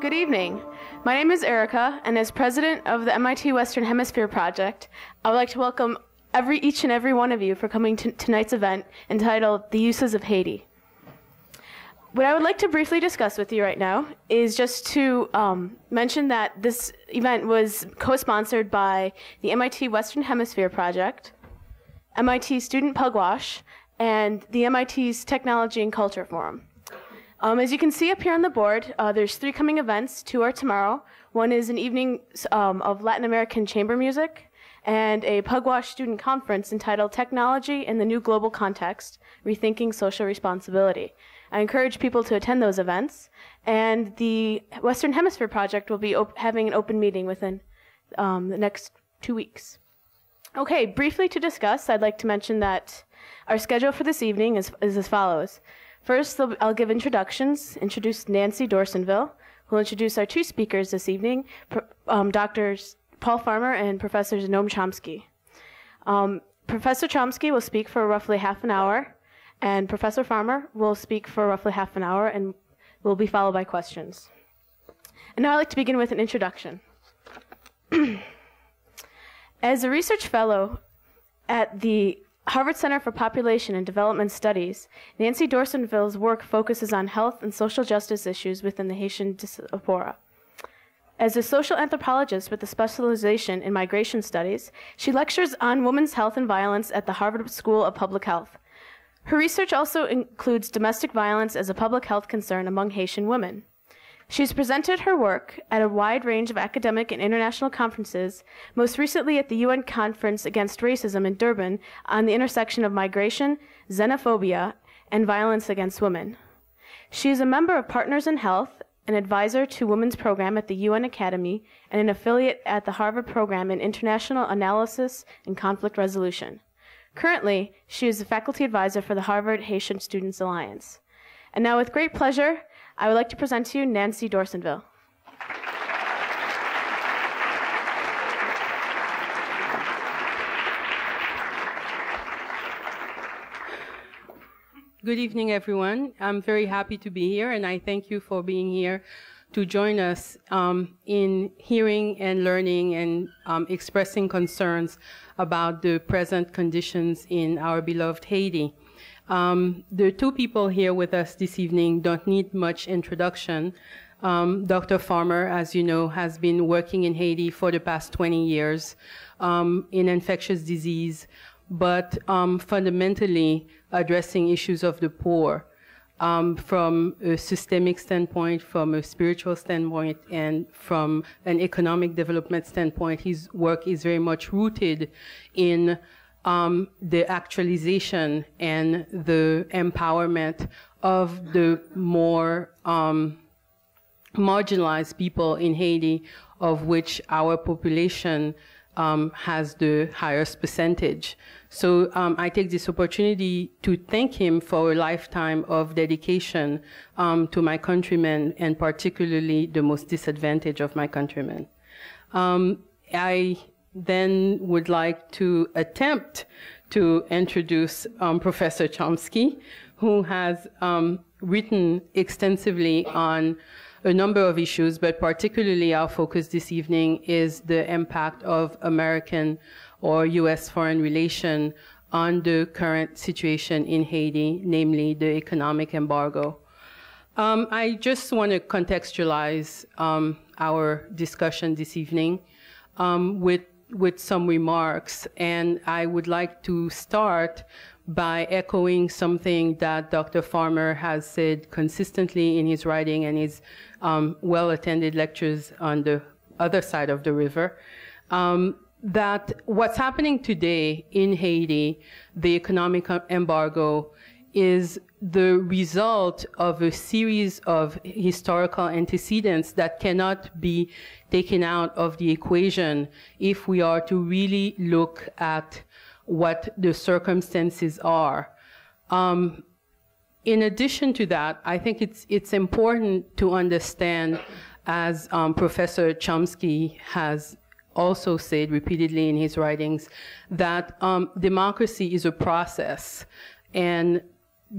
Good evening. My name is Erica, and as president of the MIT Western Hemisphere Project, I would like to welcome every, each and every one of you for coming to tonight's event entitled The Uses of Haiti. What I would like to briefly discuss with you right now is just to um, mention that this event was co sponsored by the MIT Western Hemisphere Project, MIT Student Pugwash, and the MIT's Technology and Culture Forum. Um, as you can see up here on the board, uh, there's three coming events. Two are tomorrow. One is an evening um, of Latin American chamber music and a Pugwash student conference entitled Technology in the New Global Context, Rethinking Social Responsibility. I encourage people to attend those events, and the Western Hemisphere Project will be having an open meeting within um, the next two weeks. Okay, briefly to discuss, I'd like to mention that our schedule for this evening is, is as follows. First, I'll give introductions, introduce Nancy Dorsinville, who will introduce our two speakers this evening, um, Drs. Paul Farmer and Professor Noam Chomsky. Um, Professor Chomsky will speak for roughly half an hour, and Professor Farmer will speak for roughly half an hour and will be followed by questions. And now I'd like to begin with an introduction. As a research fellow at the Harvard Center for Population and Development Studies, Nancy Dorsinville's work focuses on health and social justice issues within the Haitian diaspora. As a social anthropologist with a specialization in migration studies, she lectures on women's health and violence at the Harvard School of Public Health. Her research also includes domestic violence as a public health concern among Haitian women. She's presented her work at a wide range of academic and international conferences, most recently at the UN Conference Against Racism in Durban on the intersection of migration, xenophobia, and violence against women. She is a member of Partners in Health, an advisor to Women's Program at the UN Academy, and an affiliate at the Harvard Program in International Analysis and Conflict Resolution. Currently, she is a faculty advisor for the Harvard Haitian Students Alliance. And now, with great pleasure, I would like to present to you Nancy Dorsinville. Good evening, everyone. I'm very happy to be here, and I thank you for being here to join us um, in hearing and learning and um, expressing concerns about the present conditions in our beloved Haiti. Um, the two people here with us this evening don't need much introduction. Um, Dr. Farmer, as you know, has been working in Haiti for the past 20 years um, in infectious disease, but um, fundamentally addressing issues of the poor um, from a systemic standpoint, from a spiritual standpoint, and from an economic development standpoint. His work is very much rooted in um, the actualization and the empowerment of the more um, marginalized people in Haiti, of which our population um, has the highest percentage. So um, I take this opportunity to thank him for a lifetime of dedication um, to my countrymen, and particularly the most disadvantaged of my countrymen. Um, I then would like to attempt to introduce um, Professor Chomsky, who has um, written extensively on a number of issues, but particularly our focus this evening is the impact of American or U.S. foreign relation on the current situation in Haiti, namely the economic embargo. Um, I just want to contextualize um, our discussion this evening um, with with some remarks, and I would like to start by echoing something that Dr. Farmer has said consistently in his writing and his um, well-attended lectures on the other side of the river. Um, that what's happening today in Haiti, the economic embargo, is the result of a series of historical antecedents that cannot be taken out of the equation if we are to really look at what the circumstances are. Um, in addition to that, I think it's, it's important to understand, as um, Professor Chomsky has also said repeatedly in his writings, that um, democracy is a process. And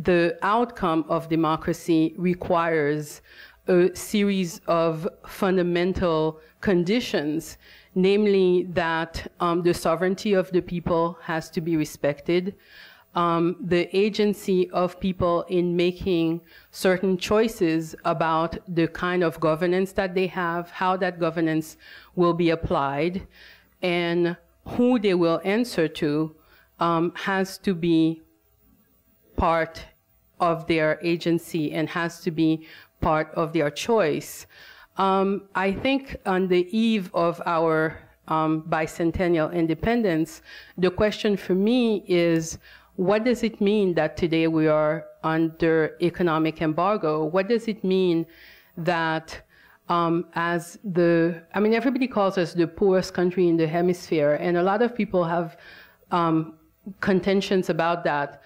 the outcome of democracy requires a series of fundamental conditions, namely that um, the sovereignty of the people has to be respected, um, the agency of people in making certain choices about the kind of governance that they have, how that governance will be applied, and who they will answer to um, has to be part of their agency and has to be part of their choice. Um, I think on the eve of our um, bicentennial independence, the question for me is what does it mean that today we are under economic embargo? What does it mean that um, as the, I mean, everybody calls us the poorest country in the hemisphere, and a lot of people have um, contentions about that.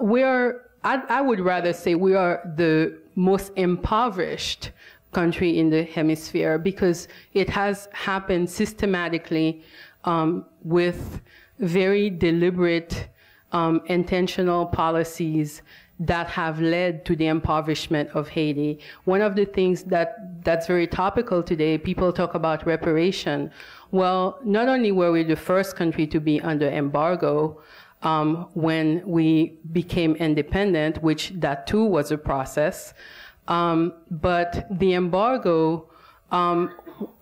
We are, I, I would rather say we are the most impoverished country in the hemisphere because it has happened systematically um, with very deliberate um, intentional policies that have led to the impoverishment of Haiti. One of the things that that's very topical today, people talk about reparation. Well, not only were we the first country to be under embargo um, when we became independent, which that too was a process, um, but the embargo um,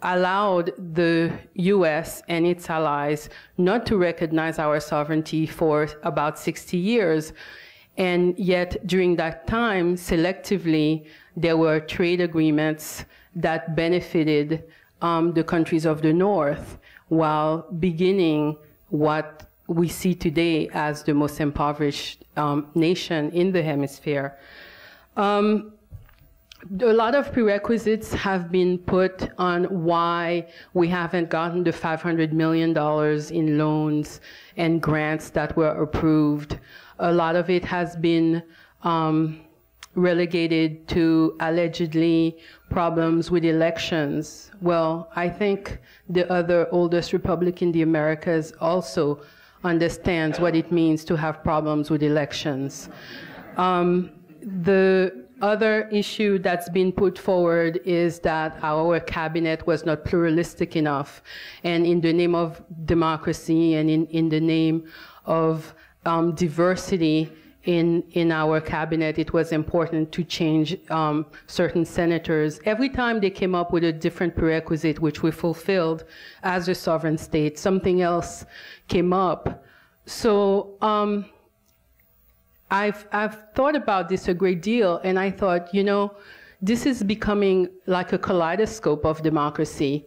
allowed the US and its allies not to recognize our sovereignty for about 60 years. And yet, during that time, selectively, there were trade agreements that benefited um, the countries of the North while beginning what we see today as the most impoverished um, nation in the hemisphere. Um, a lot of prerequisites have been put on why we haven't gotten the $500 million in loans and grants that were approved. A lot of it has been um, relegated to allegedly problems with elections. Well, I think the other oldest republic in the Americas also understands what it means to have problems with elections. Um, the other issue that's been put forward is that our cabinet was not pluralistic enough. And in the name of democracy and in, in the name of um, diversity in, in our cabinet, it was important to change um, certain senators. Every time they came up with a different prerequisite, which we fulfilled as a sovereign state, something else came up. So, um, I've, I've thought about this a great deal, and I thought, you know, this is becoming like a kaleidoscope of democracy.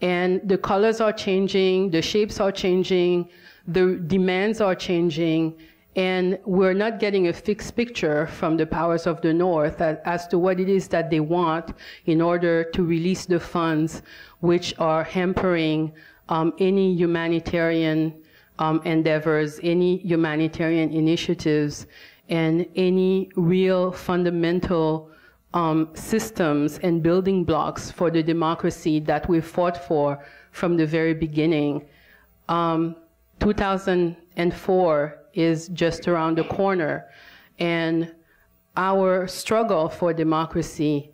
And the colors are changing, the shapes are changing, the demands are changing, and we're not getting a fixed picture from the powers of the North as, as to what it is that they want in order to release the funds which are hampering um, any humanitarian um, endeavors, any humanitarian initiatives, and any real fundamental um, systems and building blocks for the democracy that we fought for from the very beginning. Um, 2004 is just around the corner, and our struggle for democracy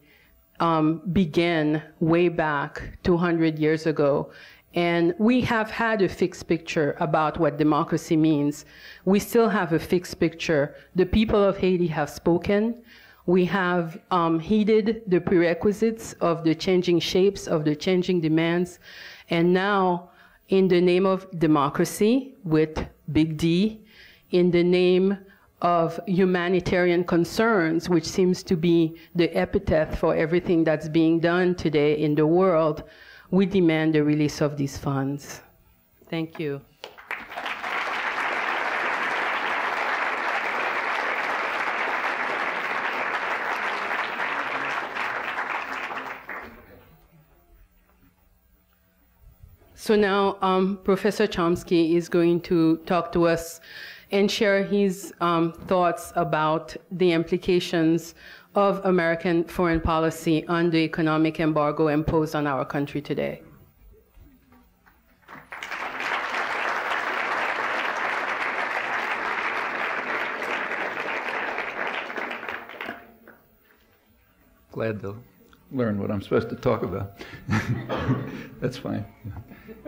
um, began way back 200 years ago. And we have had a fixed picture about what democracy means. We still have a fixed picture. The people of Haiti have spoken. We have um, heeded the prerequisites of the changing shapes, of the changing demands. And now, in the name of democracy, with big D, in the name of humanitarian concerns, which seems to be the epithet for everything that's being done today in the world, we demand the release of these funds. Thank you. So now um, Professor Chomsky is going to talk to us and share his um, thoughts about the implications of American foreign policy on the economic embargo imposed on our country today. Glad to learn what I'm supposed to talk about. That's fine.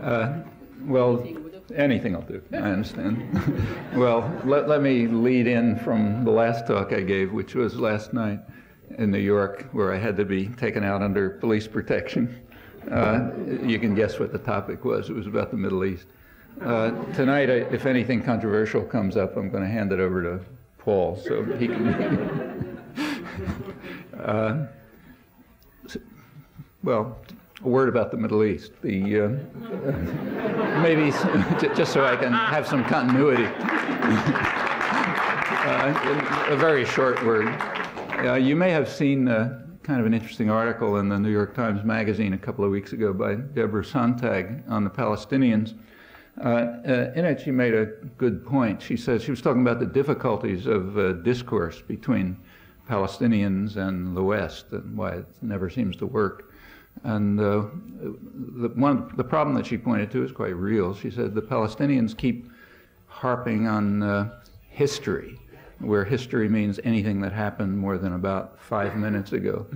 Uh, well, anything will do, I understand. well, let, let me lead in from the last talk I gave, which was last night in New York, where I had to be taken out under police protection. Uh, you can guess what the topic was. It was about the Middle East. Uh, tonight, I, if anything controversial comes up, I'm going to hand it over to Paul so he can. uh, well, a word about the Middle East. The uh, maybe just so I can have some continuity. uh, a very short word. Uh, you may have seen uh, kind of an interesting article in the New York Times Magazine a couple of weeks ago by Deborah Sontag on the Palestinians. Uh, uh, in it, she made a good point. She says she was talking about the difficulties of discourse between Palestinians and the West and why it never seems to work. And uh, the, one, the problem that she pointed to is quite real. She said the Palestinians keep harping on uh, history, where history means anything that happened more than about five minutes ago.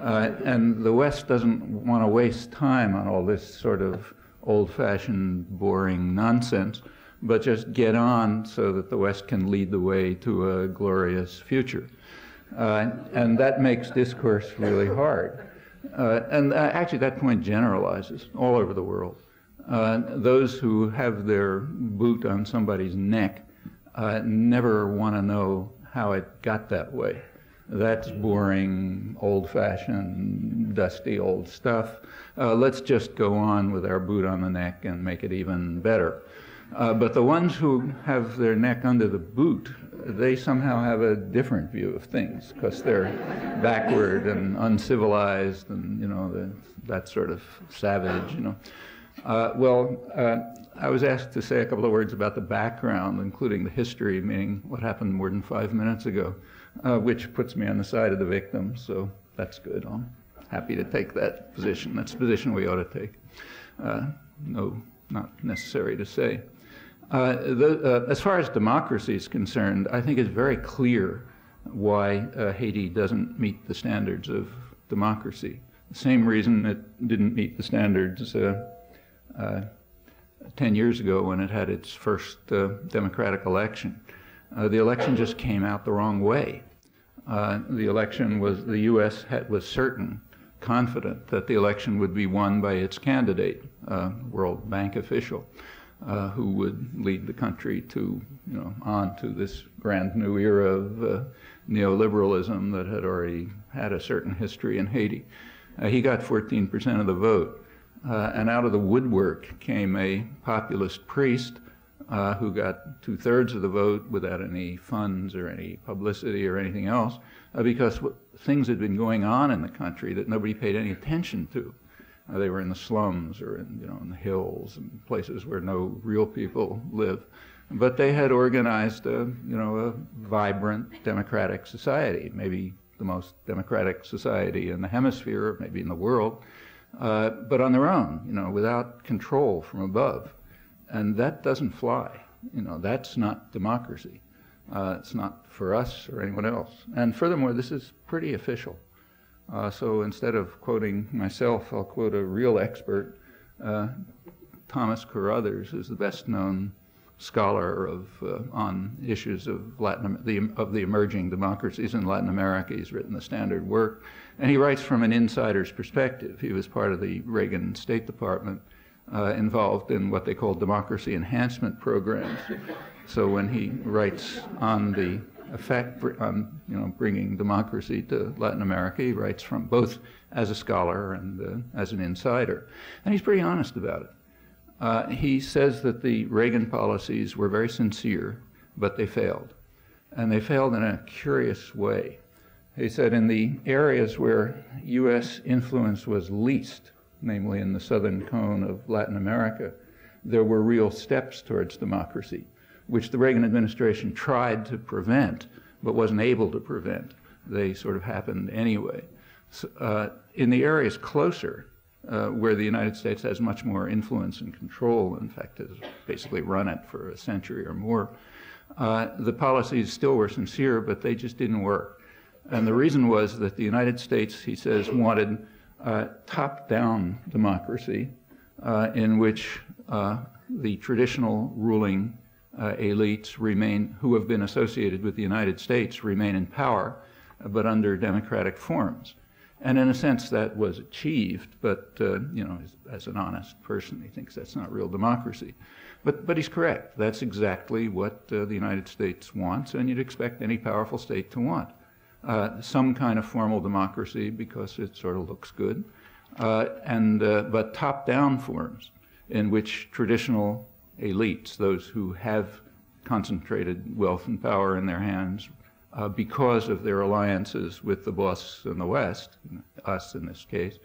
Uh, and the West doesn't want to waste time on all this sort of old fashioned, boring nonsense, but just get on so that the West can lead the way to a glorious future. Uh, and that makes discourse really hard. Uh, and uh, actually, that point generalizes all over the world. Uh, those who have their boot on somebody's neck uh, never want to know how it got that way. That's boring, old fashioned, dusty old stuff. Uh, let's just go on with our boot on the neck and make it even better. Uh, but the ones who have their neck under the boot, they somehow have a different view of things because they're backward and uncivilized and, you know, the, that sort of savage, you know. Uh, well, uh, I was asked to say a couple of words about the background, including the history, meaning what happened more than five minutes ago, uh, which puts me on the side of the victim, so that's good. I'm happy to take that position. That's the position we ought to take. Uh, no, not necessary to say. Uh, the, uh, as far as democracy is concerned, I think it's very clear why uh, Haiti doesn't meet the standards of democracy. The same reason it didn't meet the standards uh, uh, 10 years ago when it had its first democratic election. the election just came out the wrong way. the election was, the U.S. Had, was certain, confident that the election would be won by its candidate, a World Bank official uh, who would lead the country to, you know, on to this grand new era of uh, neoliberalism that had already had a certain history in Haiti. Uh, he got 14% of the vote. Uh, and out of the woodwork came a populist priest uh, who got two thirds of the vote without any funds or any publicity or anything else uh, because things had been going on in the country that nobody paid any attention to. Uh, they were in the slums or in, you know, in the hills and places where no real people live. But they had organized a, you know, a vibrant democratic society, maybe the most democratic society in the hemisphere, maybe in the world, uh, but on their own, you know, without control from above. And that doesn't fly. You know, that's not democracy. Uh, it's not for us or anyone else. And furthermore, this is pretty official. Uh, so instead of quoting myself, I'll quote a real expert. Uh, Thomas Carothers is the best known scholar of, uh, on issues of, Latin, the, of the emerging democracies in Latin America. He's written the standard work, and he writes from an insider's perspective. He was part of the Reagan State Department. Uh, involved in what they call democracy enhancement programs. So when he writes on the effect on you know bringing democracy to Latin America. He writes from both as a scholar and uh, as an insider, and he's pretty honest about it. Uh, he says that the Reagan policies were very sincere, but they failed, and they failed in a curious way. He said in the areas where U.S. influence was least, namely in the southern cone of Latin America, there were real steps towards democracy which the Reagan administration tried to prevent but wasn't able to prevent. They sort of happened anyway. So, uh, in the areas closer, uh, where the United States has much more influence and control, in fact, has basically run it for a century or more, uh, the policies still were sincere, but they just didn't work. And the reason was that the United States, he says, wanted uh, top down democracy uh, in which uh, the traditional ruling uh, elites remain, who have been associated with the United States, remain in power, but under democratic forms. And in a sense, that was achieved, but uh, you know, as, as, an honest person, he thinks that's not real democracy. But, but he's correct. That's exactly what uh, the United States wants, and you'd expect any powerful state to want. Uh, some kind of formal democracy because it sort of looks good, uh, and, uh, but top-down forms in which traditional elites, those who have concentrated wealth and power in their hands, uh, because of their alliances with the boss in the West, us in this case,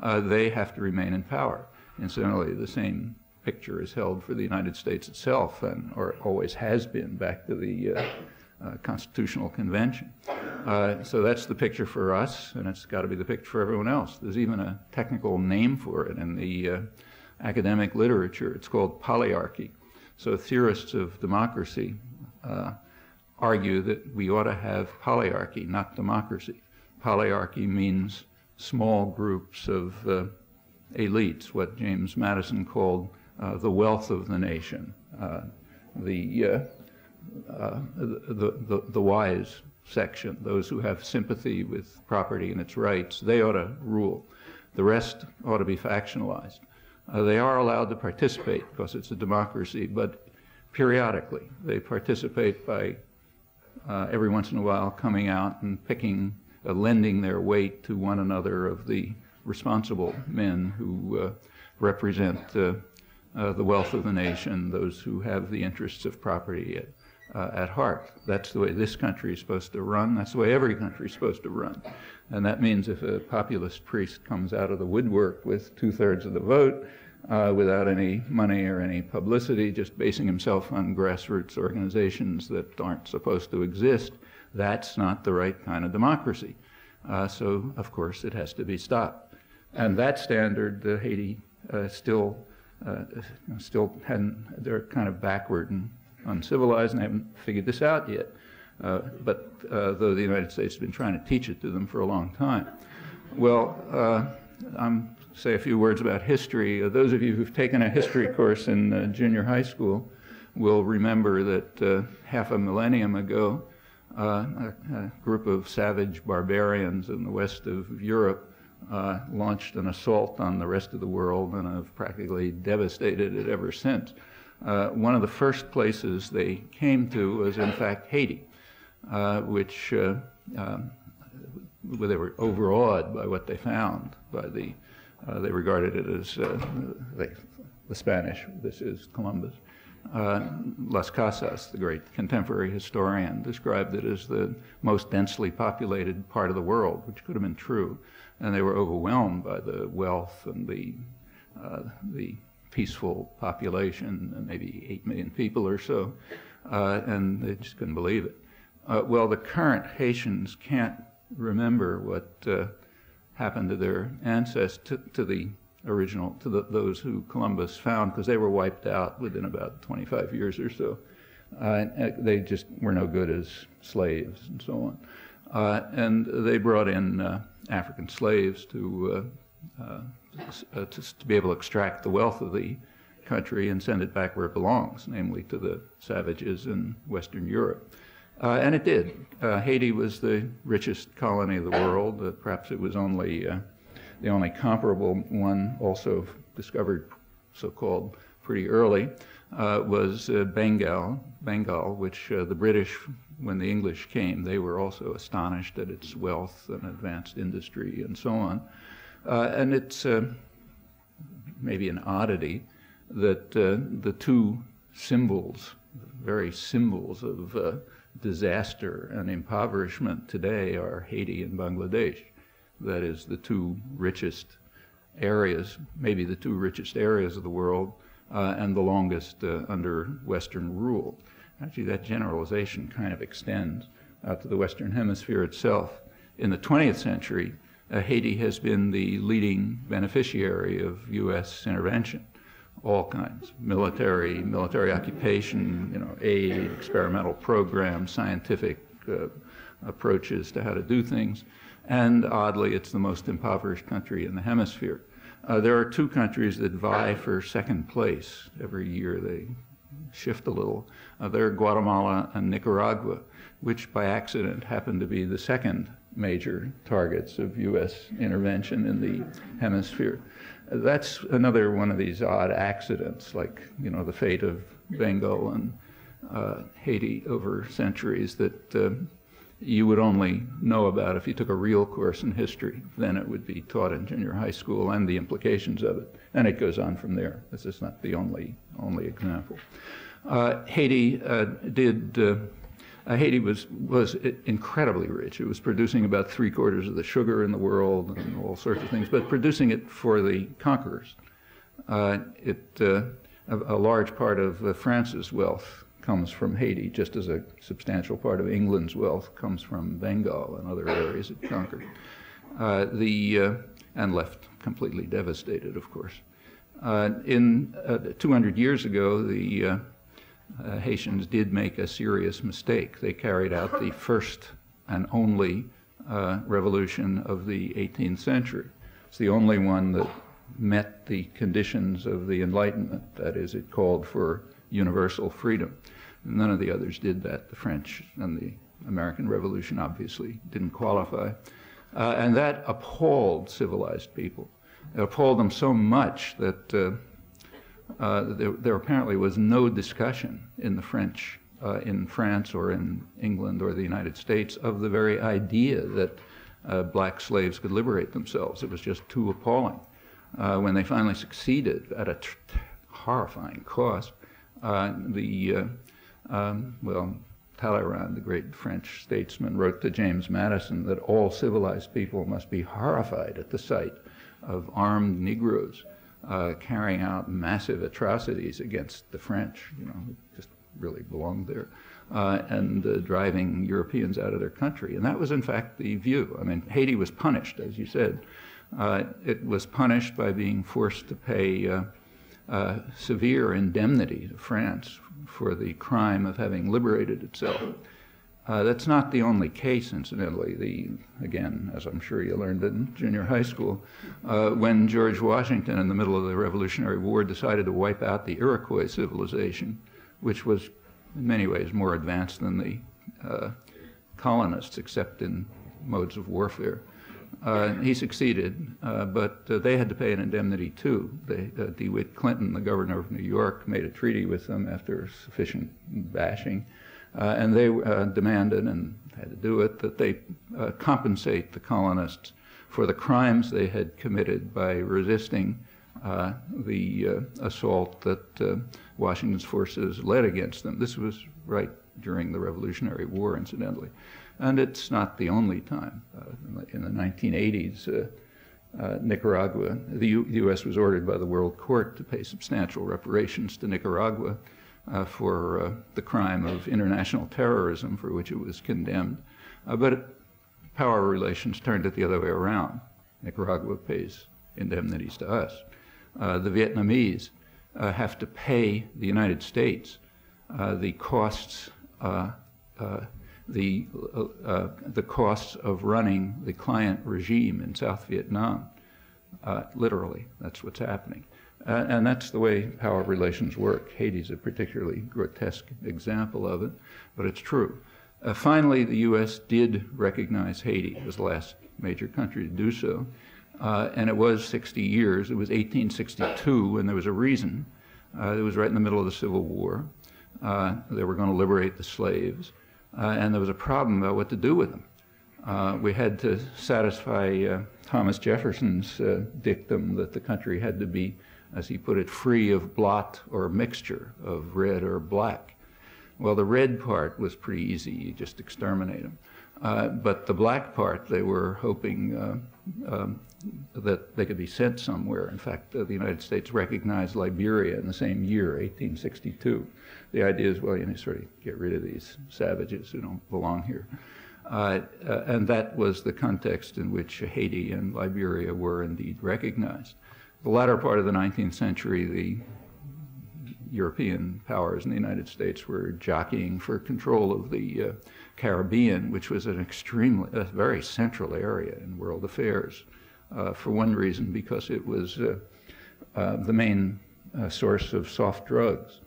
uh, they have to remain in power. Incidentally, the same picture is held for the United States itself, and or always has been back to the uh, uh Constitutional Convention. Uh, so that's the picture for us, and it's got to be the picture for everyone else. There's even a technical name for it in the uh, academic literature. It's called polyarchy. So theorists of democracy argue that we ought to have polyarchy, not democracy. Polyarchy means small groups of uh, elites, what James Madison called uh, the wealth of the nation, uh, the, uh, uh, the, the, the, wise section, those who have sympathy with property and its rights, they ought to rule. The rest ought to be factionalized. Uh, they are allowed to participate because it's a democracy, but periodically. They participate by uh, every once in a while coming out and picking, uh, lending their weight to one another of the responsible men who uh, represent uh, uh, the wealth of the nation, those who have the interests of property at, at heart. That's the way this country is supposed to run. That's the way every country is supposed to run. And that means if a populist priest comes out of the woodwork with two thirds of the vote, uh, without any money or any publicity, just basing himself on grassroots organizations that aren't supposed to exist, that's not the right kind of democracy. Uh, so, of course, it has to be stopped. And that standard, the Haiti uh, still, uh, still hadn't, they're kind of backward and uncivilized and haven't figured this out yet. Uh, but though the United States has been trying to teach it to them for a long time. Well, I'm say a few words about history. Uh, those of you who've taken a history course in uh, junior high school will remember that uh, half a millennium ago, uh, a, a, group of savage barbarians in the west of Europe uh, launched an assault on the rest of the world and have practically devastated it ever since. Uh, one of the first places they came to was, in fact, Haiti, which um, they were overawed by what they found, by the uh, they regarded it as uh, the Spanish. This is Columbus. Uh, Las Casas, the great contemporary historian, described it as the most densely populated part of the world, which could have been true. And they were overwhelmed by the wealth and the, uh, the peaceful population, maybe 8 million people or so, uh, and they just couldn't believe it. Uh, well, the current Haitians can't remember what happened to their ancestors, to, to the original, to the, those who Columbus found, because they were wiped out within about 25 years or so. Uh, they just were no good as slaves and so on. Uh, and they brought in uh, African slaves to, uh, uh, uh, to, to, be able to extract the wealth of the country and send it back where it belongs, namely to the savages in Western Europe. Uh, and it did. Uh, Haiti was the richest colony of the world. Uh, perhaps it was only uh, the only comparable one, also discovered, so-called, pretty early, uh, was uh, Bengal, Bengal, which the British, when the English came, they were also astonished at its wealth and advanced industry and so on. and it's maybe an oddity that the two symbols, very symbols of disaster and impoverishment today are Haiti and Bangladesh. That is the two richest areas, maybe the two richest areas of the world, uh, and the longest uh, under Western rule. Actually, that generalization kind of extends out to the Western Hemisphere itself. In the 20th century, uh, Haiti has been the leading beneficiary of U.S. intervention all kinds, military, military occupation, you know, aid, experimental programs, scientific uh, approaches to how to do things. And oddly, it's the most impoverished country in the hemisphere. Uh, there are two countries that vie for second place. Every year they shift a little. Uh, they're Guatemala and Nicaragua, which by accident happen to be the second major targets of U.S. intervention in the hemisphere. Uh, that's another one of these odd accidents, like you know the fate of Bengal and uh, Haiti over centuries that uh, you would only know about if you took a real course in history. Then it would be taught in junior high school and the implications of it. And it goes on from there. This is not the only, only example. Uh, Haiti uh, did, uh, uh Haiti was, was incredibly rich. It was producing about three quarters of the sugar in the world and all sorts of things, but producing it for the conquerors. Uh, it, uh, a, a, large part of France's wealth comes from Haiti, just as a substantial part of England's wealth comes from Bengal and other areas it conquered. Uh, the, uh, and left completely devastated, of course. Uh, in uh, 200 years ago, the uh, uh, Haitians did make a serious mistake. They carried out the first and only revolution of the 18th century. It's the only one that met the conditions of the Enlightenment. That is, it called for universal freedom. None of the others did that. The French and the American Revolution obviously didn't qualify. Uh, and that appalled civilized people. It appalled them so much that uh, uh, there, there, apparently was no discussion in the French, uh, in France or in England or the United States of the very idea that uh, black slaves could liberate themselves. It was just too appalling. Uh, when they finally succeeded at a horrifying cost, the um, well, Talleyrand, the great French statesman, wrote to James Madison that all civilized people must be horrified at the sight of armed Negroes uh, carrying out massive atrocities against the French, you know, who just really belonged there, uh, and uh, driving Europeans out of their country. And that was, in fact, the view. I mean, Haiti was punished, as you said. Uh, it was punished by being forced to pay uh, uh, severe indemnity to France for the crime of having liberated itself. Uh, that's not the only case, incidentally. The, again, as I'm sure you learned in junior high school, uh, when George Washington, in the middle of the Revolutionary War, decided to wipe out the Iroquois civilization, which was in many ways more advanced than the uh, colonists, except in modes of warfare. Uh, he succeeded, uh, but uh, they had to pay an indemnity too. They, DeWitt Clinton, the governor of New York, made a treaty with them after sufficient bashing, and they uh, demanded and had to do it that they compensate the colonists for the crimes they had committed by resisting the assault that Washington's forces led against them. This was right during the Revolutionary War, incidentally. And it's not the only time. Uh, in the 1980s, uh, uh, Nicaragua, the, U- the, U.S. was ordered by the World Court to pay substantial reparations to Nicaragua uh, for uh, the crime of international terrorism for which it was condemned. Uh, but power relations turned it the other way around. Nicaragua pays indemnities to us. the Vietnamese have to pay the United States the costs the, uh, uh, the costs of running the client regime in South Vietnam. Uh, literally, that's what's happening. Uh, and that's the way power relations work. Haiti's a particularly grotesque example of it, but it's true. Uh, finally, the U.S. did recognize Haiti as the last major country to do so. Uh, and it was 60 years. It was 1862, and there was a reason. it was right in the middle of the Civil War. they were going to liberate the slaves uh, and there was a problem about what to do with them. Uh, we had to satisfy uh, Thomas Jefferson's uh, dictum that the country had to be, as he put it, free of blot or mixture of red or black. Well, the red part was pretty easy, you just exterminate them. Uh, but the black part, they were hoping uh, um, that they could be sent somewhere. In fact, the United States recognized Liberia in the same year, 1862 the idea is, well, you know, sort of get rid of these savages who don't belong here. Uh, uh, and that was the context in which Haiti and Liberia were indeed recognized. The latter part of the 19th century, the European powers and the United States were jockeying for control of the uh, Caribbean, which was an extremely, a very central area in world affairs. Uh, for one reason, because it was uh, uh, the main uh, source of soft drugs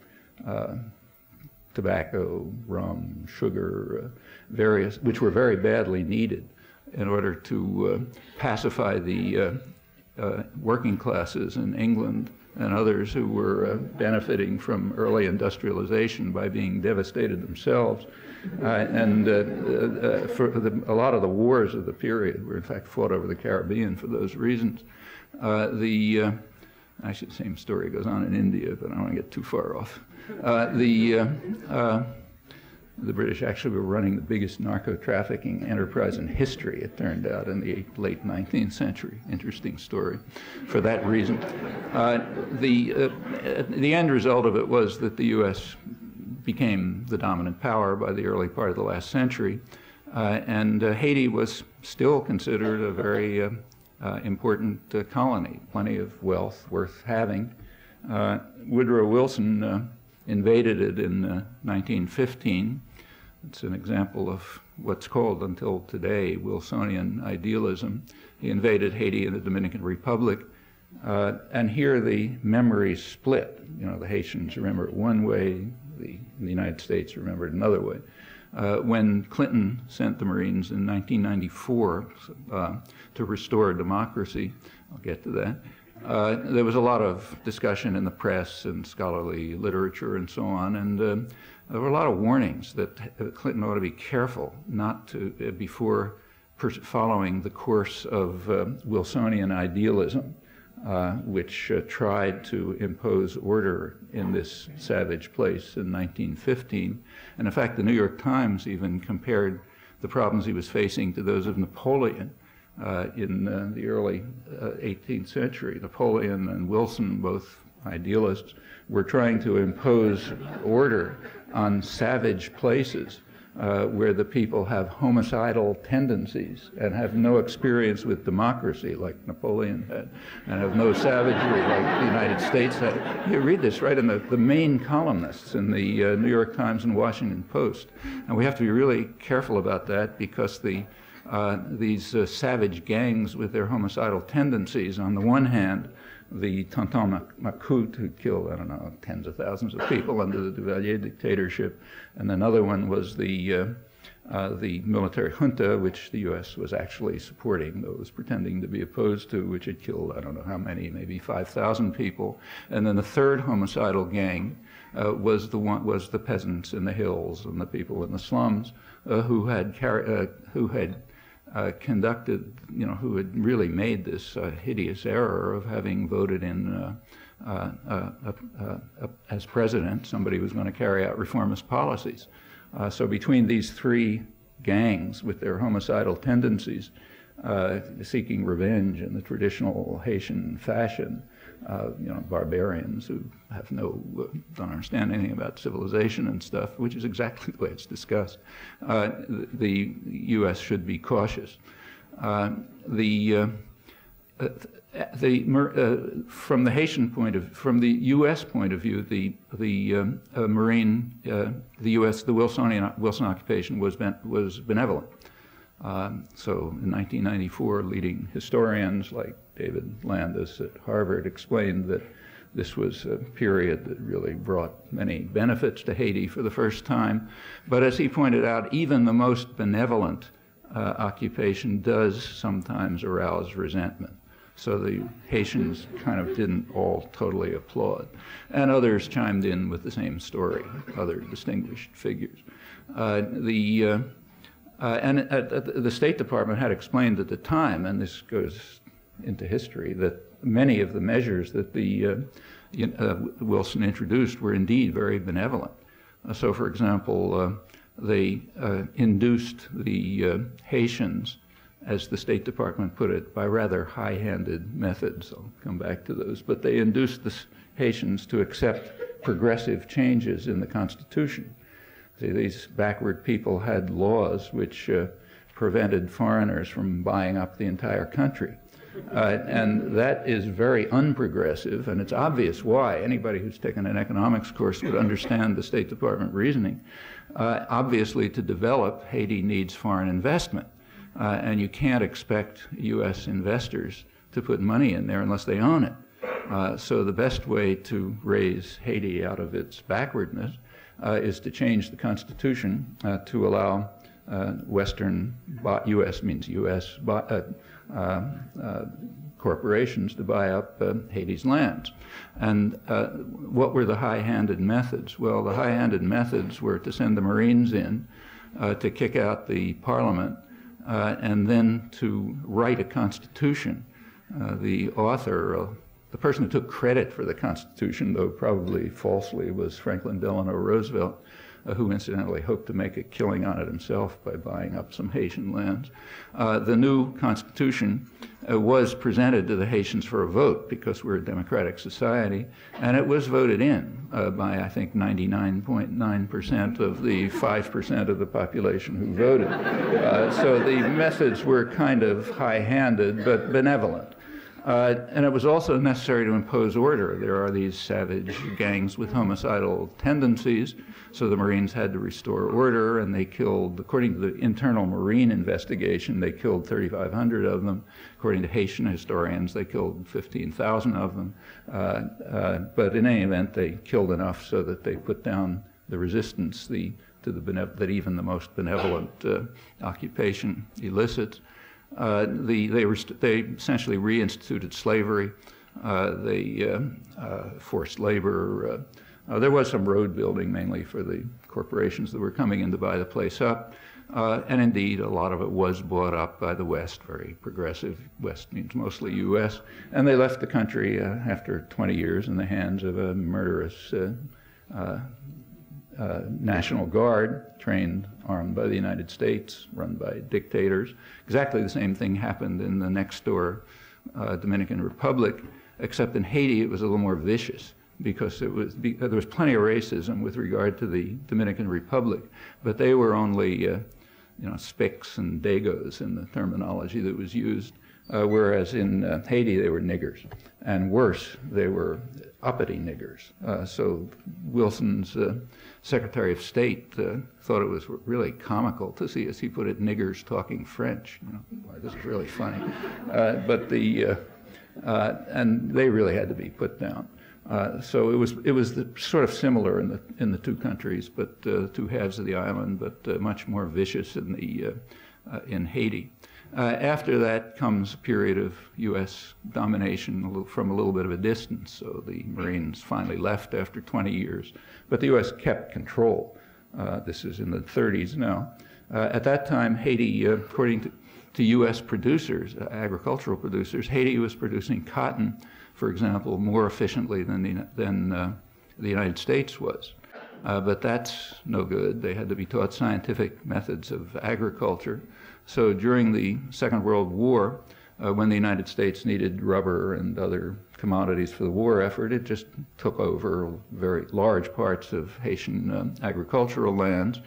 tobacco, rum, sugar, various, which were very badly needed in order to pacify the working classes in England and others who were uh, benefiting from early industrialization by being devastated themselves. Uh, and uh, uh for the, a lot of the wars of the period were, in fact, fought over the Caribbean for those reasons. Uh, the uh, actually, the same story goes on in India, but I don't want to get too far off. the the British actually were running the biggest narco trafficking enterprise in history, it turned out, in the late 19th century. Interesting story for that reason. Uh, the, uh, the end result of it was that the U.S. became the dominant power by the early part of the last century, uh, and uh, Haiti was still considered a very uh, uh, important colony, plenty of wealth worth having. Woodrow Wilson invaded it in 1915 it's an example of what's called until today Wilsonian idealism. He invaded Haiti and the Dominican Republic. Uh, and here the memories split. You know, the Haitians remember it one way, the, the United States remember it another way. Uh, when Clinton sent the Marines in 1994 uh, to restore democracy, I'll get to that, uh, there was a lot of discussion in the press and scholarly literature and so on, and uh, there were a lot of warnings that Clinton ought to be careful not to, uh, before following the course of uh, Wilsonian idealism, uh, which uh, tried to impose order in this savage place in 1915. And in fact, the New York Times even compared the problems he was facing to those of Napoleon. Uh, in uh, the early 18th century, Napoleon and Wilson, both idealists, were trying to impose order on savage places uh, where the people have homicidal tendencies and have no experience with democracy like Napoleon had, and have no savagery like the United States had. You read this right in the, the main columnists in the uh, New York Times and Washington Post. And we have to be really careful about that because the uh, these uh, savage gangs with their homicidal tendencies, on the one hand, the Tonton Macoute, who killed, I don't know, tens of thousands of people under the Duvalier dictatorship. And another one was the, uh, uh, the military junta, which the U.S. was actually supporting, though it was pretending to be opposed to, which had killed, I don't know how many, maybe 5,000 people. And then the third homicidal gang uh, was, the one, was the peasants in the hills and the people in the slums uh, who had, uh, who had uh, conducted, you know, who had really made this uh, hideous error of having voted in uh, uh, uh, as president somebody who was going to carry out reformist policies. so between these three gangs with their homicidal tendencies, seeking revenge in the traditional Haitian fashion, uh, you know, barbarians who have no, don't understand anything about civilization and stuff, which is exactly the way it's discussed. Uh, the, U.S. should be cautious. Uh, the uh, uh, the from the Haitian point of from the U.S. point of view, the the um, Marine, the U.S. the Wilsonian Wilson occupation was ben, was benevolent. Um, so in 1994, leading historians like David Landes at Harvard explained that this was a period that really brought many benefits to Haiti for the first time. But as he pointed out, even the most benevolent uh, occupation does sometimes arouse resentment. So the Haitians kind of didn't all totally applaud. And others chimed in with the same story, other distinguished figures. Uh, the, uh, uh and the State Department had explained at the time, and this goes into history that many of the measures that the uh, uh, Wilson introduced were indeed very benevolent. Uh, so, for example, uh, they uh, induced the uh, Haitians, as the State Department put it, by rather high-handed methods. I'll come back to those, but they induced the Haitians to accept progressive changes in the Constitution. See, these backward people had laws which prevented foreigners from buying up the entire country. Uh, and that is very unprogressive, and it's obvious why. Anybody who's taken an economics course would understand the State Department reasoning. Uh, obviously, to develop, Haiti needs foreign investment, uh, and you can't expect U.S. investors to put money in there unless they own it. Uh, so the best way to raise Haiti out of its backwardness uh, is to change the constitution uh, to allow Western, U.S. means U.S. Uh, uh, corporations to buy up Haiti's lands. And what were the high-handed methods? Well, the high-handed methods were to send the Marines in to kick out the parliament and then to write a constitution. the author, the person who took credit for the Constitution, though probably falsely, was Franklin Delano Roosevelt, uh, who incidentally hoped to make a killing on it himself by buying up some Haitian lands. Uh, the new Constitution uh, was presented to the Haitians for a vote because we're a democratic society, and it was voted in uh, by, I think, 99.9% of the 5% of the population who voted. Uh, so the methods were kind of high handed but benevolent. Uh, and it was also necessary to impose order. There are these savage gangs with homicidal tendencies, so the Marines had to restore order, and they killed, according to the internal Marine investigation, they killed 3,500 of them. According to Haitian historians, they killed 15,000 of them. Uh, uh, but in any event, they killed enough so that they put down the resistance the, to the that even the most benevolent uh, occupation elicits. Uh, the, they, they essentially reinstituted slavery. Uh, they uh, uh forced labor. Uh, there was some road building, mainly for the corporations that were coming in to buy the place up. and indeed, a lot of it was bought up by the West, very progressive. West means mostly U.S. And they left the country after 20 years in the hands of a murderous uh, National Guard, trained, armed by the United States, run by dictators. Exactly the same thing happened in the next door uh, Dominican Republic, except in Haiti it was a little more vicious because it was there was plenty of racism with regard to the Dominican Republic, but they were only uh, you know spics and dagos in the terminology that was used, uh, whereas in uh, Haiti they were niggers, and worse they were uppity niggers. Uh, so Wilson's uh, Secretary of State uh, thought it was really comical to see, as he put it, niggers talking French. You know, Boy, this is really funny. Uh, but the uh, uh, and they really had to be put down. so it was it was the, sort of similar in the in the two countries, but two halves of the island, but much more vicious in the in Haiti. Uh, after that comes a period of U.S. domination from a little bit of a distance. So the Marines finally left after 20 years, but the U.S. kept control. Uh, this is in the 30s now. Uh, at that time, Haiti, uh, according to, to, U.S. producers, uh, agricultural producers, Haiti was producing cotton, for example, more efficiently than the, than, uh, the United States was. but that's no good. They had to be taught scientific methods of agriculture. So during the Second World War, uh, when the United States needed rubber and other commodities for the war effort, it just took over very large parts of Haitian uh, agricultural lands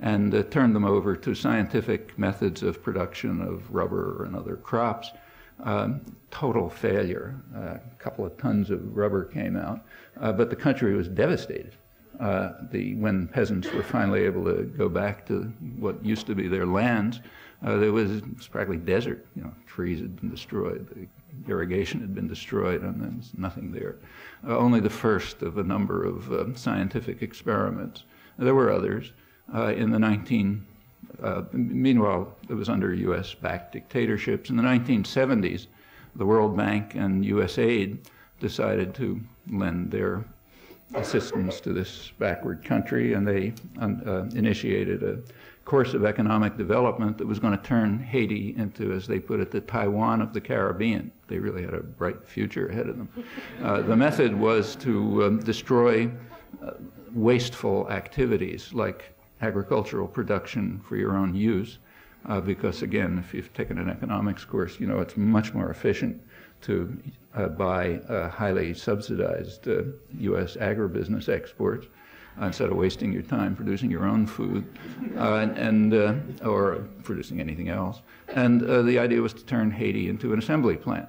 and uh, turned them over to scientific methods of production of rubber and other crops. Um, total failure. Uh, a couple of tons of rubber came out, uh, but the country was devastated. Uh, the, when peasants were finally able to go back to what used to be their lands, uh, there was, it was practically desert. You know, trees had been destroyed, the irrigation had been destroyed, and there was nothing there. Uh, only the first of a number of uh, scientific experiments. There were others. Uh, in the 19, uh, meanwhile, it was under U.S.-backed dictatorships. In the 1970s, the World Bank and USAID decided to lend their assistance to this backward country, and they uh, initiated a course of economic development that was going to turn Haiti into, as they put it, the Taiwan of the Caribbean. They really had a bright future ahead of them. Uh, the method was to um, destroy uh, wasteful activities like agricultural production for your own use, uh, because again, if you've taken an economics course, you know it's much more efficient to uh, buy uh, highly subsidized U.S. Uh, agribusiness exports instead of wasting your time producing your own food uh, and, uh, or producing anything else. And uh, the idea was to turn Haiti into an assembly plant,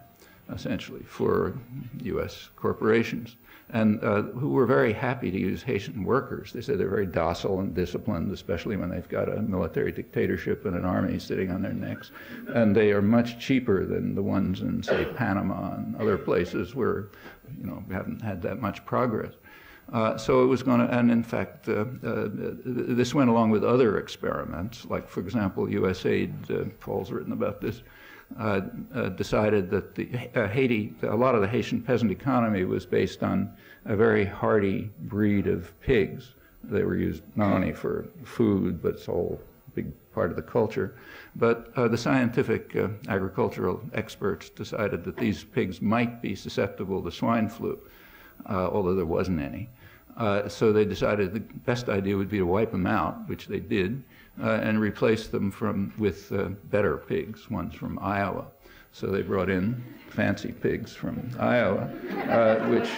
essentially, for U.S. corporations and uh, who were very happy to use Haitian workers. They said they're very docile and disciplined, especially when they've got a military dictatorship and an army sitting on their necks. And they are much cheaper than the ones in, say, Panama and other places where, you know, we haven't had that much progress. Uh, so it was going to, and in fact, uh, uh, this went along with other experiments, like, for example, USAID, uh, Paul's written about this, uh, decided that the Haiti, a lot of the Haitian peasant economy was based on a very hardy breed of pigs. They were used not only for food, but it's a big part of the culture. But the scientific agricultural experts decided that these pigs might be susceptible to swine flu, although there wasn't any. So they decided the best idea would be to wipe them out, which they did uh, and replace them from, with uh, better pigs, ones from Iowa. So they brought in fancy pigs from Iowa, uh, which,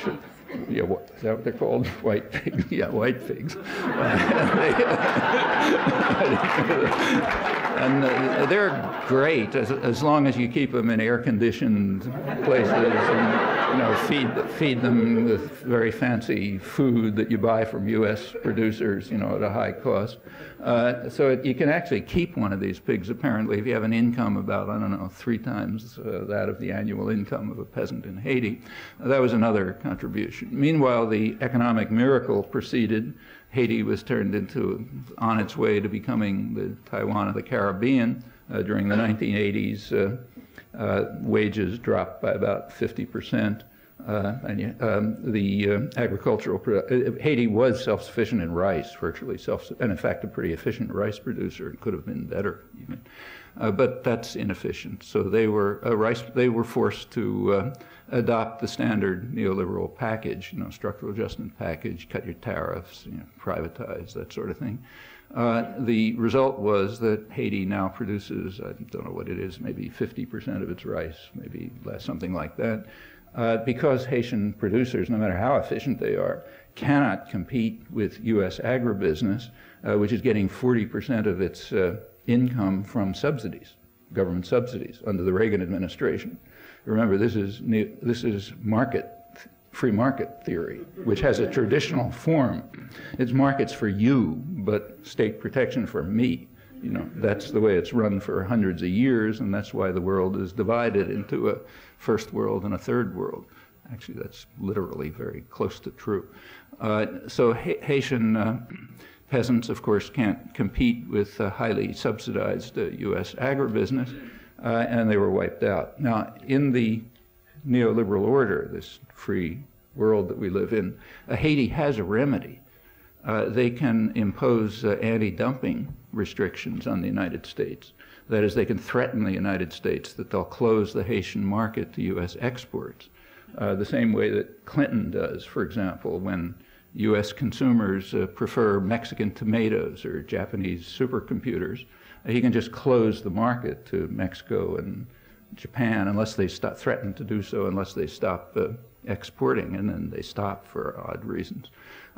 yeah, what, is that what they're called? White pigs? yeah, white pigs. and uh, they're great as, as long as you keep them in air-conditioned places and you know feed feed them with very fancy food that you buy from U.S. producers, you know, at a high cost. Uh, so it, you can actually keep one of these pigs apparently if you have an income about I don't know three times uh, that of the annual income of a peasant in Haiti. that was another contribution. Meanwhile, the economic miracle proceeded. Haiti was turned into, on its way to becoming the Taiwan of the Caribbean uh, during the 1980s. Uh, uh, wages dropped by about 50 percent. Uh, and um, the uh, agricultural uh, Haiti was self-sufficient in rice, virtually self, and in fact a pretty efficient rice producer. It could have been better even, uh, but that's inefficient. So they were rice. They were forced to adopt the standard neoliberal package, you know, structural adjustment package, cut your tariffs, you know, privatize, that sort of thing. Uh, the result was that Haiti now produces, I don't know what it is, maybe 50% of its rice, maybe less, something like that, uh, because Haitian producers, no matter how efficient they are, cannot compete with U.S. agribusiness, uh, which is getting 40% of its uh, income from subsidies, government subsidies, under the Reagan administration. Remember, this is, this is market, free market theory, which has a traditional form. It's markets for you, but state protection for me. You know, that's the way it's run for hundreds of years, and that's why the world is divided into a first world and a third world. Actually, that's literally very close to true. Uh, so Haitian uh, peasants, of course, can't compete with uh, highly subsidized U.S. Uh, agribusiness, uh, and they were wiped out. Now, in the neoliberal order, this free world that we live in, uh, Haiti has a remedy. they can impose anti-dumping restrictions on the United States. That is, they can threaten the United States that they'll close the Haitian market to U.S. exports, uh, the same way that Clinton does, for example, when U.S. consumers uh, prefer Mexican tomatoes or Japanese supercomputers. He can just close the market to Mexico and Japan unless they stop, threaten to do so, unless they stop uh, exporting, and then they stop for odd reasons.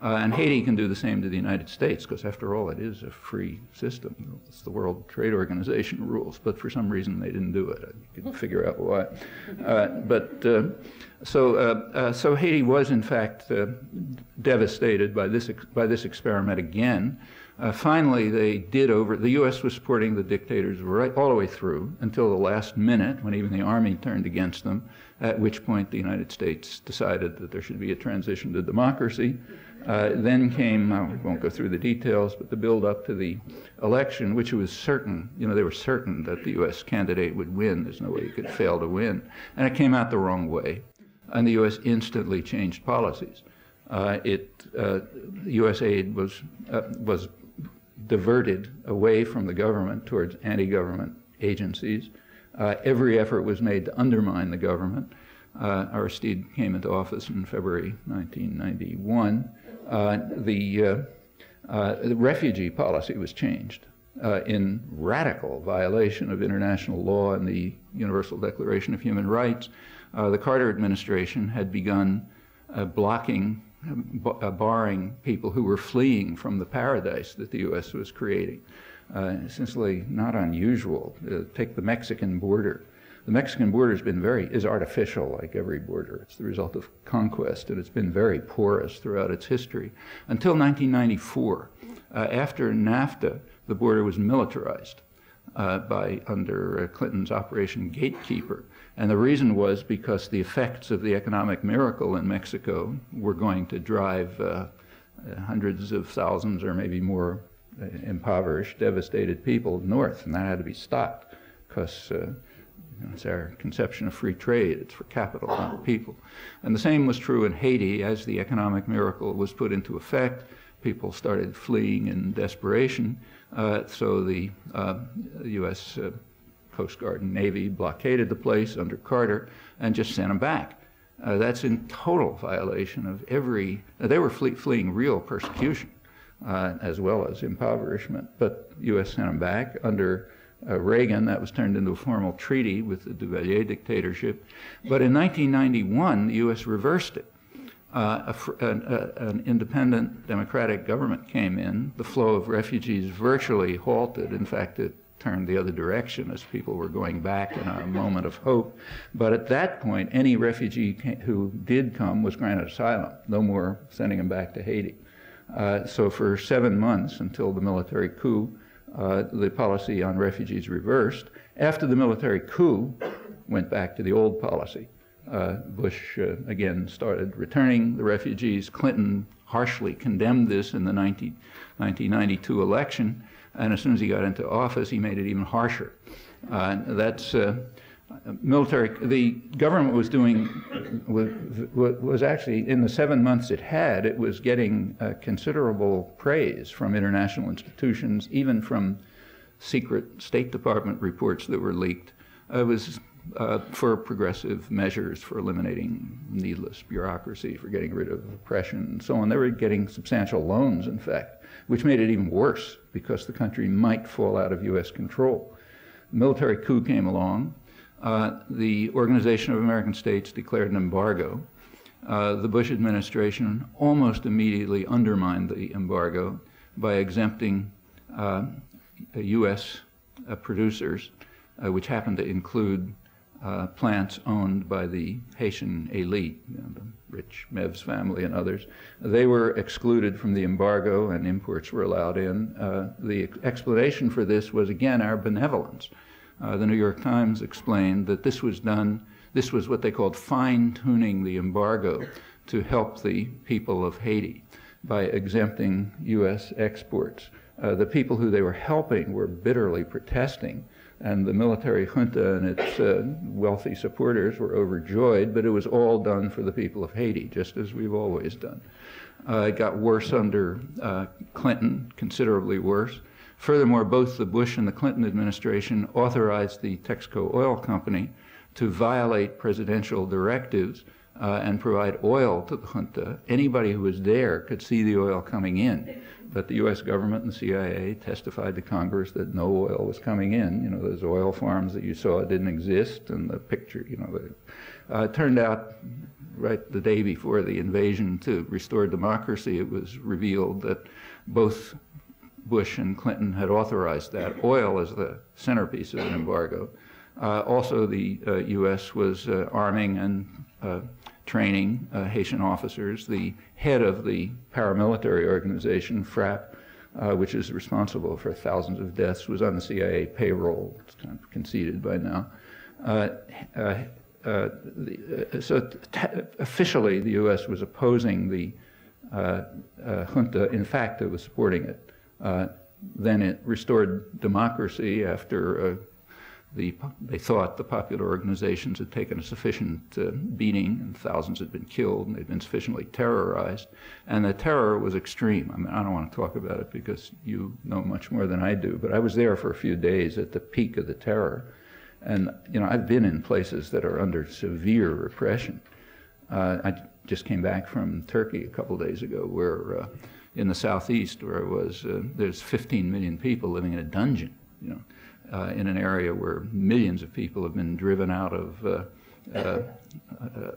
Uh, and Haiti can do the same to the United States, because after all, it is a free system. It's the World Trade Organization rules, but for some reason they didn't do it. You can figure out why. Uh, but uh, so, uh, uh, so Haiti was in fact uh, devastated by this by this experiment again. finally, they did over. The U.S. was supporting the dictators right all the way through until the last minute, when even the army turned against them. At which point, the United States decided that there should be a transition to democracy. Uh, then came, I won't go through the details, but the build up to the election, which was certain, you know, they were certain that the U.S. candidate would win. There's no way you could fail to win. And it came out the wrong way. And the U.S. instantly changed policies. Uh, it, uh, U.S. aid was, uh, was diverted away from the government towards anti government agencies. Uh, every effort was made to undermine the government. Uh, Aristide came into office in February 1991. Uh, the, uh, uh, the, refugee policy was changed in radical violation of international law and the Universal Declaration of Human Rights. the Carter administration had begun blocking barring people who were fleeing from the paradise that the U.S. was creating. Uh, essentially, not unusual. Uh, take the Mexican border. The Mexican border has been very is artificial, like every border. It's the result of conquest, and it's been very porous throughout its history until 1994. Uh, after NAFTA, the border was militarized uh, by under Clinton's Operation Gatekeeper. And the reason was because the effects of the economic miracle in Mexico were going to drive uh, hundreds of thousands or maybe more uh, impoverished, devastated people north, and that had to be stopped because uh, it's our conception of free trade. It's for capital, not people. And the same was true in Haiti as the economic miracle was put into effect. People started fleeing in desperation. Uh, so the uh, U.S. Uh, Coast Guard and Navy blockaded the place under Carter and just sent them back. Uh, that's in total violation of every. Uh, they were fle- fleeing real persecution uh, as well as impoverishment, but U.S. sent them back under uh, Reagan. That was turned into a formal treaty with the Duvalier dictatorship. But in 1991, the U.S. reversed it. Uh, a, an, a, an, independent democratic government came in. The flow of refugees virtually halted. In fact, it turned the other direction as people were going back in a moment of hope. But at that point, any refugee who did come was granted asylum. No more sending them back to Haiti. Uh, so for seven months until the military coup, uh, the policy on refugees reversed. After the military coup, went back to the old policy. Uh, Bush uh, again started returning the refugees. Clinton harshly condemned this in the 19, 1992 election. And as soon as he got into office, he made it even harsher. Uh, that's uh, military. The government was doing was, was, actually in the seven months it had, it was getting uh, considerable praise from international institutions, even from secret State Department reports that were leaked. it was uh, for progressive measures for eliminating needless bureaucracy, for getting rid of oppression, and so on. They were getting substantial loans, in fact which made it even worse because the country might fall out of U.S. control. military coup came along. Uh, the Organization of American States declared an embargo. Uh, the Bush administration almost immediately undermined the embargo by exempting uh, U.S. Uh, producers, uh, which happened to include plants owned by the Haitian elite, you know, the rich Mevs family and others. They were excluded from the embargo and imports were allowed in. The explanation for this was, again, our benevolence. Uh, the New York Times explained that this was done, this was what they called fine tuning the embargo to help the people of Haiti by exempting U.S. exports. Uh, the people who they were helping were bitterly protesting and the military junta and its uh, wealthy supporters were overjoyed, but it was all done for the people of Haiti, just as we've always done. Uh, it got worse under uh, Clinton, considerably worse. Furthermore, both the Bush and the Clinton administration authorized the Texaco Oil Company to violate presidential directives uh, and provide oil to the junta. Anybody who was there could see the oil coming in but the U.S. government and CIA testified to Congress that no oil was coming in. You know, those oil farms that you saw didn't exist, and the picture, you know, the, uh, it turned out right the day before the invasion to restore democracy, it was revealed that both Bush and Clinton had authorized that. Oil as the centerpiece of an embargo. Uh, also, the uh, U.S. was uh, arming and uh, training uh, Haitian officers. The head of the paramilitary organization, FRAPH, uh, which is responsible for thousands of deaths, was on the CIA payroll. It's kind of conceded by now. The, so officially, the U.S. was opposing the junta. In fact, it was supporting it. Then it restored democracy after the, they thought the popular organizations had taken a sufficient uh, beating and thousands had been killed and they'd been sufficiently terrorized. And the terror was extreme. I mean, I don't want to talk about it because you know much more than I do, but I was there for a few days at the peak of the terror. And, you know, I've been in places that are under severe repression. Uh, I just came back from Turkey a couple days ago where uh, in the southeast where it was, uh, there's 15 million people living in a dungeon, you know uh, in an area where millions of people have been driven out of, uh, uh,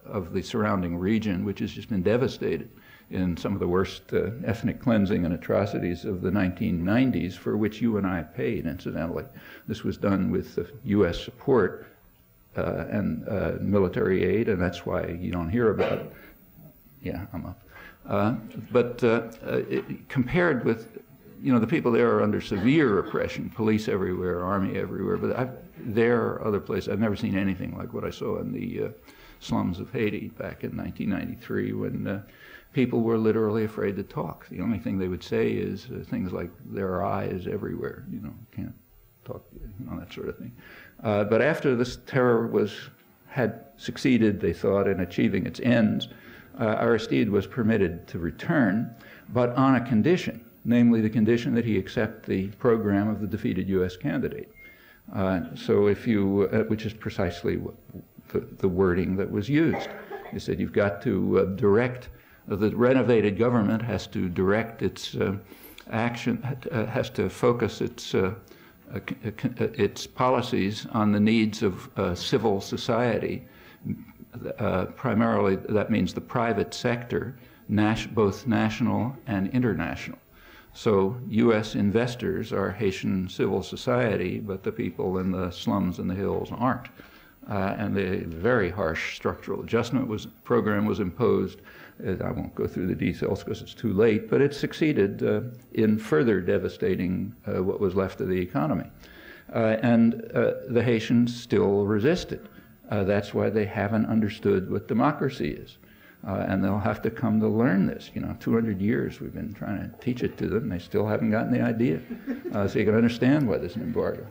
of the surrounding region, which has just been devastated. in some of the worst uh, ethnic cleansing and atrocities of the 1990s, for which you and I paid, incidentally. This was done with U.S. support uh, and uh, military aid, and that's why you don't hear about it. Yeah, I'm up. Uh, but uh, uh, it, compared with, you know, the people there are under severe oppression, police everywhere, army everywhere, but I've, there are other places. I've never seen anything like what I saw in the slums of Haiti back in 1993 when people were literally afraid to talk. The only thing they would say is uh, things like "there are eyes everywhere," you know, can't talk, you know, that sort of thing. Uh, but after this terror was had succeeded, they thought, in achieving its ends, uh, Aristide was permitted to return, but on a condition, namely the condition that he accept the program of the defeated U.S. candidate. Uh, so if you, uh, which is precisely the, the, wording that was used. He said you've got to uh, direct the renovated government has to direct its uh, action, uh, has to focus its uh, uh, uh, its policies on the needs of civil society. Primarily, that means the private sector, nas- both national and international. So, U.S. investors are Haitian civil society, but the people in the slums and the hills aren't. Uh, and the very harsh structural adjustment was, program was imposed I won't go through the details because it's too late, but it succeeded uh, in further devastating uh, what was left of the economy. Uh, and uh, the Haitians still resisted. Uh, that's why they haven't understood what democracy is. Uh, and they'll have to come to learn this. You know, 200 years we've been trying to teach it to them, they still haven't gotten the idea. so you can understand why there's an embargo.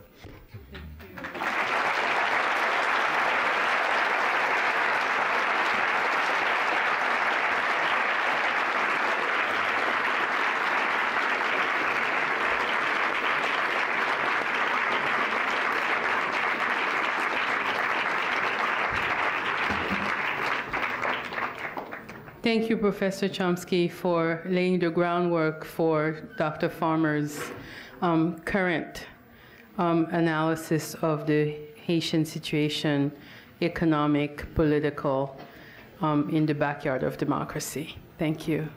Thank you, Professor Chomsky, for laying the groundwork for Dr. Farmer's um, current um, analysis of the Haitian situation, economic, political, um, in the backyard of democracy. Thank you.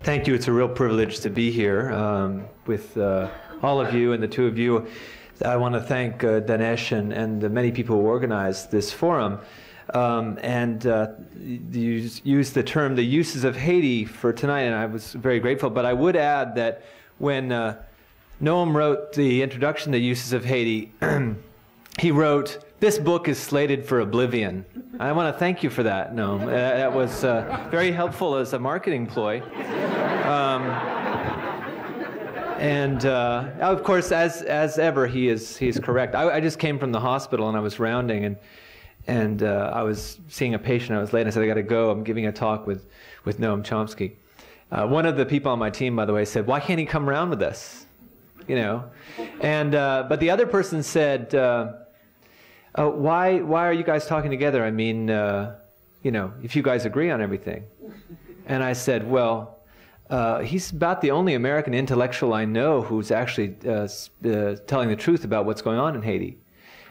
Thank you. It's a real privilege to be here um, with uh, all of you and the two of you. I want to thank uh, Danesh and, and the many people who organized this forum. Um, and uh, you used the term the uses of Haiti for tonight, and I was very grateful. But I would add that when uh, Noam wrote the introduction to Uses of Haiti, he wrote, This book is slated for oblivion. I want to thank you for that, Noam. Uh, that was uh, very helpful as a marketing ploy. Um, and uh, of course, as as ever, he is he is correct. I, I, just came from the hospital and I was rounding and and uh, I was seeing a patient. I was late. And I said I got to go. I'm giving a talk with with Noam Chomsky. Uh, one of the people on my team, by the way, said, "Why can't he come around with us?" You know, and uh, but the other person said, uh, oh, "Why why are you guys talking together? I mean, uh, you know, if you guys agree on everything." And I said, "Well." Uh, he's about the only American intellectual I know who's actually uh, uh, telling the truth about what's going on in Haiti.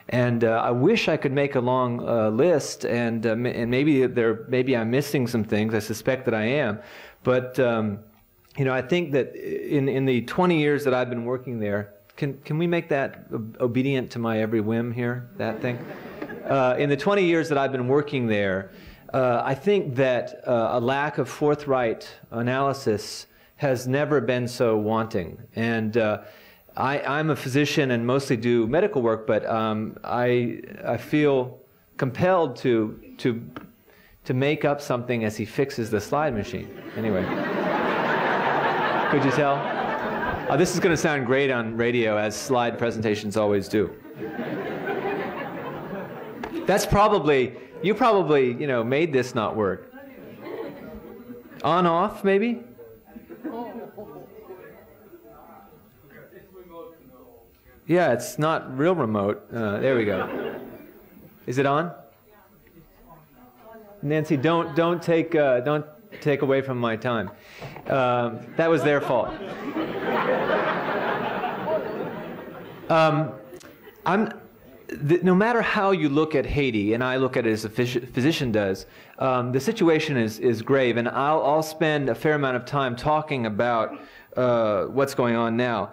And uh, I wish I could make a long uh, list, and, uh, and maybe, there, maybe I'm missing some things. I suspect that I am. But um, you know, I think that in, in the 20 years that I've been working there, can, can we make that obedient to my every whim here, that thing? in the 20 years that I've been working there, uh, I think that uh, a lack of forthright analysis has never been so wanting. And uh, I, am a physician and mostly do medical work, but um, I, I feel compelled to, to, to make up something as he fixes the slide machine. Anyway, could you tell? Uh, this is going to sound great on radio, as slide presentations always do. That's probably you probably, you know, made this not work. On, off, maybe? Yeah, it's not real remote. Uh, there we go. Is it on? Nancy, don't don't take uh, don't take away from my time. Um, that was their fault. Um, I'm no matter how you look at Haiti, and I look at it as a physician does, um, the situation is, is grave. And I'll, I'll spend a fair amount of time talking about uh, what's going on now.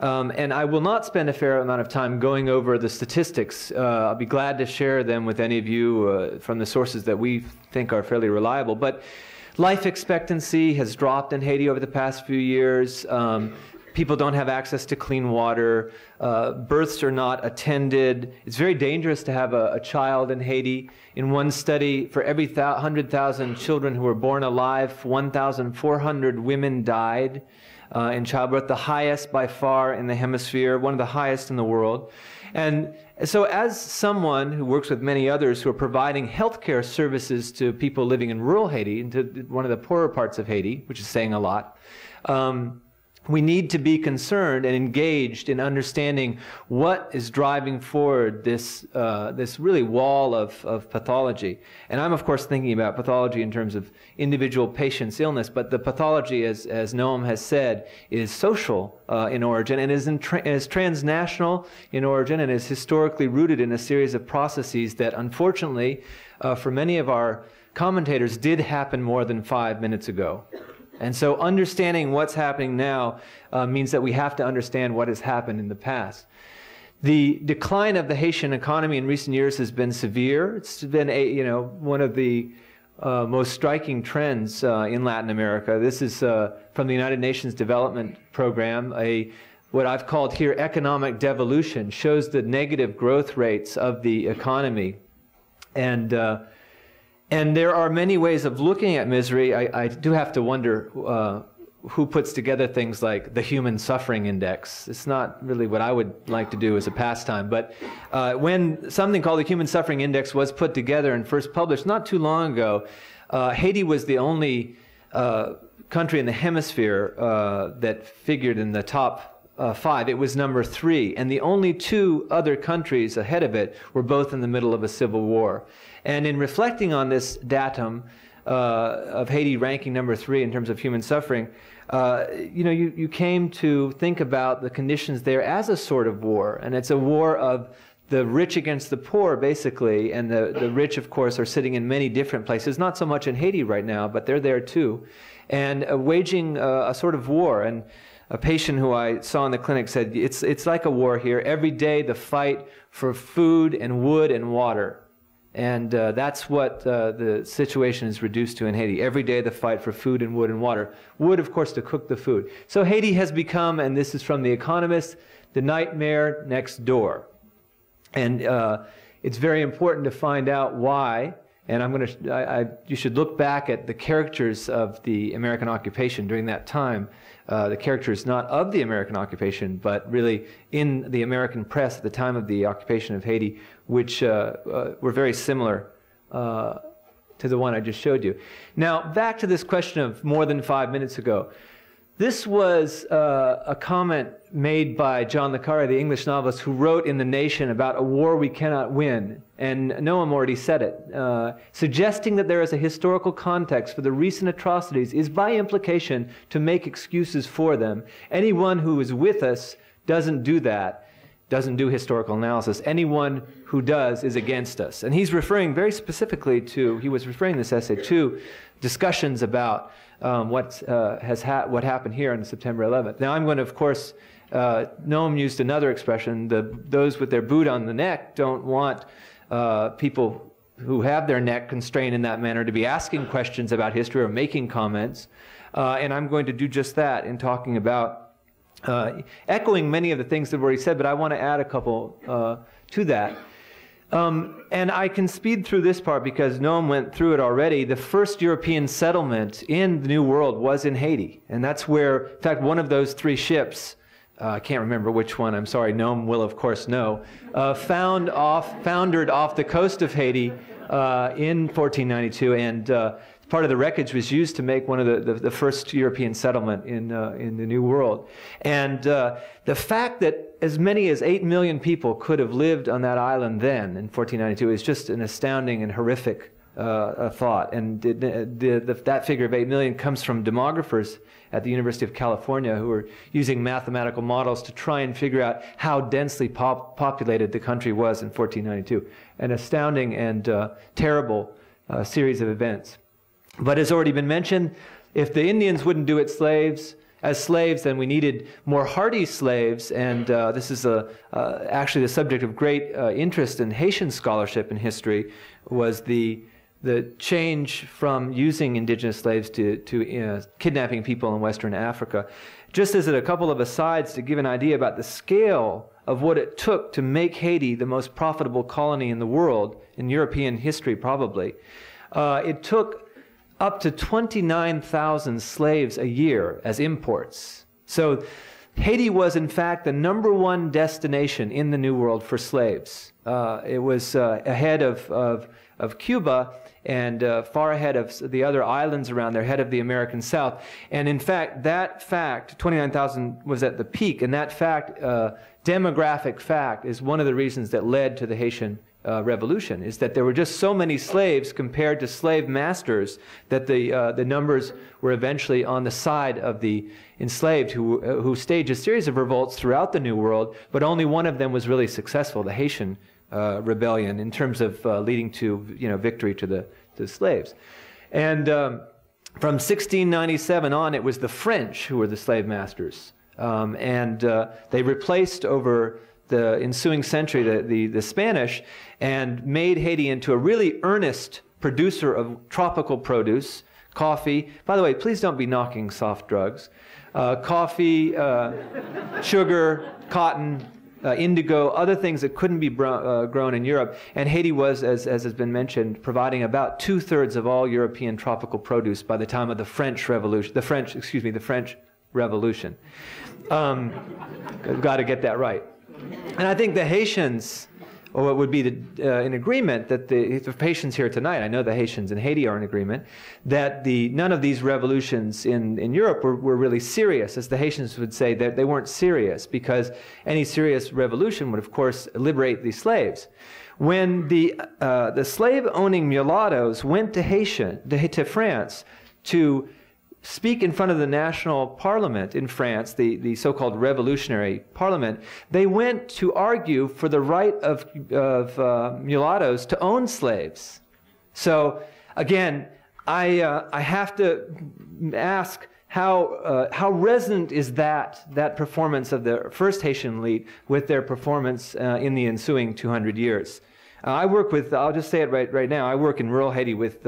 Um, and I will not spend a fair amount of time going over the statistics. Uh, I'll be glad to share them with any of you uh, from the sources that we think are fairly reliable. But life expectancy has dropped in Haiti over the past few years. Um, people don't have access to clean water. Uh, births are not attended. It's very dangerous to have a, a child in Haiti. In one study, for every 100,000 children who were born alive, 1,400 women died uh, in childbirth, the highest by far in the hemisphere, one of the highest in the world. And so, as someone who works with many others who are providing healthcare services to people living in rural Haiti, into one of the poorer parts of Haiti, which is saying a lot, um, we need to be concerned and engaged in understanding what is driving forward this, uh, this really wall of, of pathology. And I'm, of course, thinking about pathology in terms of individual patients' illness, but the pathology, as, as Noam has said, is social uh, in origin and is, in tra- is transnational in origin and is historically rooted in a series of processes that, unfortunately, uh, for many of our commentators, did happen more than five minutes ago. And so understanding what's happening now uh, means that we have to understand what has happened in the past. The decline of the Haitian economy in recent years has been severe. It's been a, you know, one of the uh, most striking trends uh, in Latin America. This is uh, from the United Nations Development Program, a what I've called here economic devolution, shows the negative growth rates of the economy. And uh, and there are many ways of looking at misery. I, I do have to wonder uh, who puts together things like the Human Suffering Index. It's not really what I would like to do as a pastime. But uh, when something called the Human Suffering Index was put together and first published not too long ago, uh, Haiti was the only uh, country in the hemisphere uh, that figured in the top uh, five. It was number three. And the only two other countries ahead of it were both in the middle of a civil war. And in reflecting on this datum uh, of Haiti ranking number three in terms of human suffering, uh, you know, you, you came to think about the conditions there as a sort of war. And it's a war of the rich against the poor, basically. And the, the rich, of course, are sitting in many different places, not so much in Haiti right now, but they're there too. And uh, waging uh, a sort of war. And a patient who I saw in the clinic said, it's, it's like a war here. Every day, the fight for food and wood and water. And uh, that's what uh, the situation is reduced to in Haiti. Every day, the fight for food and wood and water. Wood, of course, to cook the food. So Haiti has become, and this is from The Economist, the nightmare next door. And uh, it's very important to find out why. And I'm going to, you should look back at the characters of the American occupation during that time uh, the characters not of the American occupation, but really in the American press at the time of the occupation of Haiti, which uh, uh, were very similar uh, to the one I just showed you. Now, back to this question of more than five minutes ago. This was uh, a comment made by John le Carre, the English novelist, who wrote in The Nation about a war we cannot win. And Noam already said it. Uh, suggesting that there is a historical context for the recent atrocities is by implication to make excuses for them. Anyone who is with us doesn't do that, doesn't do historical analysis. Anyone who does is against us. And he's referring very specifically to, he was referring this essay to discussions about um, what, uh, has ha- what happened here on September 11th. Now, I'm going to, of course, uh, Noam used another expression the, those with their boot on the neck don't want uh, people who have their neck constrained in that manner to be asking questions about history or making comments. Uh, and I'm going to do just that in talking about, uh, echoing many of the things that were already said, but I want to add a couple uh, to that. Um, and I can speed through this part because Noam went through it already. The first European settlement in the New World was in Haiti. And that's where, in fact, one of those three ships, uh, I can't remember which one, I'm sorry, Noam will of course know, uh, found off, foundered off the coast of Haiti uh, in 1492. And uh, part of the wreckage was used to make one of the, the, the first European settlement in, uh, in the New World. And uh, the fact that as many as 8 million people could have lived on that island then in 1492 is just an astounding and horrific uh, thought. And the, the, the, that figure of 8 million comes from demographers at the University of California who are using mathematical models to try and figure out how densely pop- populated the country was in 1492. An astounding and uh, terrible uh, series of events. But as already been mentioned, if the Indians wouldn't do it slaves, as slaves, then we needed more hardy slaves, and uh, this is a, uh, actually the subject of great uh, interest in Haitian scholarship and history, was the the change from using indigenous slaves to, to uh, kidnapping people in Western Africa. Just as a couple of asides to give an idea about the scale of what it took to make Haiti the most profitable colony in the world, in European history probably, uh, it took up to 29,000 slaves a year as imports. So Haiti was, in fact, the number one destination in the New World for slaves. Uh, it was uh, ahead of, of, of Cuba and uh, far ahead of the other islands around there, ahead of the American South. And in fact, that fact, 29,000 was at the peak, and that fact, uh, demographic fact, is one of the reasons that led to the Haitian uh, revolution is that there were just so many slaves compared to slave masters that the, uh, the numbers were eventually on the side of the enslaved who, uh, who staged a series of revolts throughout the New World, but only one of them was really successful, the Haitian uh, rebellion, in terms of uh, leading to you know, victory to the, to the slaves. And um, from 1697 on, it was the French who were the slave masters. Um, and uh, they replaced over the ensuing century the, the, the Spanish and made Haiti into a really earnest producer of tropical produce, coffee. By the way, please don't be knocking soft drugs. Uh, coffee, uh, sugar, cotton, uh, indigo, other things that couldn't be uh, grown in Europe. And Haiti was, as, as has been mentioned, providing about two thirds of all European tropical produce by the time of the French Revolution. The French, excuse me, the French Revolution. Um, got to get that right. And I think the Haitians, or would be the, uh, in agreement that the, the Haitians here tonight, I know the Haitians in Haiti are in agreement, that the, none of these revolutions in, in Europe were, were really serious. As the Haitians would say, that they weren't serious because any serious revolution would, of course, liberate the slaves. When the, uh, the slave owning mulattoes went to, Haitian, to, to France to speak in front of the national parliament in France, the, the so called revolutionary parliament, they went to argue for the right of, of uh, mulattoes to own slaves. So, again, I, uh, I have to ask how, uh, how resonant is that, that performance of the first Haitian elite with their performance uh, in the ensuing 200 years? Uh, I work with, I'll just say it right, right now, I work in rural Haiti with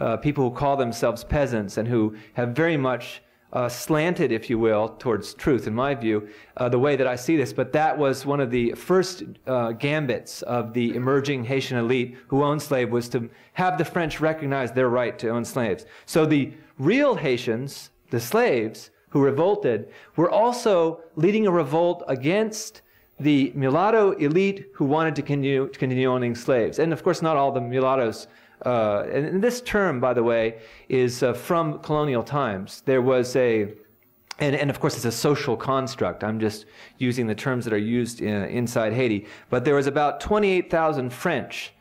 uh, people who call themselves peasants and who have very much uh, slanted, if you will, towards truth, in my view, uh, the way that I see this. But that was one of the first uh, gambits of the emerging Haitian elite who owned slaves was to have the French recognize their right to own slaves. So the real Haitians, the slaves who revolted, were also leading a revolt against the mulatto elite who wanted to continue, to continue owning slaves. And of course, not all the mulattoes uh, and this term, by the way, is uh, from colonial times. There was a, and, and, of course it's a social construct. I'm just using the terms that are used in, inside Haiti. But there was about 28,000 French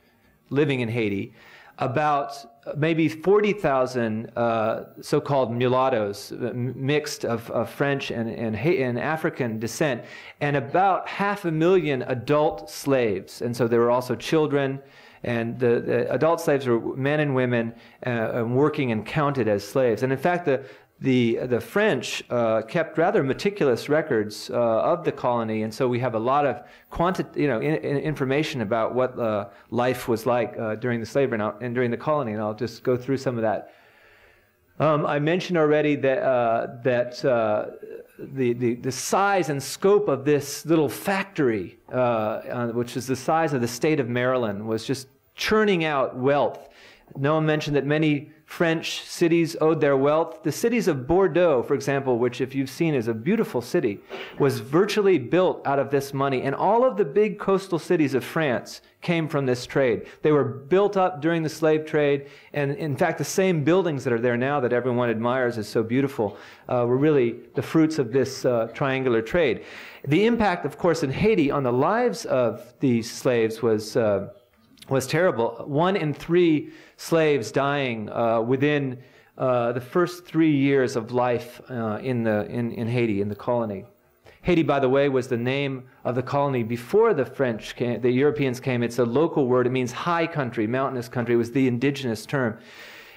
living in Haiti, about maybe 40,000 uh, so-called mulattoes, uh, mixed of, of French and, and, and, African descent, and about half a million adult slaves. And so there were also children and the, the adult slaves were men and women uh, working and counted as slaves. And in fact, the, the, the French uh, kept rather meticulous records uh, of the colony, and so we have a lot of quanti- you know, in, in information about what uh, life was like uh, during the slavery and, and, during the colony, and I'll just go through some of that. Um, I mentioned already that, uh, that uh, the, the, the, size and scope of this little factory, which is the size of the state of Maryland, was just churning out wealth. Noam mentioned that many French cities owed their wealth. The cities of Bordeaux, for example, which, if you've seen, is a beautiful city, was virtually built out of this money. And all of the big coastal cities of France came from this trade. They were built up during the slave trade. And in fact, the same buildings that are there now that everyone admires as so beautiful uh, were really the fruits of this uh, triangular trade. The impact, of course, in Haiti on the lives of these slaves was. Uh, was terrible. One in three slaves dying uh, within uh, the first three years of life uh, in, the, in, in Haiti, in the colony. Haiti, by the way, was the name of the colony before the French came, the Europeans came. It's a local word. It means high country, mountainous country. It was the indigenous term.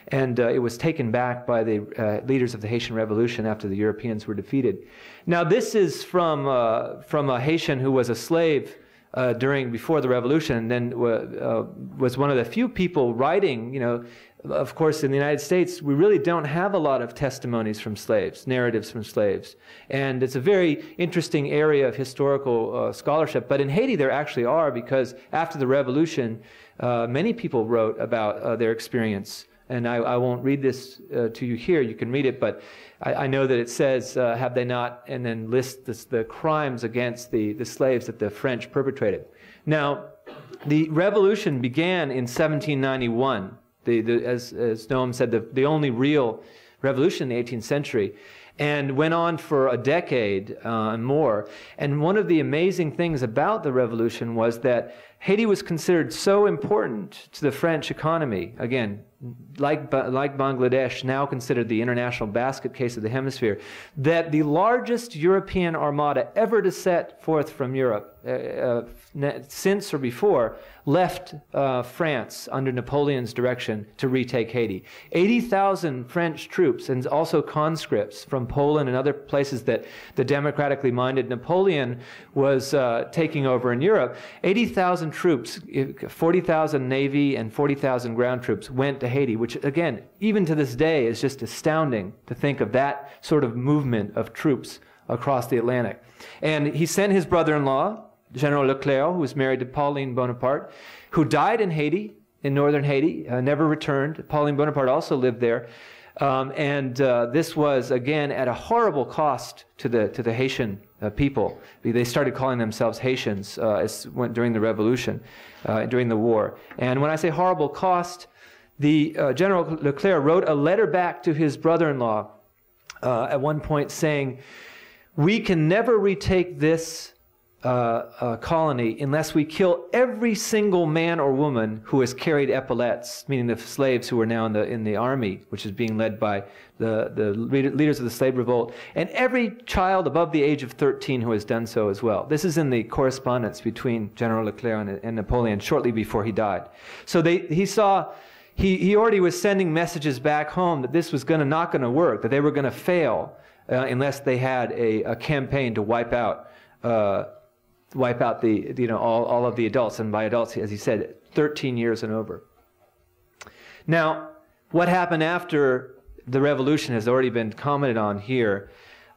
And uh, it was taken back by the uh, leaders of the Haitian Revolution after the Europeans were defeated. Now, this is from, uh, from a Haitian who was a slave uh, during before the revolution, and then uh, was one of the few people writing. You know, of course, in the United States, we really don't have a lot of testimonies from slaves, narratives from slaves, and it's a very interesting area of historical uh, scholarship. But in Haiti, there actually are because after the revolution, uh, many people wrote about uh, their experience. And I, I won't read this uh, to you here. You can read it, but I, I know that it says, uh, have they not, and then lists the crimes against the, the slaves that the French perpetrated. Now, the revolution began in 1791. The, the, as, as Noam said, the, the only real revolution in the 18th century and went on for a decade uh, and more. And one of the amazing things about the revolution was that Haiti was considered so important to the French economy. Again, like, like Bangladesh, now considered the international basket case of the hemisphere, that the largest European armada ever to set forth from Europe, uh, uh, since or before, left uh, France under Napoleon's direction to retake Haiti. 80,000 French troops and also conscripts from Poland and other places that the democratically minded Napoleon was uh, taking over in Europe. 80,000 troops, 40,000 Navy and 40,000 ground troops went to Haiti, which again, even to this day, is just astounding to think of that sort of movement of troops across the Atlantic. And he sent his brother in law, General Leclerc, who was married to Pauline Bonaparte, who died in Haiti, in northern Haiti, uh, never returned. Pauline Bonaparte also lived there. Um, and uh, this was, again, at a horrible cost to the, to the Haitian uh, people. They started calling themselves Haitians uh, went, during the revolution, uh, during the war. And when I say horrible cost, the uh, General Leclerc wrote a letter back to his brother-in-law uh, at one point saying, "We can never retake this uh, uh, colony unless we kill every single man or woman who has carried epaulets, meaning the slaves who are now in the in the army, which is being led by the the leaders of the slave revolt, and every child above the age of 13 who has done so as well. This is in the correspondence between General Leclerc and, and Napoleon shortly before he died. So they he saw he, he already was sending messages back home that this was gonna, not going to work, that they were going to fail uh, unless they had a, a, campaign to wipe out, uh, wipe out the, you know, all, all of the adults. And by adults, as he said, 13 years and over. Now, what happened after the revolution has already been commented on here.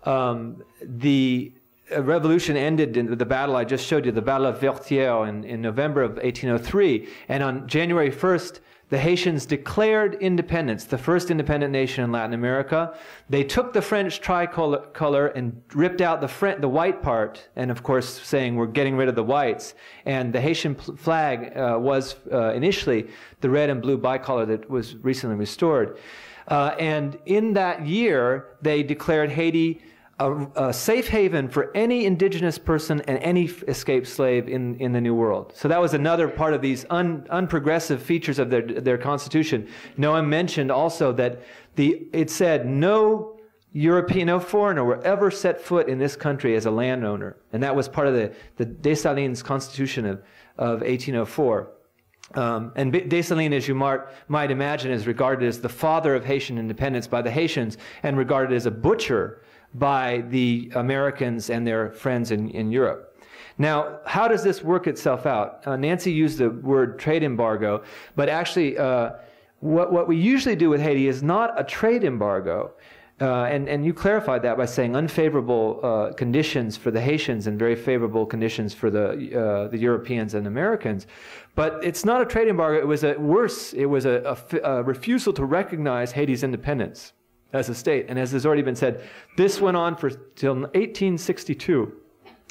Um, the revolution ended in the battle I just showed you, the Battle of Vertières in, in November of 1803. And on January 1st, the Haitians declared independence, the first independent nation in Latin America. They took the French tricolor and ripped out the, the white part, and of course, saying we're getting rid of the whites. And the Haitian flag uh, was uh, initially the red and blue bicolor that was recently restored. Uh, and in that year, they declared Haiti a, a, safe haven for any indigenous person and any escaped slave in, in the New World. So that was another part of these un, unprogressive features of their, their constitution. Noam mentioned also that the, it said no European, no foreigner will ever set foot in this country as a landowner. And that was part of the, the Dessalines Constitution of, of 1804. Um, and Dessalines, as you might imagine, is regarded as the father of Haitian independence by the Haitians and regarded as a butcher by the Americans and their friends in, in Europe. Now, how does this work itself out? Uh, Nancy used the word trade embargo, but actually, uh, what, what we usually do with Haiti is not a trade embargo. Uh, and, and you clarified that by saying unfavorable uh, conditions for the Haitians and very favorable conditions for the, uh, the Europeans and Americans. But it's not a trade embargo. It was a worse, it was a, a, a refusal to recognize Haiti's independence as a state. And as has already been said, this went on for till 1862.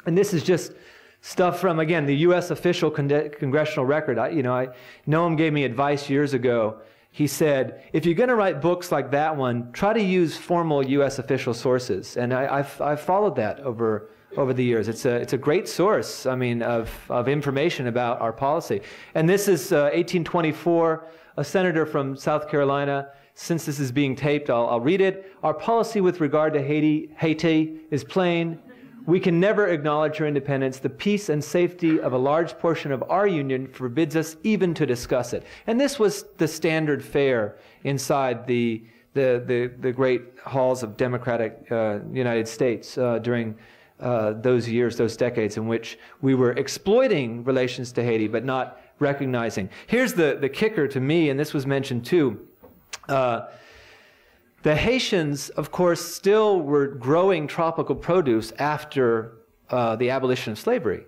And this is just stuff from again the U.S. official con- congressional record. I, you know, I Noam gave me advice years ago. He said, if you're going to write books like that one, try to use formal U.S. official sources. And I, have I've followed that over over the years. It's a, it's a great source, I mean, of, of information about our policy. And this is uh, 1824, a senator from South Carolina. Since this is being taped, I'll, I'll read it. Our policy with regard to Haiti, Haiti is plain. We can never acknowledge her independence. The peace and safety of a large portion of our union forbids us even to discuss it. And this was the standard fare inside the, the, the, the great halls of democratic uh, United States uh, during uh, those years, those decades in which we were exploiting relations to Haiti, but not recognizing. Here's the, the kicker to me, and this was mentioned too. Uh, the Haitians, of course, still were growing tropical produce after uh, the abolition of slavery.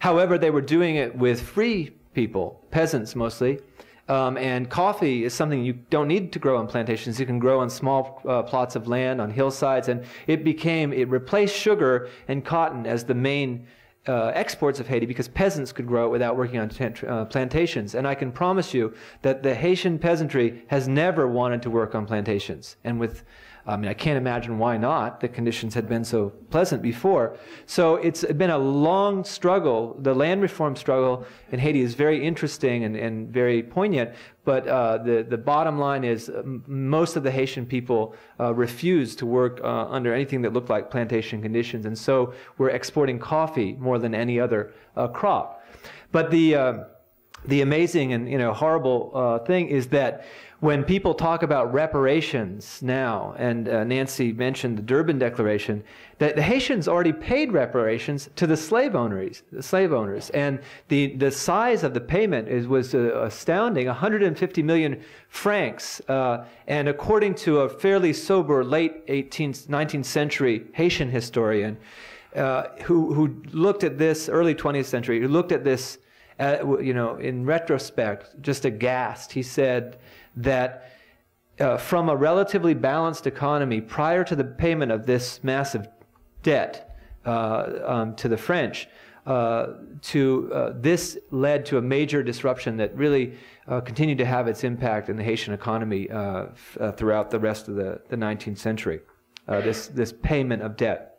However, they were doing it with free people, peasants mostly. Um, and coffee is something you don't need to grow on plantations. You can grow on small uh, plots of land, on hillsides, and it became, it replaced sugar and cotton as the main uh, exports of Haiti because peasants could grow it without working on uh, plantations. And I can promise you that the Haitian peasantry has never wanted to work on plantations. And with I mean, I can't imagine why not. The conditions had been so pleasant before. So it's been a long struggle. The land reform struggle in Haiti is very interesting and, and very poignant. But uh, the, the bottom line is uh, most of the Haitian people uh, to work uh, under anything that looked like plantation conditions. And so we're exporting coffee more than any other uh, crop. But the, uh, the amazing and you know, horrible thing is that when people talk about reparations now, and uh, Nancy mentioned the Durban Declaration, that the Haitians already paid reparations to the slave owners, the slave owners, and the, the size of the payment is, was uh, astounding, 150 million francs. Uh, and according to a fairly sober late 18th, 19th century Haitian historian, uh, who, who looked at this early 20th century, who looked at this, uh, you know, in retrospect, just aghast. He said that uh, from a relatively balanced economy prior to the payment of this massive debt uh, um, to the French, uh, to uh, this led to a major disruption that really uh, continued to have its impact in the Haitian economy uh, f- throughout the rest of the, the 19th century. this, this payment of debt.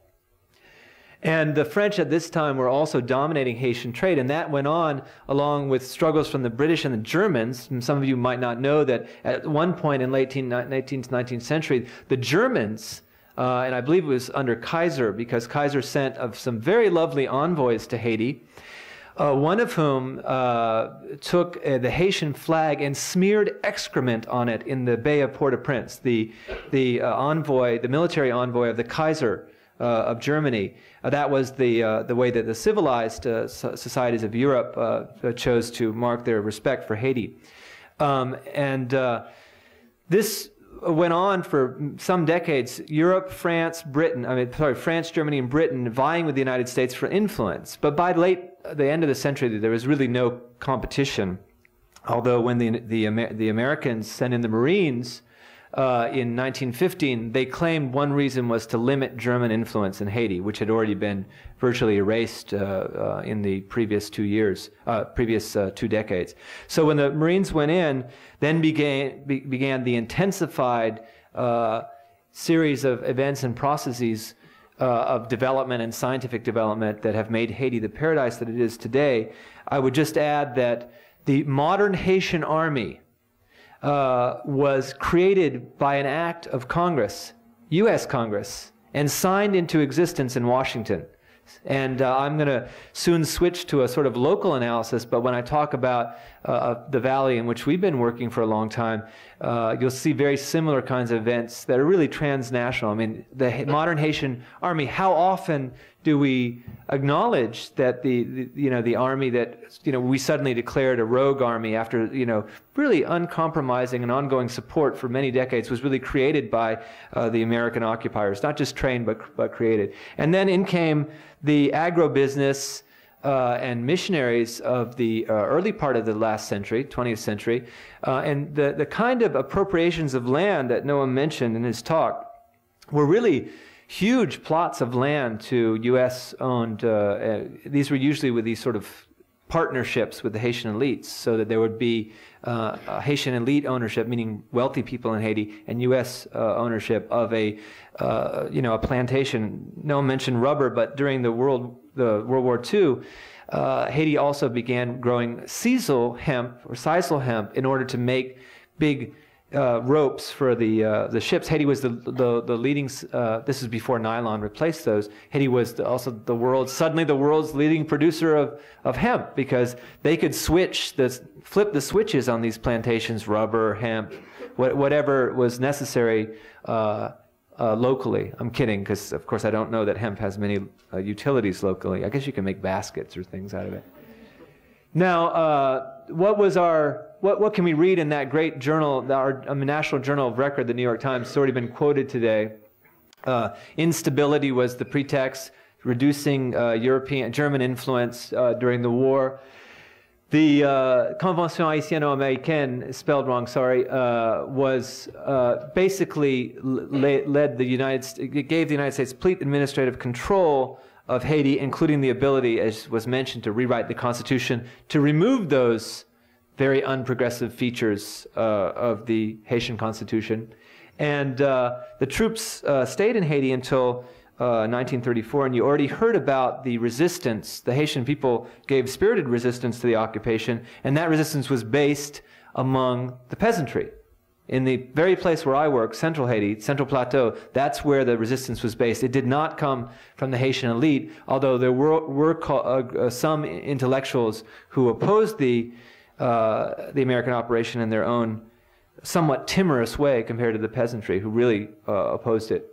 And the French at this time were also dominating Haitian trade, and that went on along with struggles from the British and the Germans. And some of you might not know that at one point in late 18th, 19th century, the Germans, uh, and I believe it was under Kaiser, because Kaiser sent of some very lovely envoys to Haiti, uh, one of whom uh, took uh, the Haitian flag and smeared excrement on it in the Bay of Port-au-Prince. The, the uh, envoy, the military envoy of the Kaiser uh, of Germany. Uh, that was the, uh, the way that the civilized societies of Europe chose to mark their respect for Haiti. Um, and this went on for some decades. Europe, France, Britain, I mean, sorry, France, Germany, and Britain vying with the United States for influence. But by late, the end of the century, there was really no competition. Although when the, the, the Americans sent in the Marines, uh, in 1915, they claimed one reason was to limit German influence in Haiti, which had already been virtually erased uh, uh, in the previous two years, uh, previous uh, two decades. So when the Marines went in, then began, be, began the intensified series of events and processes of development and scientific development that have made Haiti the paradise that it is today. I would just add that the modern Haitian army, uh, was created by an act of Congress, U.S. Congress, and signed into existence in Washington. And uh, I'm going to soon switch to a sort of local analysis, but when I talk about uh, the valley in which we've been working for a long time, uh, you'll see very similar kinds of events that are really transnational. I mean, the modern Haitian army, how often do we acknowledge that the, the, you know the army that you know we suddenly declared a rogue army after you know really uncompromising and ongoing support for many decades was really created by uh, the American occupiers, not just trained but but created. And then in came the agribusiness. Uh, and missionaries of the uh, early part of the last century, 20th century, uh, and the, the kind of appropriations of land that Noam mentioned in his talk were really huge plots of land to U.S. owned, uh, uh, these were usually with these sort of partnerships with the Haitian elites so that there would be uh, Haitian elite ownership, meaning wealthy people in Haiti, and U.S. Uh, ownership of a, uh, you know, a plantation. No one mentioned rubber, but during the World, the World War II, uh, Haiti also began growing sisal hemp or sisal hemp in order to make big uh, ropes for the uh, the ships. Haiti was the the, the leading. Uh, this is before nylon replaced those. Haiti was the, also the world suddenly the world's leading producer of, of hemp because they could switch the flip the switches on these plantations, rubber, hemp, what, whatever was necessary. Uh, uh, locally, I'm kidding because of course I don't know that hemp has many uh, utilities locally. I guess you can make baskets or things out of it. Now, what was our what, what can we read in that great journal, our um, National Journal of Record, the New York Times, it's already been quoted today. Uh, instability was the pretext, reducing uh, European, German influence uh, during the war. The uh, Convention Haitiano-Américaine, spelled wrong, sorry, uh, was uh, basically led the United, it gave the United States complete administrative control of Haiti, including the ability, as was mentioned, to rewrite the Constitution, to remove those very unprogressive features uh, of the Haitian constitution. And uh, the troops uh, stayed in Haiti until 1934, uh, and you already heard about the resistance. The Haitian people gave spirited resistance to the occupation, and that resistance was based among the peasantry. In the very place where I work, Central Haiti, Central Plateau, that's where the resistance was based. It did not come from the Haitian elite, although there were, were uh, some intellectuals who opposed the uh, the American operation in their own somewhat timorous way compared to the peasantry who really uh, opposed it.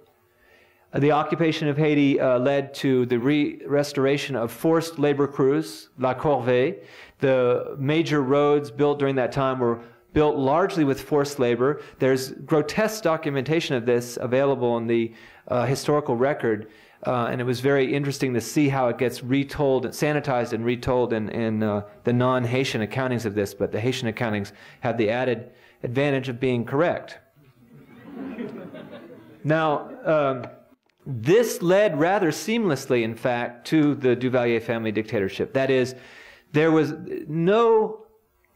The occupation of Haiti uh, led to the re- restoration of forced labor crews, La Corvée. The major roads built during that time were built largely with forced labor. There's grotesque documentation of this available in the uh, historical record. Uh, and it was very interesting to see how it gets retold, sanitized, and retold in, in uh, the non Haitian accountings of this. But the Haitian accountings have the added advantage of being correct. now, um, this led rather seamlessly, in fact, to the Duvalier family dictatorship. That is, there was no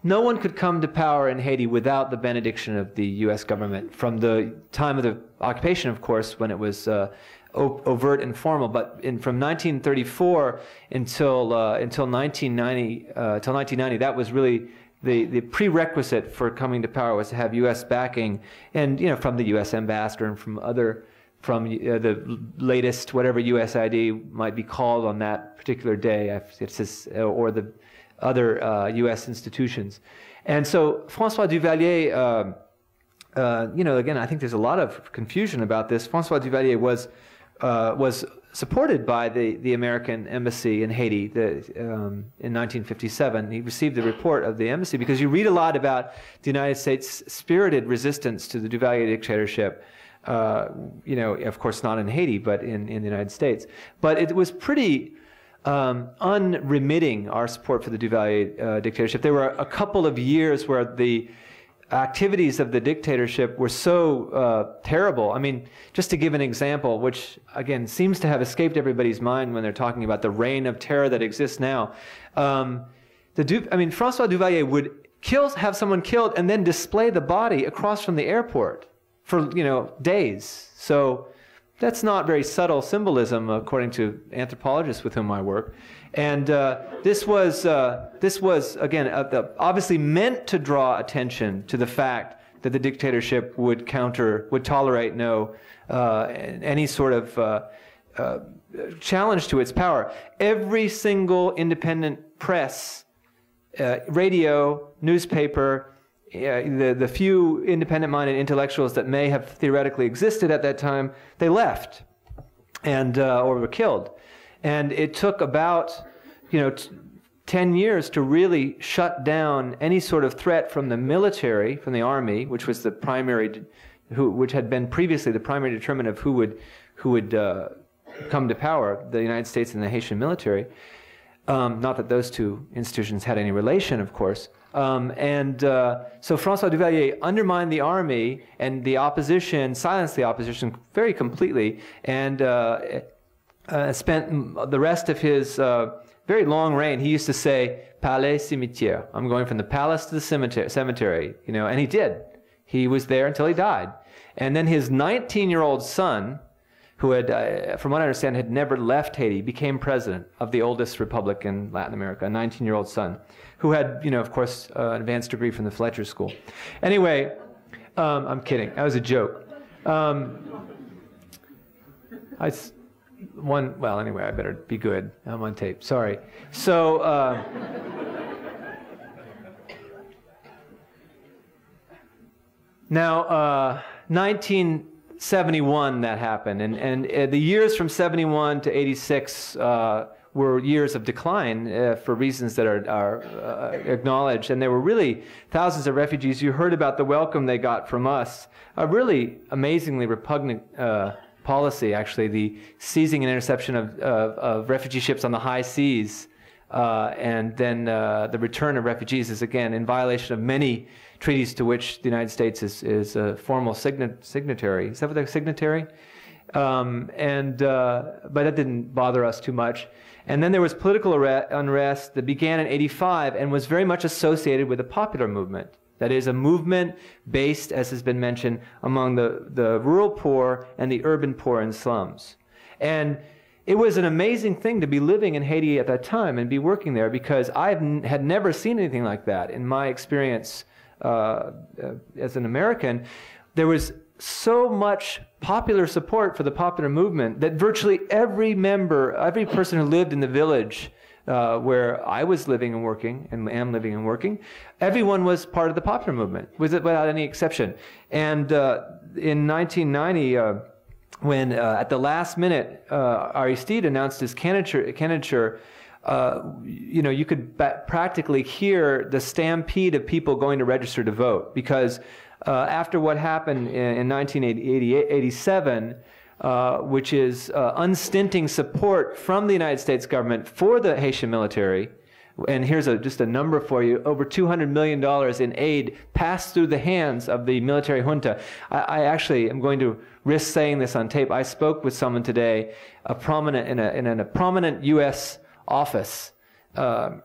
no one could come to power in Haiti without the benediction of the U.S. government. From the time of the occupation, of course, when it was uh, overt and formal. But in, from 1934 until uh, until 1990, uh, until 1990, that was really the, the prerequisite for coming to power was to have U.S. backing, and you know from the U.S. ambassador and from other from uh, the latest whatever USAID might be called on that particular day, it's or the other U.S. Uh, institutions. And so François Duvalier. Um, uh, you know, again, I think there's a lot of confusion about this. Francois Duvalier was uh, was supported by the, the American embassy in Haiti the, um, in 1957. He received the report of the embassy because you read a lot about the United States' spirited resistance to the Duvalier dictatorship. Uh, you know, of course, not in Haiti, but in, in the United States. But it was pretty um, unremitting, our support for the Duvalier uh, dictatorship. There were a couple of years where the activities of the dictatorship were so uh, terrible. I mean, just to give an example, which again seems to have escaped everybody's mind when they're talking about the reign of terror that exists now. Um, the du- I mean, Francois Duvalier would kill, have someone killed, and then display the body across from the airport for you know days. So that's not very subtle symbolism, according to anthropologists with whom I work. And uh, this was uh, this was again uh, obviously meant to draw attention to the fact that the dictatorship would counter would tolerate no uh, any sort of uh, uh, challenge to its power. Every single independent press, radio, newspaper. The, the few independent-minded intellectuals that may have theoretically existed at that time, they left and or were killed. And it took about, you know, t- 10 years to really shut down any sort of threat from the military, from the army, which was the primary, who, which had been previously the primary determinant of who would, who would uh, come to power, the United States and the Haitian military. Um, not that those two institutions had any relation, of course. Um, and uh, so Francois Duvalier undermined the army and the opposition, silenced the opposition very completely, and uh, uh, spent the rest of his uh, very long reign, he used to say, Palais cimetière. I'm going from the palace to the cemetery, cemetery, you know, and he did. He was there until he died. And then his 19 year old son, who had, uh, from what I understand, had never left Haiti, became president of the oldest republic in Latin America, a 19 year old son, who had, you know, of course, uh, an advanced degree from the Fletcher School. Anyway, um, I'm kidding. That was a joke. Um, I, one, well, anyway, I better be good. I'm on tape. Sorry. So, uh, now, uh, 1971 that happened, and, and uh, the years from 71 to 86 uh, were years of decline uh, for reasons that are, are uh, acknowledged. And there were really thousands of refugees. You heard about the welcome they got from us, a really amazingly repugnant uh, policy, actually, the seizing and interception of, of, of refugee ships on the high seas. Uh, and then uh, the return of refugees is again in violation of many treaties to which the United States is, is a formal signa- signatory. Is that what they're signatory? Um, and uh, but that didn't bother us too much. And then there was political unrest that began in 85 and was very much associated with the popular movement. That is, a movement based, as has been mentioned, among the, the rural poor and the urban poor in slums. And it was an amazing thing to be living in Haiti at that time and be working there because I had never seen anything like that in my experience uh, uh, as an American. There was so much popular support for the popular movement that virtually every member, every person who lived in the village uh, where I was living and working, and am living and working, everyone was part of the popular movement, without any exception. And uh, in 1990, uh, when uh, at the last minute uh, Aristide announced his candidature, candidature uh, you know, you could practically hear the stampede of people going to register to vote because uh, after what happened in, in 1987, uh, which is uh, unstinting support from the United States government for the Haitian military. And here's a, just a number for you over $200 million in aid passed through the hands of the military junta. I, I actually am going to risk saying this on tape. I spoke with someone today, a prominent, in, a, in a prominent U.S. office. Uh,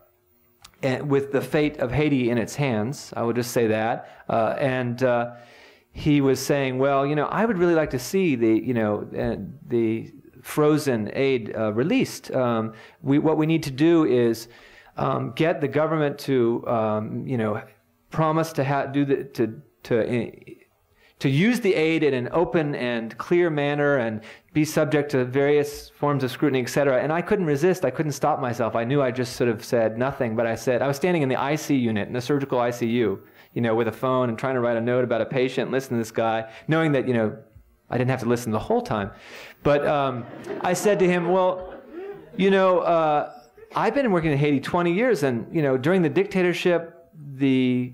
with the fate of Haiti in its hands. I would just say that. Uh, and uh, he was saying, well, you know, I would really like to see the, you know, uh, the frozen aid uh, released. Um, we, what we need to do is um, get the government to, um, you know, promise to do the, to to to use the aid in an open and clear manner and be subject to various forms of scrutiny, etc. And I couldn't resist. I couldn't stop myself. I knew I just sort of said nothing, but I said, I was standing in the IC unit, in the surgical ICU, you know, with a phone and trying to write a note about a patient, listen to this guy, knowing that, you know, I didn't have to listen the whole time. But um, I said to him, well, you know, uh, I've been working in Haiti 20 years, and, you know, during the dictatorship, the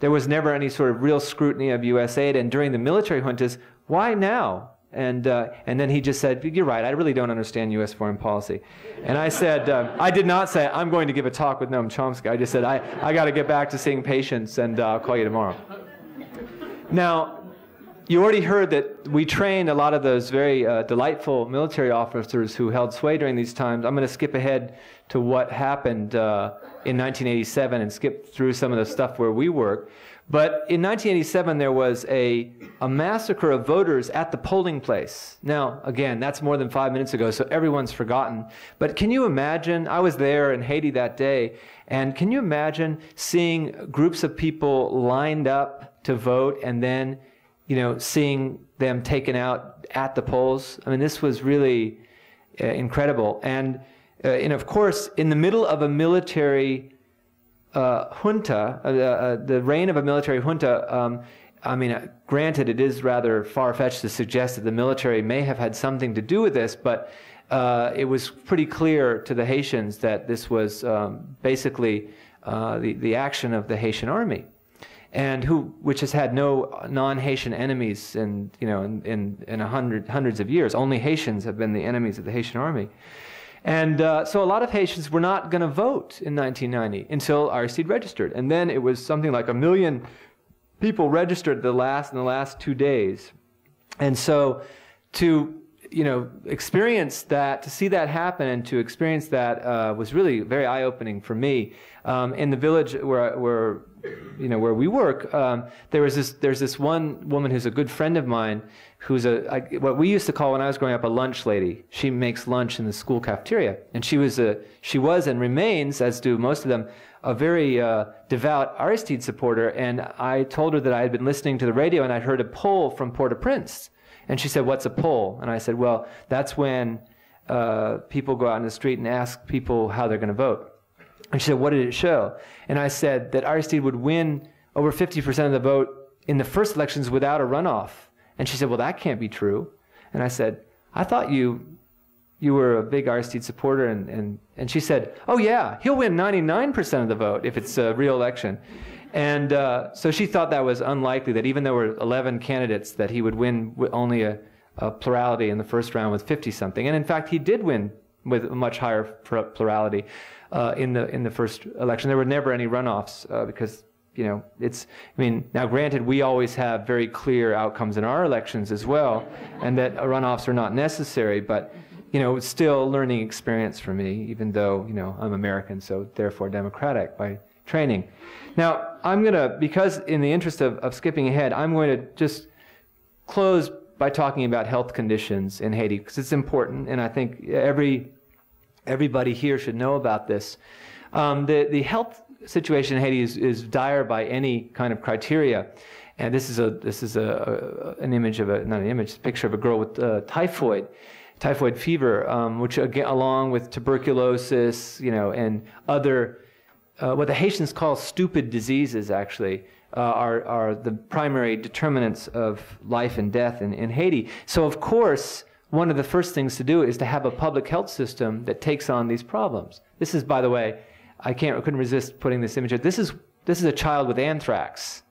there was never any sort of real scrutiny of U.S. aid. And during the military juntas, why now? And, uh, and then he just said, You're right, I really don't understand U.S. foreign policy. And I said, uh, I did not say, I'm going to give a talk with Noam Chomsky. I just said, I, I got to get back to seeing patients and uh, I'll call you tomorrow. Now, you already heard that we trained a lot of those very uh, delightful military officers who held sway during these times. I'm going to skip ahead to what happened uh, in 1987 and skip through some of the stuff where we work. But in 1987, there was a, a massacre of voters at the polling place. Now, again, that's more than five minutes ago, so everyone's forgotten. But can you imagine? I was there in Haiti that day, and can you imagine seeing groups of people lined up to vote and then you know, seeing them taken out at the polls. I mean, this was really uh, incredible. And, uh, and of course, in the middle of a military uh, junta, uh, uh, the reign of a military junta, um, I mean, uh, granted, it is rather far fetched to suggest that the military may have had something to do with this, but it was pretty clear to the Haitians that this was um, basically the, the action of the Haitian army and who which has had no non-Haitian enemies in you know in in, in hundred, hundreds of years. Only Haitians have been the enemies of the Haitian army. And uh, so a lot of Haitians were not going to vote in 1990 until Aristide registered. And then it was something like a million people registered the last in the last two days. And so to you know, experience that, to see that happen and to experience that uh, was really very eye opening for me. Um, in the village where, where, you know, where we work, um, there was this, there's this one woman who's a good friend of mine who's a, I, what we used to call when I was growing up a lunch lady. She makes lunch in the school cafeteria. And she was, a, she was and remains, as do most of them, a very uh, devout Aristide supporter. And I told her that I had been listening to the radio and I'd heard a poll from Port-au-Prince and she said, What's a poll? And I said, Well, that's when uh, people go out in the street and ask people how they're going to vote. And she said, What did it show? And I said that Aristide would win over 50% of the vote in the first elections without a runoff. And she said, Well, that can't be true. And I said, I thought you you were a big Aristide supporter, and, and, and she said, Oh, yeah, he'll win 99% of the vote if it's a real election. And uh, so she thought that was unlikely, that even though there were 11 candidates, that he would win only a, a plurality in the first round with 50 something. And in fact, he did win with a much higher plurality uh, in, the, in the first election. There were never any runoffs uh, because, you know, it's, I mean, now granted, we always have very clear outcomes in our elections as well, and that runoffs are not necessary, but you know, it's still a learning experience for me, even though, you know, I'm American, so therefore democratic by training. Now, I'm going to, because in the interest of, of skipping ahead, I'm going to just close by talking about health conditions in Haiti because it's important, and I think every everybody here should know about this. Um, the the health situation in Haiti is, is dire by any kind of criteria, and this is a this is a, a an image of a not an image, a picture of a girl with uh, typhoid, typhoid fever, um, which again, along with tuberculosis, you know, and other uh, what the Haitians call stupid diseases, actually, uh, are, are the primary determinants of life and death in, in Haiti. So, of course, one of the first things to do is to have a public health system that takes on these problems. This is, by the way, I can't, couldn't resist putting this image. This is this is a child with anthrax,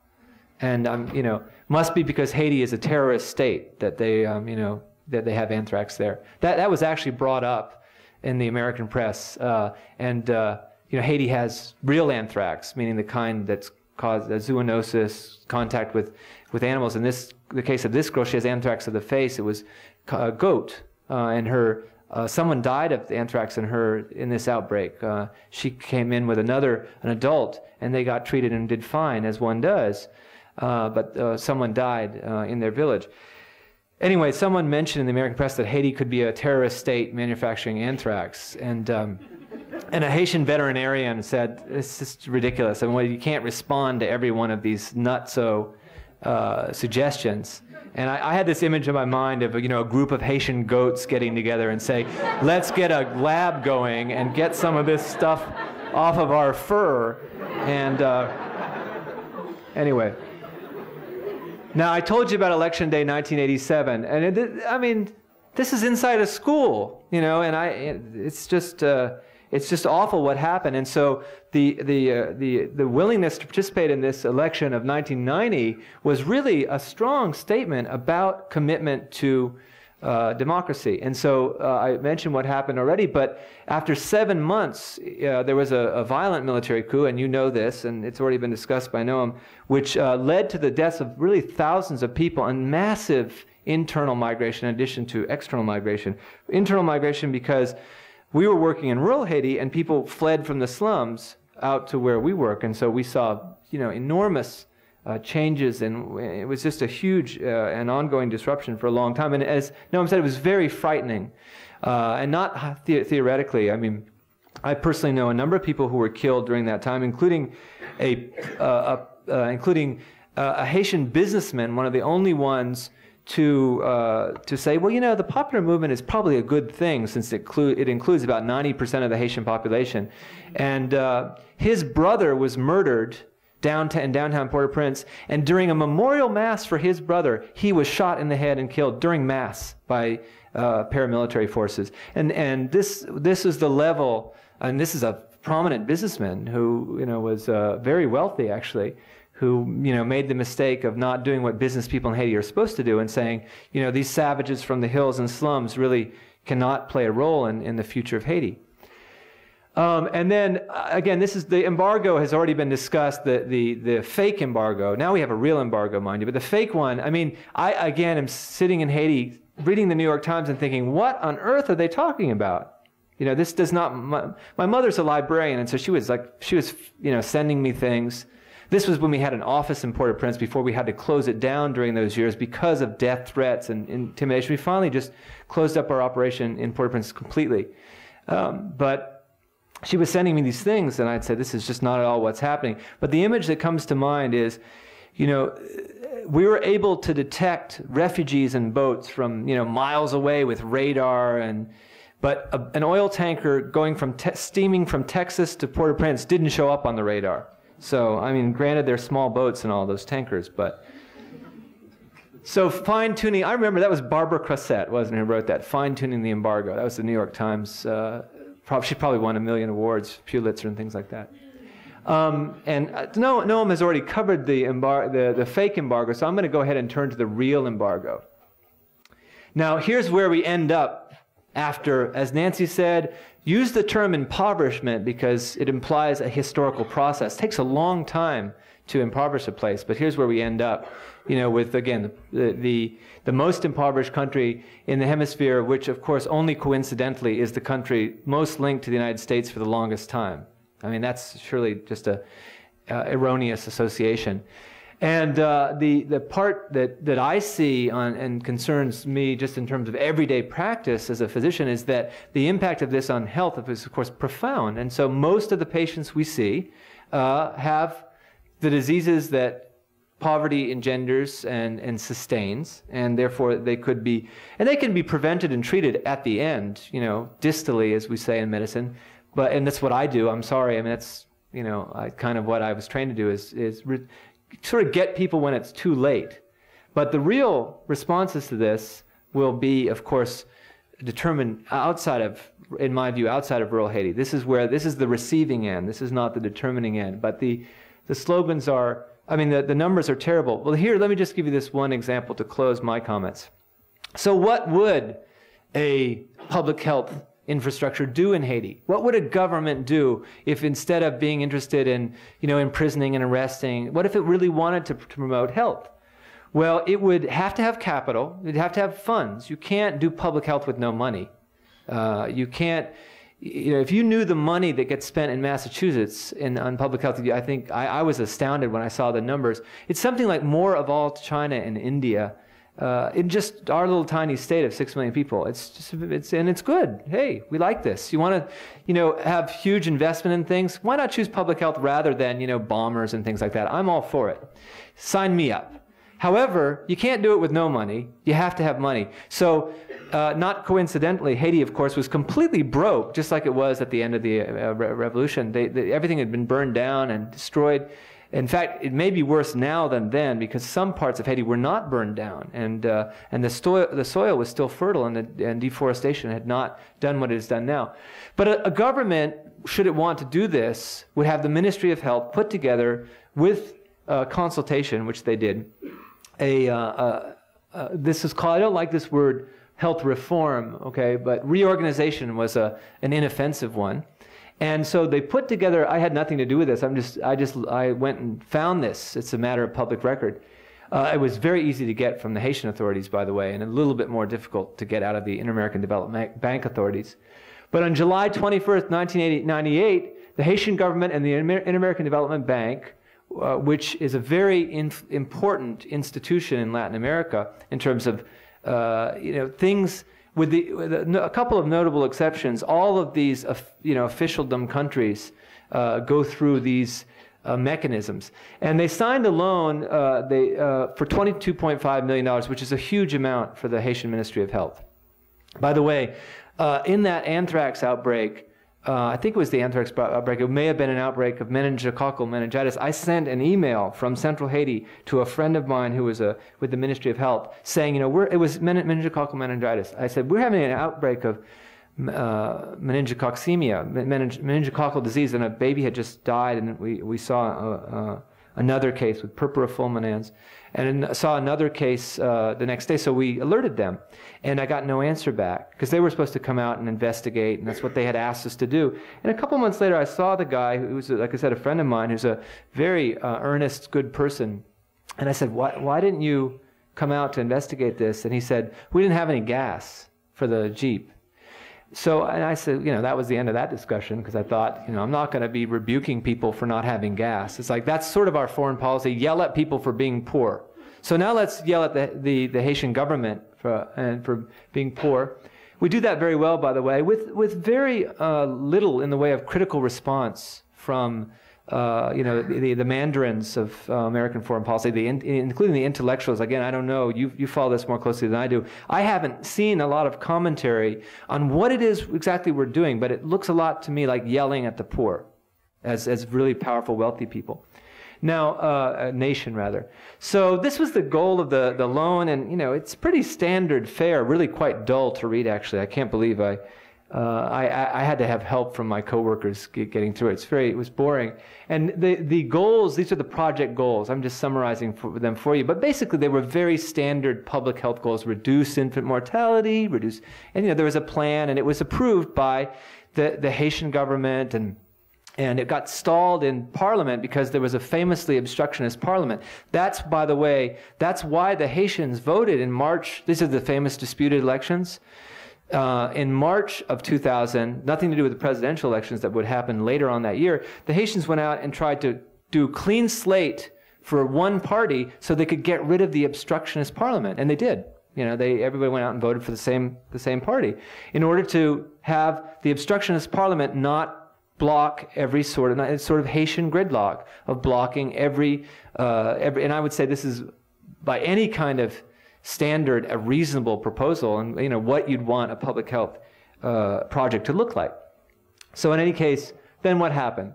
and um, you know, must be because Haiti is a terrorist state that they, um, you know, that they have anthrax there. That that was actually brought up in the American press, uh, and. Uh, you know, Haiti has real anthrax, meaning the kind that's caused a zoonosis, contact with, with animals. In this, the case of this girl, she has anthrax of the face. It was a goat, uh, and her uh, someone died of anthrax in her in this outbreak. Uh, she came in with another, an adult, and they got treated and did fine, as one does. Uh, but uh, someone died uh, in their village. Anyway, someone mentioned in the American press that Haiti could be a terrorist state manufacturing anthrax, and um, and a Haitian veterinarian said, "This is ridiculous. I mean, well, you can't respond to every one of these nutso uh, suggestions." And I, I, had this image in my mind of you know a group of Haitian goats getting together and say, "Let's get a lab going and get some of this stuff off of our fur." And uh, anyway, now I told you about Election Day 1987, and it, I mean, this is inside a school, you know, and I it's just. Uh, it's just awful what happened. And so the, the, uh, the, the willingness to participate in this election of 1990 was really a strong statement about commitment to uh, democracy. And so uh, I mentioned what happened already, but after seven months, uh, there was a, a, violent military coup, and you know this, and it's already been discussed by Noam, which uh, led to the deaths of really thousands of people and massive internal migration in addition to external migration. Internal migration because we were working in rural Haiti, and people fled from the slums out to where we work, and so we saw, you know, enormous uh, changes, and it was just a huge uh, and ongoing disruption for a long time. And as Noam said, it was very frightening, uh, and not the- theoretically. I mean, I personally know a number of people who were killed during that time, including a, uh, a uh, including uh, a Haitian businessman, one of the only ones to, uh, to say, well, you know, the popular movement is probably a good thing since it, clu- it includes about 90% of the Haitian population. And uh, his brother was murdered downtown, in downtown Port-au-Prince, and during a memorial mass for his brother, he was shot in the head and killed during mass by uh, paramilitary forces. And, and this, this is the level, and this is a prominent businessman who, you know, was uh, very wealthy, actually who you know made the mistake of not doing what business people in Haiti are supposed to do and saying, you know, these savages from the hills and slums really cannot play a role in, in the future of Haiti. Um, and then uh, again, this is the embargo has already been discussed. The, the the fake embargo. Now we have a real embargo, mind you, but the fake one. I mean, I again am sitting in Haiti reading the New York Times and thinking, what on earth are they talking about? You know, this does not. My, my mother's a librarian, and so she was like, she was, you know, sending me things. This was when we had an office in Port-au-Prince before we had to close it down during those years because of death threats and intimidation. We finally just closed up our operation in Port-au-Prince completely. Um, but she was sending me these things, and I'd say, this is just not at all what's happening. But the image that comes to mind is, you know, we were able to detect refugees and boats from, you know, miles away with radar and, but a, an oil tanker going from te- steaming from Texas to Port-au-Prince didn't show up on the radar. So, I mean, granted, they're small boats and all those tankers, but. So, fine tuning, I remember that was Barbara Crossette, wasn't it, who wrote that? Fine tuning the embargo. That was the New York Times. Uh, probably, she probably won a million awards, Pulitzer, and things like that. Um, and uh, Noam has already covered the, embar- the, the fake embargo, so I'm going to go ahead and turn to the real embargo. Now, here's where we end up after, as Nancy said, use the term impoverishment because it implies a historical process. It takes a long time to impoverish a place, but here's where we end up, you know, with, again, the, the, the most impoverished country in the hemisphere, which, of course, only coincidentally is the country most linked to the United States for the longest time. I mean, that's surely just a uh, erroneous association. And uh, the, the part that, that I see on, and concerns me just in terms of everyday practice as a physician is that the impact of this on health is, of course, profound. And so most of the patients we see uh, have the diseases that poverty engenders and, and sustains, and therefore they could be, and they can be prevented and treated at the end, you know, distally, as we say in medicine. But, and that's what I do. I'm sorry. I mean, that's, you know, I, kind of what I was trained to do is, is re- sort of get people when it's too late. But the real responses to this will be, of course, determined outside of, in my view, outside of rural Haiti. This is where, this is the receiving end. This is not the determining end. But the, the slogans are, I mean, the, the numbers are terrible. Well, here, let me just give you this one example to close my comments. So, what would a public health infrastructure do in Haiti? What would a government do if instead of being interested in, you know, imprisoning and arresting, what if it really wanted to, to promote health? Well, it would have to have capital. It'd have to have funds. You can't do public health with no money. Uh, you can't, you know, if you knew the money that gets spent in Massachusetts in, on public health, I think I, I was astounded when I saw the numbers. It's something like more of all China and India uh, in just our little tiny state of six million people. It's just it's and it's good. Hey, we like this. You want to, you know, have huge investment in things? Why not choose public health rather than you know bombers and things like that? I'm all for it. Sign me up. However, you can't do it with no money. You have to have money. So, uh, not coincidentally, Haiti, of course, was completely broke, just like it was at the end of the uh, revolution. They, they, everything had been burned down and destroyed. In fact, it may be worse now than then because some parts of Haiti were not burned down, and uh, and the soil the soil was still fertile, and, the, and deforestation had not done what it has done now. But a, a, government, should it want to do this, would have the Ministry of Health put together with uh, consultation, which they did. A uh, this is called. I don't like this word health reform, okay, but reorganization was a an inoffensive one. And so they put together, I had nothing to do with this. I'm just, I just, I went and found this. It's a matter of public record. Uh, it was very easy to get from the Haitian authorities, by the way, and a little bit more difficult to get out of the Inter-American Development Bank authorities. But on July 21st, 1998, the Haitian government and the Inter-American Development Bank, uh, which is a very important institution in Latin America in terms of, uh, you know, things with, the, with a, a, couple of notable exceptions, all of these you know, officialdom countries uh, go through these uh, mechanisms. And they signed a loan uh, they, uh, for $22.5 million, which is a huge amount for the Haitian Ministry of Health. By the way, uh, in that anthrax outbreak, uh, I think it was the anthrax outbreak. It may have been an outbreak of meningococcal meningitis. I sent an email from Central Haiti to a friend of mine who was a, with the Ministry of Health saying, you know, it was meningococcal meningitis. I said, we're having an outbreak of uh, meningococcemia, meningococcal disease, and a baby had just died, and we, we saw uh, uh another case with purpura fulminans and saw another case uh, the next day. So we alerted them, and I got no answer back because they were supposed to come out and investigate, and that's what they had asked us to do. And a couple months later, I saw the guy who was, like I said, a friend of mine who's a very uh, earnest, good person, and I said, "Why, why didn't you?" come out to investigate this, and he said, We didn't have any gas for the Jeep. So, I said, you know, that was the end of that discussion because I thought, you know, I'm not going to be rebuking people for not having gas. It's like that's sort of our foreign policy yell at people for being poor. So now let's yell at the, the, the Haitian government for, and for being poor. We do that very well, by the way, with, with very uh, little in the way of critical response from uh, you know, the, the mandarins of uh, American foreign policy, the in, including the intellectuals. Again, I don't know. You, you follow this more closely than I do. I haven't seen a lot of commentary on what it is exactly we're doing, but it looks a lot to me like yelling at the poor as, as really powerful, wealthy people. Now, uh, a nation rather. So this was the goal of the, the loan, and you know, it's pretty standard fare, really quite dull to read actually. I can't believe I uh, I, I, had to have help from my coworkers get, getting through it. It's very, it was boring. And the, the goals, these are the project goals. I'm just summarizing for them for you. But basically, they were very standard public health goals: reduce infant mortality, reduce, and you know there was a plan, and it was approved by the, the Haitian government and. And it got stalled in Parliament because there was a famously obstructionist Parliament. That's, by the way, that's why the Haitians voted in March. These are the famous disputed elections uh, in March of 2000, nothing to do with the presidential elections that would happen later on that year, the Haitians went out and tried to do clean slate for one party so they could get rid of the obstructionist parliament, and they did. You know, they everybody went out and voted for the same the same party in order to have the obstructionist parliament not block every sort of sort of Haitian gridlock of blocking every uh, every. And I would say this is by any kind of standard, a reasonable proposal, and you know what you'd want a public health uh, project to look like. So in any case, then what happened?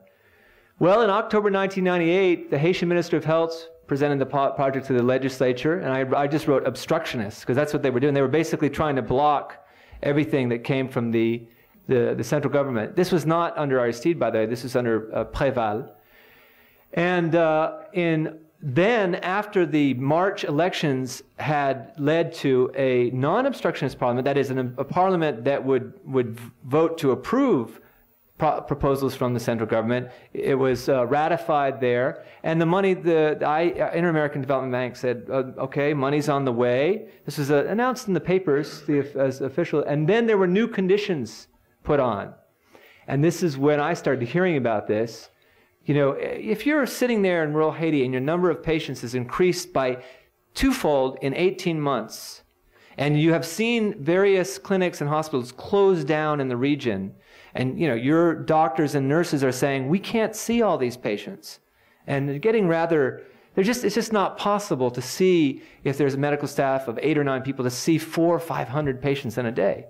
Well, in October 1998, the Haitian Minister of Health presented the project to the legislature, and I, I just wrote obstructionists because that's what they were doing. They were basically trying to block everything that came from the, the, the central government. This was not under Aristide, by the way. This was under uh, Préval. And uh, in then, after the March elections had led to a non obstructionist parliament, that is, an, a parliament that would, would vote to approve pro- proposals from the central government, it was uh, ratified there. And the money, the, the uh, Inter American Development Bank said, uh, okay, money's on the way. This was uh, announced in the papers the, as official. And then there were new conditions put on. And this is when I started hearing about this. You know, if you're sitting there in rural Haiti and your number of patients is increased by twofold in 18 months, and you have seen various clinics and hospitals close down in the region, and you know, your doctors and nurses are saying, we can't see all these patients. And they're getting rather, they're just, it's just not possible to see if there's a medical staff of eight or nine people to see four or 500 patients in a day.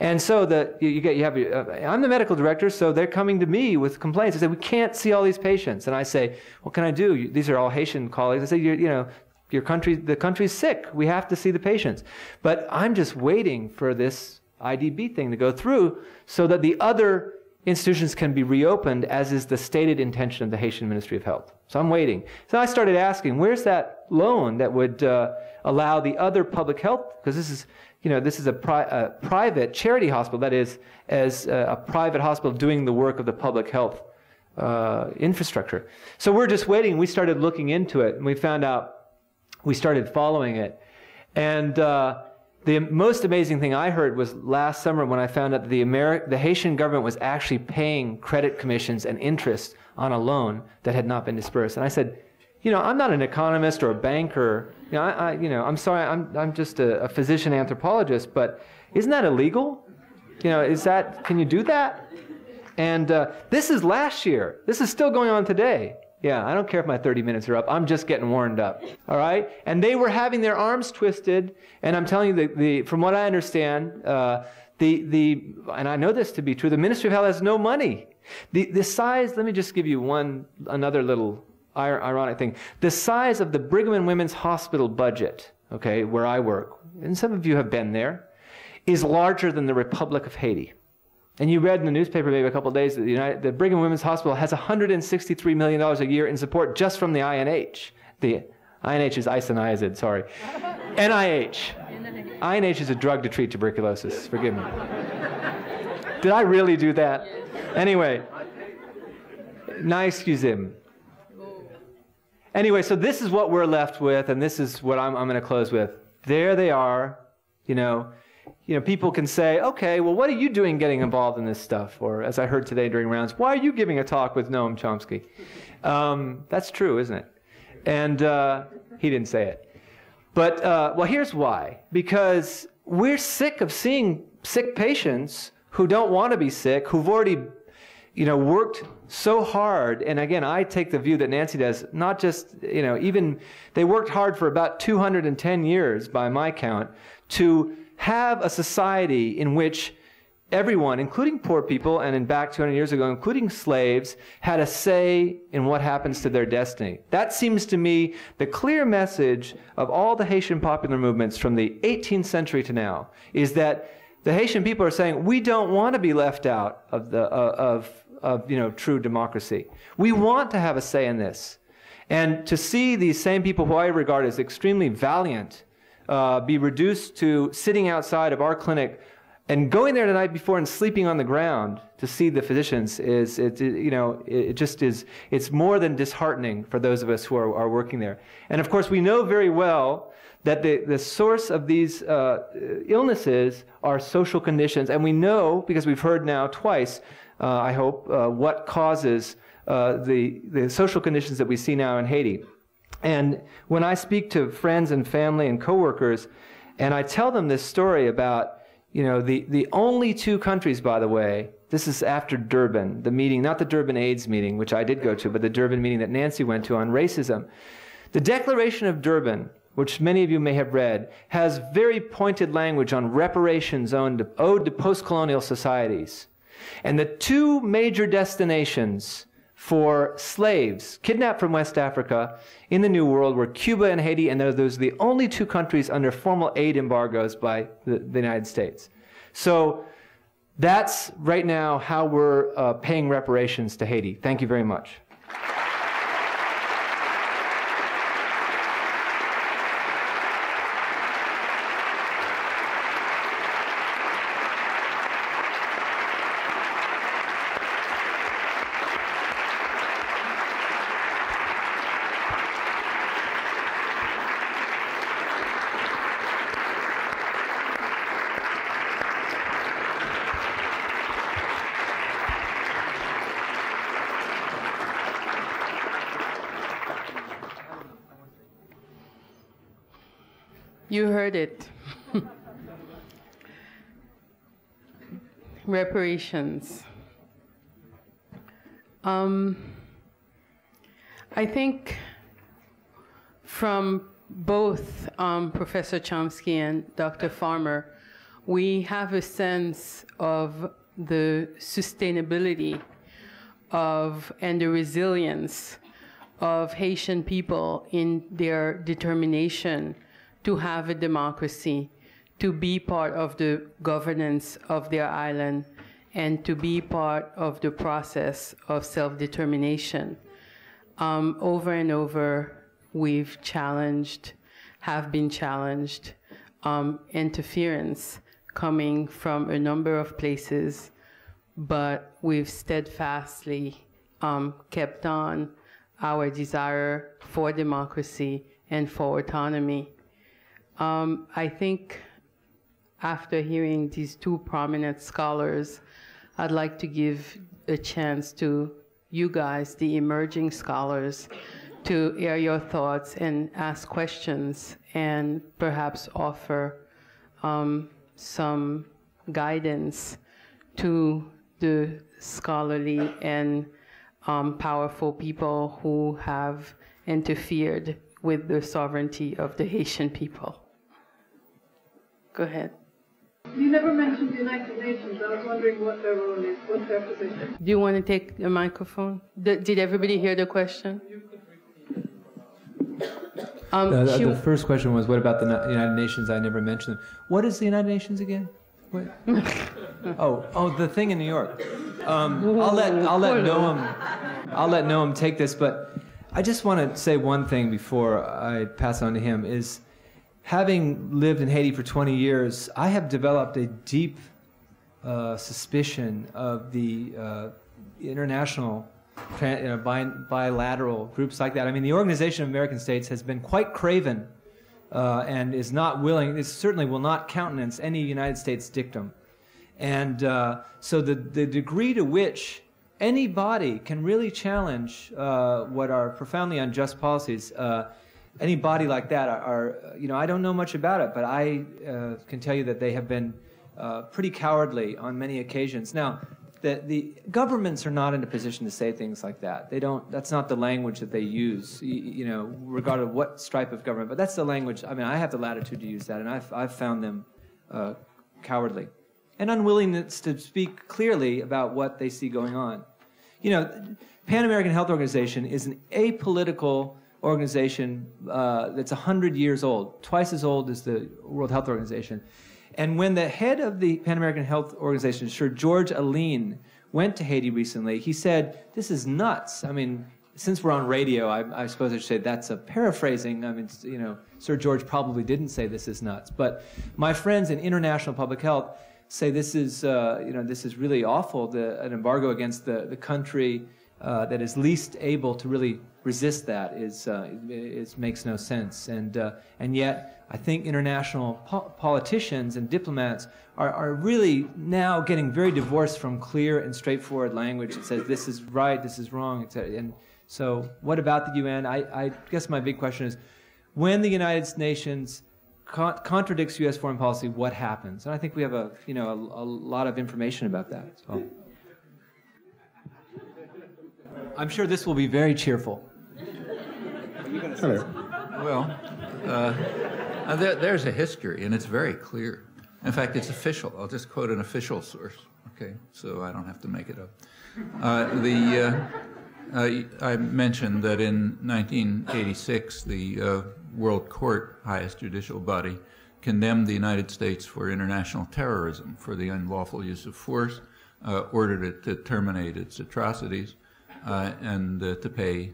And so the, you, get, you have, uh, I'm the medical director, so they're coming to me with complaints. They say, we can't see all these patients. And I say, what can I do? These are all Haitian colleagues. I say, you know, your country, the country's sick. We have to see the patients. But I'm just waiting for this IDB thing to go through so that the other institutions can be reopened as is the stated intention of the Haitian Ministry of Health. So I'm waiting. So I started asking, where's that loan that would uh, allow the other public health, because this is, you know, this is a, pri- a private charity hospital, that is, as a, a, private hospital doing the work of the public health uh, infrastructure. So we're just waiting. We started looking into it, and we found out, we started following it. And uh, the most amazing thing I heard was last summer when I found out that the, Ameri- the Haitian government was actually paying credit commissions and interest on a loan that had not been dispersed. And I said, you know, I'm not an economist or a banker. You know, I, I you know, I'm sorry, I'm, I'm just a, a, physician anthropologist, but isn't that illegal? You know, is that, can you do that? And uh, this is last year. This is still going on today. Yeah, I don't care if my 30 minutes are up. I'm just getting warmed up. All right? And they were having their arms twisted. And I'm telling you, the, the, from what I understand, uh, the, the, and I know this to be true, the Ministry of Health has no money. The, the size, let me just give you one, another little ironic thing. The size of the Brigham and Women's Hospital budget, okay, where I work, and some of you have been there, is larger than the Republic of Haiti. And you read in the newspaper maybe a couple of days that the, United, the Brigham Women's Hospital has $163 million a year in support just from the INH. The INH is isoniazid, sorry. NIH. INH is a drug to treat tuberculosis. Forgive me. Did I really do that? Anyway, nice excuse him. Anyway, so this is what we're left with, and this is what I'm, I'm going to close with. There they are, you know. You know, people can say, okay, well, what are you doing getting involved in this stuff? Or, as I heard today during rounds, why are you giving a talk with Noam Chomsky? Um, that's true, isn't it? And uh, he didn't say it. But, uh, well, here's why. Because we're sick of seeing sick patients who don't want to be sick, who've already, you know, worked so hard. And again, I take the view that Nancy does, not just, you know, even they worked hard for about 210 years by my count to have a society in which everyone, including poor people, and in back 200 years ago, including slaves, had a say in what happens to their destiny. That seems to me the clear message of all the Haitian popular movements from the 18th century to now, is that the Haitian people are saying, we don't want to be left out of, the, uh, of, of you know, true democracy. We want to have a say in this. And to see these same people who I regard as extremely valiant uh, be reduced to sitting outside of our clinic and going there the night before and sleeping on the ground to see the physicians is it, it, you know it just is it's more than disheartening for those of us who are, are working there and of course we know very well that the, the source of these uh, illnesses are social conditions and we know because we've heard now twice i hope uh, what causes uh, the, the social conditions that we see now in haiti and when i speak to friends and family and coworkers and i tell them this story about you know, the, the only two countries, by the way, this is after Durban, the meeting, not the Durban AIDS meeting, which I did go to, but the Durban meeting that Nancy went to on racism. The Declaration of Durban, which many of you may have read, has very pointed language on reparations owed to, owed to post colonial societies. And the two major destinations for slaves kidnapped from West Africa in the New World were Cuba and Haiti, and those are the only two countries under formal aid embargoes by the, the United States. So that's right now how we're uh, paying reparations to Haiti. Thank you very much. You heard it. Reparations. Um, I think from both um, Professor Chomsky and Dr. Farmer, we have a sense of the sustainability of and the resilience of Haitian people in their determination to have a democracy, to be part of the governance of their island, and to be part of the process of self-determination. Um, over and over, we've challenged, have been challenged, um, interference coming from a number of places, but we've steadfastly um, kept on our desire for democracy and for autonomy. Um, I think after hearing these two prominent scholars, I'd like to give a chance to you guys, the emerging scholars, to air your thoughts and ask questions and perhaps offer um, some guidance to the scholarly and um, powerful people who have interfered with the sovereignty of the Haitian people. Go ahead. You never mentioned the United Nations. I was wondering what their role is, what's their position. Do you want to take the microphone? Did everybody hear the question? Um, the, the first question was, what about the United Nations? I never mentioned them. What is the United Nations again? What? oh, oh, the thing in New York. Um, I'll let I'll let Noam I'll let Noam take this, but I just want to say one thing before I pass on to him is having lived in Haiti for 20 years, I have developed a deep uh, suspicion of the uh, international you know, bi- bilateral groups like that. I mean, the Organization of American States has been quite craven uh, and is not willing, it certainly will not countenance any United States dictum. And uh, so the, the degree to which any body can really challenge uh, what are profoundly unjust policies, uh, any body like that are, are, you know, I don't know much about it, but I uh, can tell you that they have been uh, pretty cowardly on many occasions. Now, the, the governments are not in a position to say things like that. They don't. That's not the language that they use. You, you, know, regardless of what stripe of government. But that's the language. I mean, I have the latitude to use that, and I've I've found them uh, cowardly and unwillingness to speak clearly about what they see going on. You know, Pan American Health Organization is an apolitical organization uh, that's 100 years old, twice as old as the World Health Organization. And when the head of the Pan American Health Organization, Sir George Alleyne, went to Haiti recently, he said, This is nuts. I mean, since we're on radio, I, I, suppose I should say that's a paraphrasing. I mean, you know, Sir George probably didn't say this is nuts. But my friends in international public health say this is, uh, you know, this is really awful, the, an embargo against the, the country uh, that is least able to really resist that is, uh, is makes no sense. And, uh, and yet, I think international po- politicians and diplomats are, are really now getting very divorced from clear and straightforward language that says this is right, this is wrong, etc. And so, what about the UN? I, I guess my big question is when the United Nations con- contradicts U.S. foreign policy, what happens? And I think we have a, you know, a, a lot of information about that. So. I'm sure this will be very cheerful. Hello. Well, uh, uh, there, there's a history, and it's very clear. In fact, it's official. I'll just quote an official source, okay, so I don't have to make it up. Uh, the, uh, uh I mentioned that in 1986, the uh, World Court, highest judicial body, condemned the United States for international terrorism, for the unlawful use of force, ordered it to terminate its atrocities, and to pay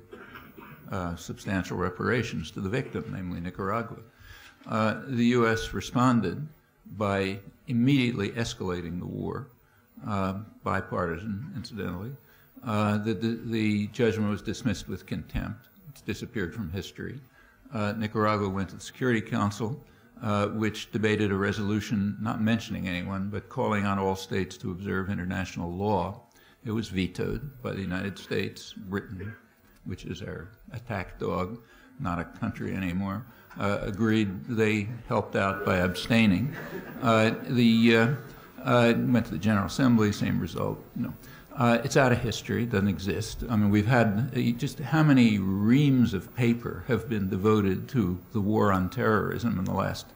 uh, substantial reparations to the victim, namely Nicaragua. Uh, the U.S. responded by immediately escalating the war, uh, bipartisan, incidentally. Uh, the, the, the, judgment was dismissed with contempt. It's disappeared from history. Uh, Nicaragua went to the Security Council, which debated a resolution not mentioning anyone, but calling on all states to observe international law. It was vetoed by the United States, Britain, which is our attack dog, not a country anymore, uh, agreed they helped out by abstaining. Uh, the uh, uh went to the General Assembly, same result. No. Uh, it's out of history, doesn't exist. I mean, we've had uh, just how many reams of paper have been devoted to the war on terrorism in the last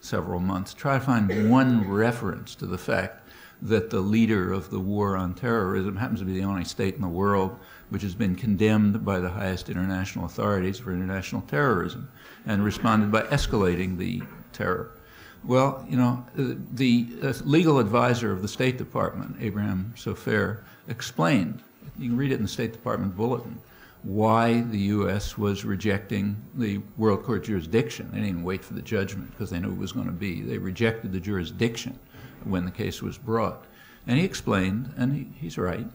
several months. Try to find one reference to the fact that the leader of the war on terrorism happens to be the only state in the world which has been condemned by the highest international authorities for international terrorism and responded by escalating the terror. Well, you know, the legal advisor of the State Department, Abraham Sofaer, explained, you can read it in the State Department bulletin, why the U.S. was rejecting the World Court jurisdiction. They didn't even wait for the judgment because they knew it was going to be. They rejected the jurisdiction when the case was brought. And he explained, and he, he's right,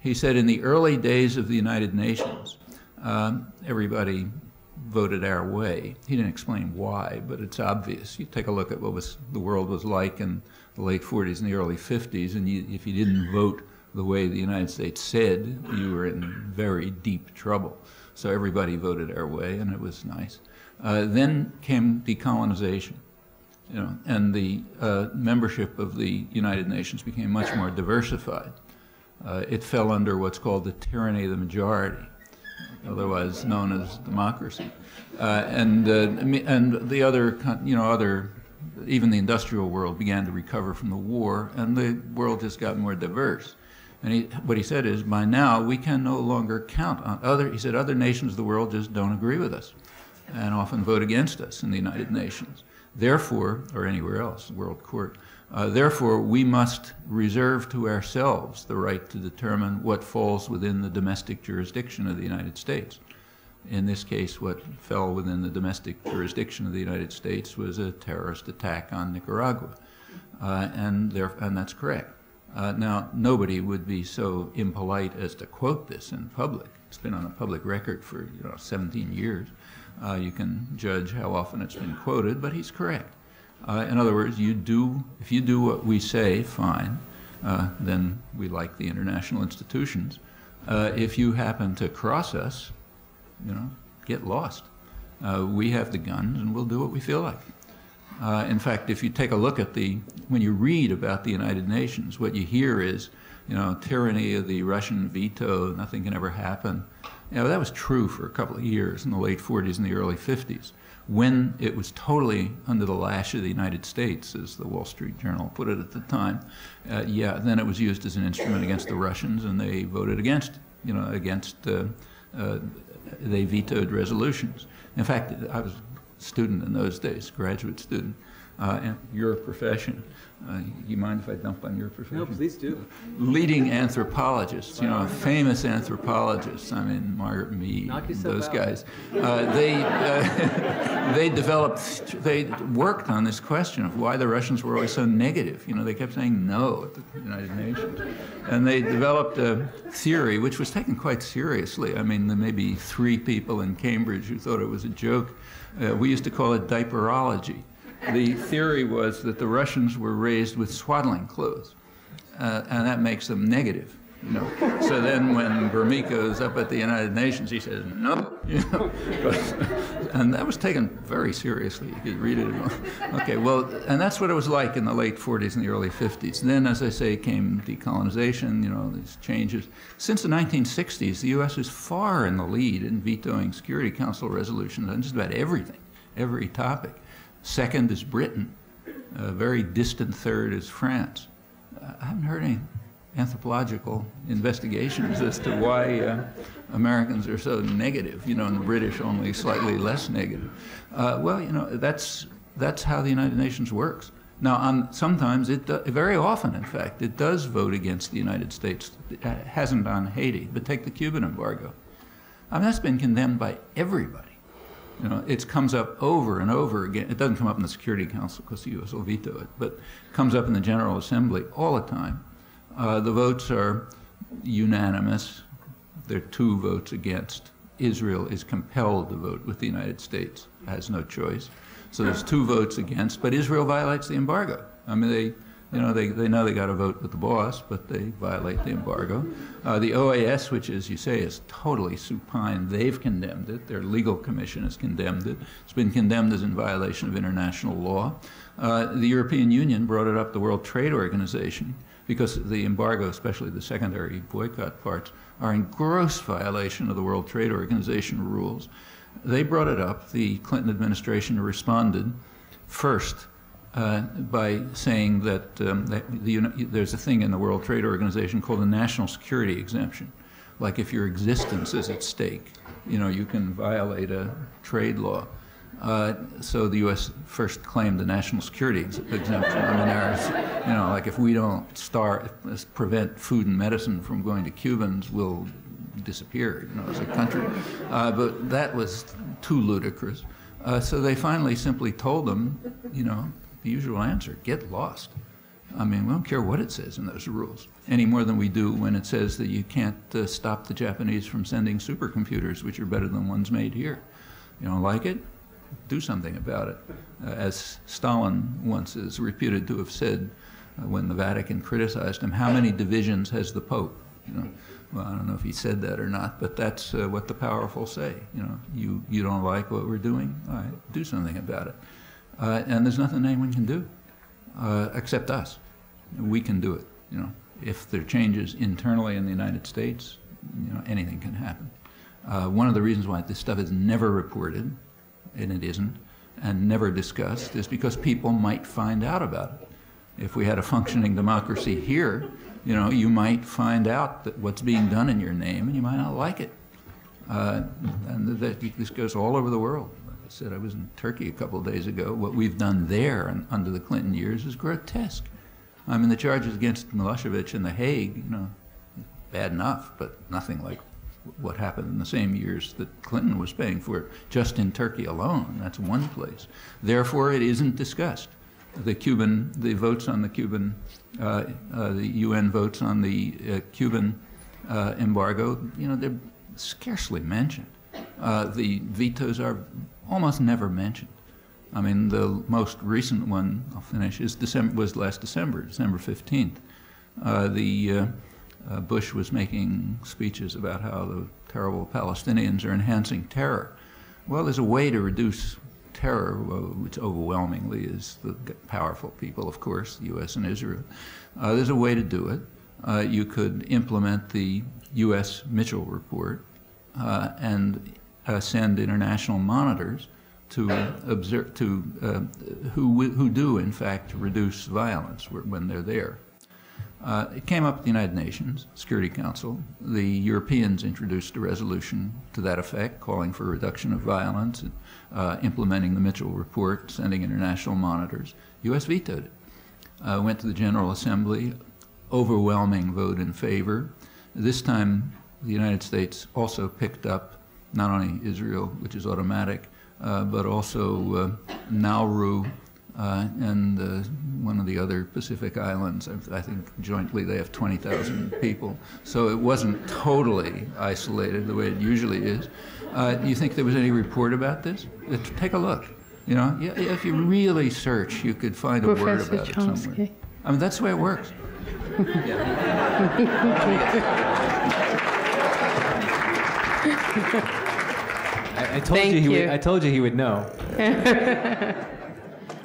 he said in the early days of the United Nations, um, everybody voted our way. He didn't explain why, but it's obvious. You take a look at what was the world was like in the late 40s and the early 50s, and you, if you didn't vote the way the United States said, you were in very deep trouble. So everybody voted our way, and it was nice. Uh, then came decolonization, you know, and the uh, membership of the United Nations became much more diversified uh, it fell under what's called the tyranny of the majority, otherwise known as democracy. Uh, and, uh, and the other, you know, other, even the industrial world began to recover from the war, and the world just got more diverse. And he, what he said is, by now we can no longer count on other. He said other nations of the world just don't agree with us, and often vote against us in the United Nations. Therefore, or anywhere else, the World Court. Uh, therefore, we must reserve to ourselves the right to determine what falls within the domestic jurisdiction of the United States. In this case, what fell within the domestic jurisdiction of the United States was a terrorist attack on Nicaragua. Uh, and, there, and that's correct. Uh, now, nobody would be so impolite as to quote this in public. It's been on a public record for you know 17 years. Uh, you can judge how often it's been quoted, but he's correct. Uh, in other words, you do if you do what we say, fine. Uh, then we like the international institutions. Uh, if you happen to cross us, you know, get lost. Uh, we have the guns, and we'll do what we feel like. Uh, in fact, if you take a look at the, when you read about the United Nations, what you hear is, you know, tyranny of the Russian veto, nothing can ever happen. You know, that was true for a couple of years in the late 40s and the early 50s, when it was totally under the lash of the United States, as the Wall Street Journal put it at the time. Uh, yeah, then it was used as an instrument against the Russians, and they voted against, you know, against, uh, uh, they vetoed resolutions. In fact, I was a student in those days, graduate student, uh, and your profession. Uh, you mind if I dump on your profession? No, please do. Leading anthropologists, you know, famous anthropologists. I mean, Margaret Mead, those out. guys. Uh, they uh, they developed, they worked on this question of why the Russians were always so negative. You know, they kept saying no at the United Nations, and they developed a theory which was taken quite seriously. I mean, there may be three people in Cambridge who thought it was a joke. Uh, we used to call it diaperology. The theory was that the Russians were raised with swaddling clothes, uh, and that makes them negative. You know. So then, when Gromyko up at the United Nations, he says no. You know, and that was taken very seriously. You could read it. Okay, well, and that's what it was like in the late 40s and the early 50s. Then, as I say, came decolonization. You know, these changes. Since the 1960s, the U.S. is far in the lead in vetoing Security Council resolutions on just about everything, every topic. Second is Britain. A very distant third is France. Uh, I haven't heard any anthropological investigations as to why uh, Americans are so negative, you know, and the British only slightly less negative. Uh, well, you know, that's, that's how the United Nations works. Now, on, sometimes it, do, very often, in fact, it does vote against the United States. It hasn't on Haiti, but take the Cuban embargo. I mean, that's been condemned by everybody. You know, it comes up over and over again. It doesn't come up in the Security Council because the U.S. will veto it, but comes up in the General Assembly all the time. Uh, the votes are unanimous. There are two votes against. Israel is compelled to vote with the United States, has no choice. So there's two votes against, but Israel violates the embargo. I mean, they, you know, they, they know they got to vote with the boss, but they violate the embargo. Uh, the OAS, which, as you say, is totally supine, they've condemned it. Their legal commission has condemned it. It's been condemned as in violation of international law. Uh, the European Union brought it up the World Trade Organization because the embargo, especially the secondary boycott parts, are in gross violation of the World Trade Organization rules. They brought it up. The Clinton administration responded first uh, by saying that, um, that the, uni- there's a thing in the World Trade Organization called a national security exemption. Like if your existence is at stake, you know, you can violate a trade law. Uh, so the U.S. first claimed the national security ex- exemption. I mean, there's, you know, like if we don't start prevent food and medicine from going to Cubans, we'll disappear, you know, as a country. Uh, but that was too ludicrous. Uh, so they finally simply told them, you know, the usual answer: get lost. I mean, we don't care what it says in those rules any more than we do when it says that you can't uh, stop the Japanese from sending supercomputers, which are better than ones made here. You don't like it? Do something about it. Uh, as Stalin once is reputed to have said uh, when the Vatican criticized him, how many divisions has the Pope? You know, well, I don't know if he said that or not, but that's uh, what the powerful say. You know, you, you don't like what we're doing? All right, do something about it. Uh, and there's nothing anyone can do uh, except us. We can do it. You know, if there are changes internally in the United States, you know, anything can happen. Uh, one of the reasons why this stuff is never reported, and it isn't, and never discussed, is because people might find out about it. If we had a functioning democracy here, you know, you might find out that what's being done in your name, and you might not like it. Uh, and that, this goes all over the world. Said, I was in Turkey a couple of days ago. What we've done there under the Clinton years is grotesque. I mean, the charges against Milosevic in The Hague, you know, bad enough, but nothing like what happened in the same years that Clinton was paying for it, just in Turkey alone. That's one place. Therefore, it isn't discussed. the Cuban, the votes on the Cuban, uh, uh, the UN votes on the uh, Cuban uh, embargo, you know, they're scarcely mentioned. Uh, the vetoes are almost never mentioned. I mean, the most recent one, I'll finish, is December, was last December, December 15th. Uh, the Bush was making speeches about how the terrible Palestinians are enhancing terror. Well, there's a way to reduce terror, which overwhelmingly is the powerful people, of course, the U.S. and Israel. Uh, there's a way to do it. Uh, you could implement the U.S. Mitchell Report uh, and uh, send international monitors to observe to uh, who who do in fact reduce violence when they're there. Uh, it came up at the United Nations Security Council. The Europeans introduced a resolution to that effect, calling for reduction of violence, uh, implementing the Mitchell Report, sending international monitors. U.S. vetoed it. Uh, went to the General Assembly, overwhelming vote in favor. This time, the United States also picked up not only Israel, which is automatic, uh, but also uh, Nauru uh, and uh, one of the other Pacific islands. I think jointly they have 20,000 people. So it wasn't totally isolated the way it usually is. Uh, do you think there was any report about this? Take a look. You know, if you really search, you could find a Professor word about Chomsky. it somewhere. I mean, that's the way it works. I, I told Thank you, he you. Would, I told you he would know.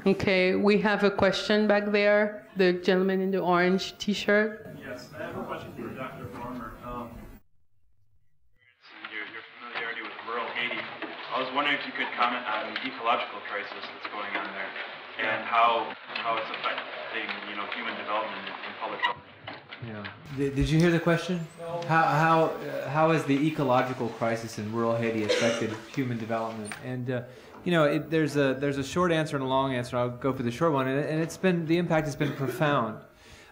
Okay, we have a question back there. The gentleman in the orange T-shirt. Yes, I have a question for Dr. Farmer. Um, your, your familiarity with rural Haiti, I was wondering if you could comment on the ecological crisis that's going on there and how how it's affecting you know human development and public health. Yeah. Did, did you hear the question? How how uh, how has the ecological crisis in rural Haiti affected human development? And uh, you know, it, there's a there's a short answer and a long answer. I'll go for the short one, and, and it's been the impact has been profound.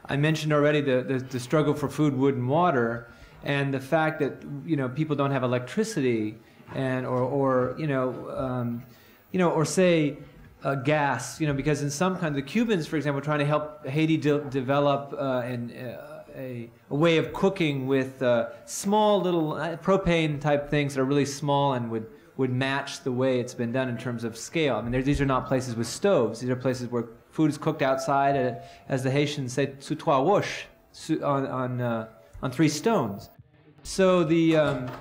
I mentioned already the, the the struggle for food, wood, and water, and the fact that you know people don't have electricity, and or or you know um, you know or say uh, gas, you know, because in some kind, the Cubans, for example, trying to help Haiti de- develop uh, an, uh, a, a, way of cooking with uh, small little uh, propane type things that are really small and would, would match the way it's been done in terms of scale. I mean, these are not places with stoves. These are places where food is cooked outside, at, as the Haitians say, sous trois roches, on, on, uh, on three stones. So the... Um,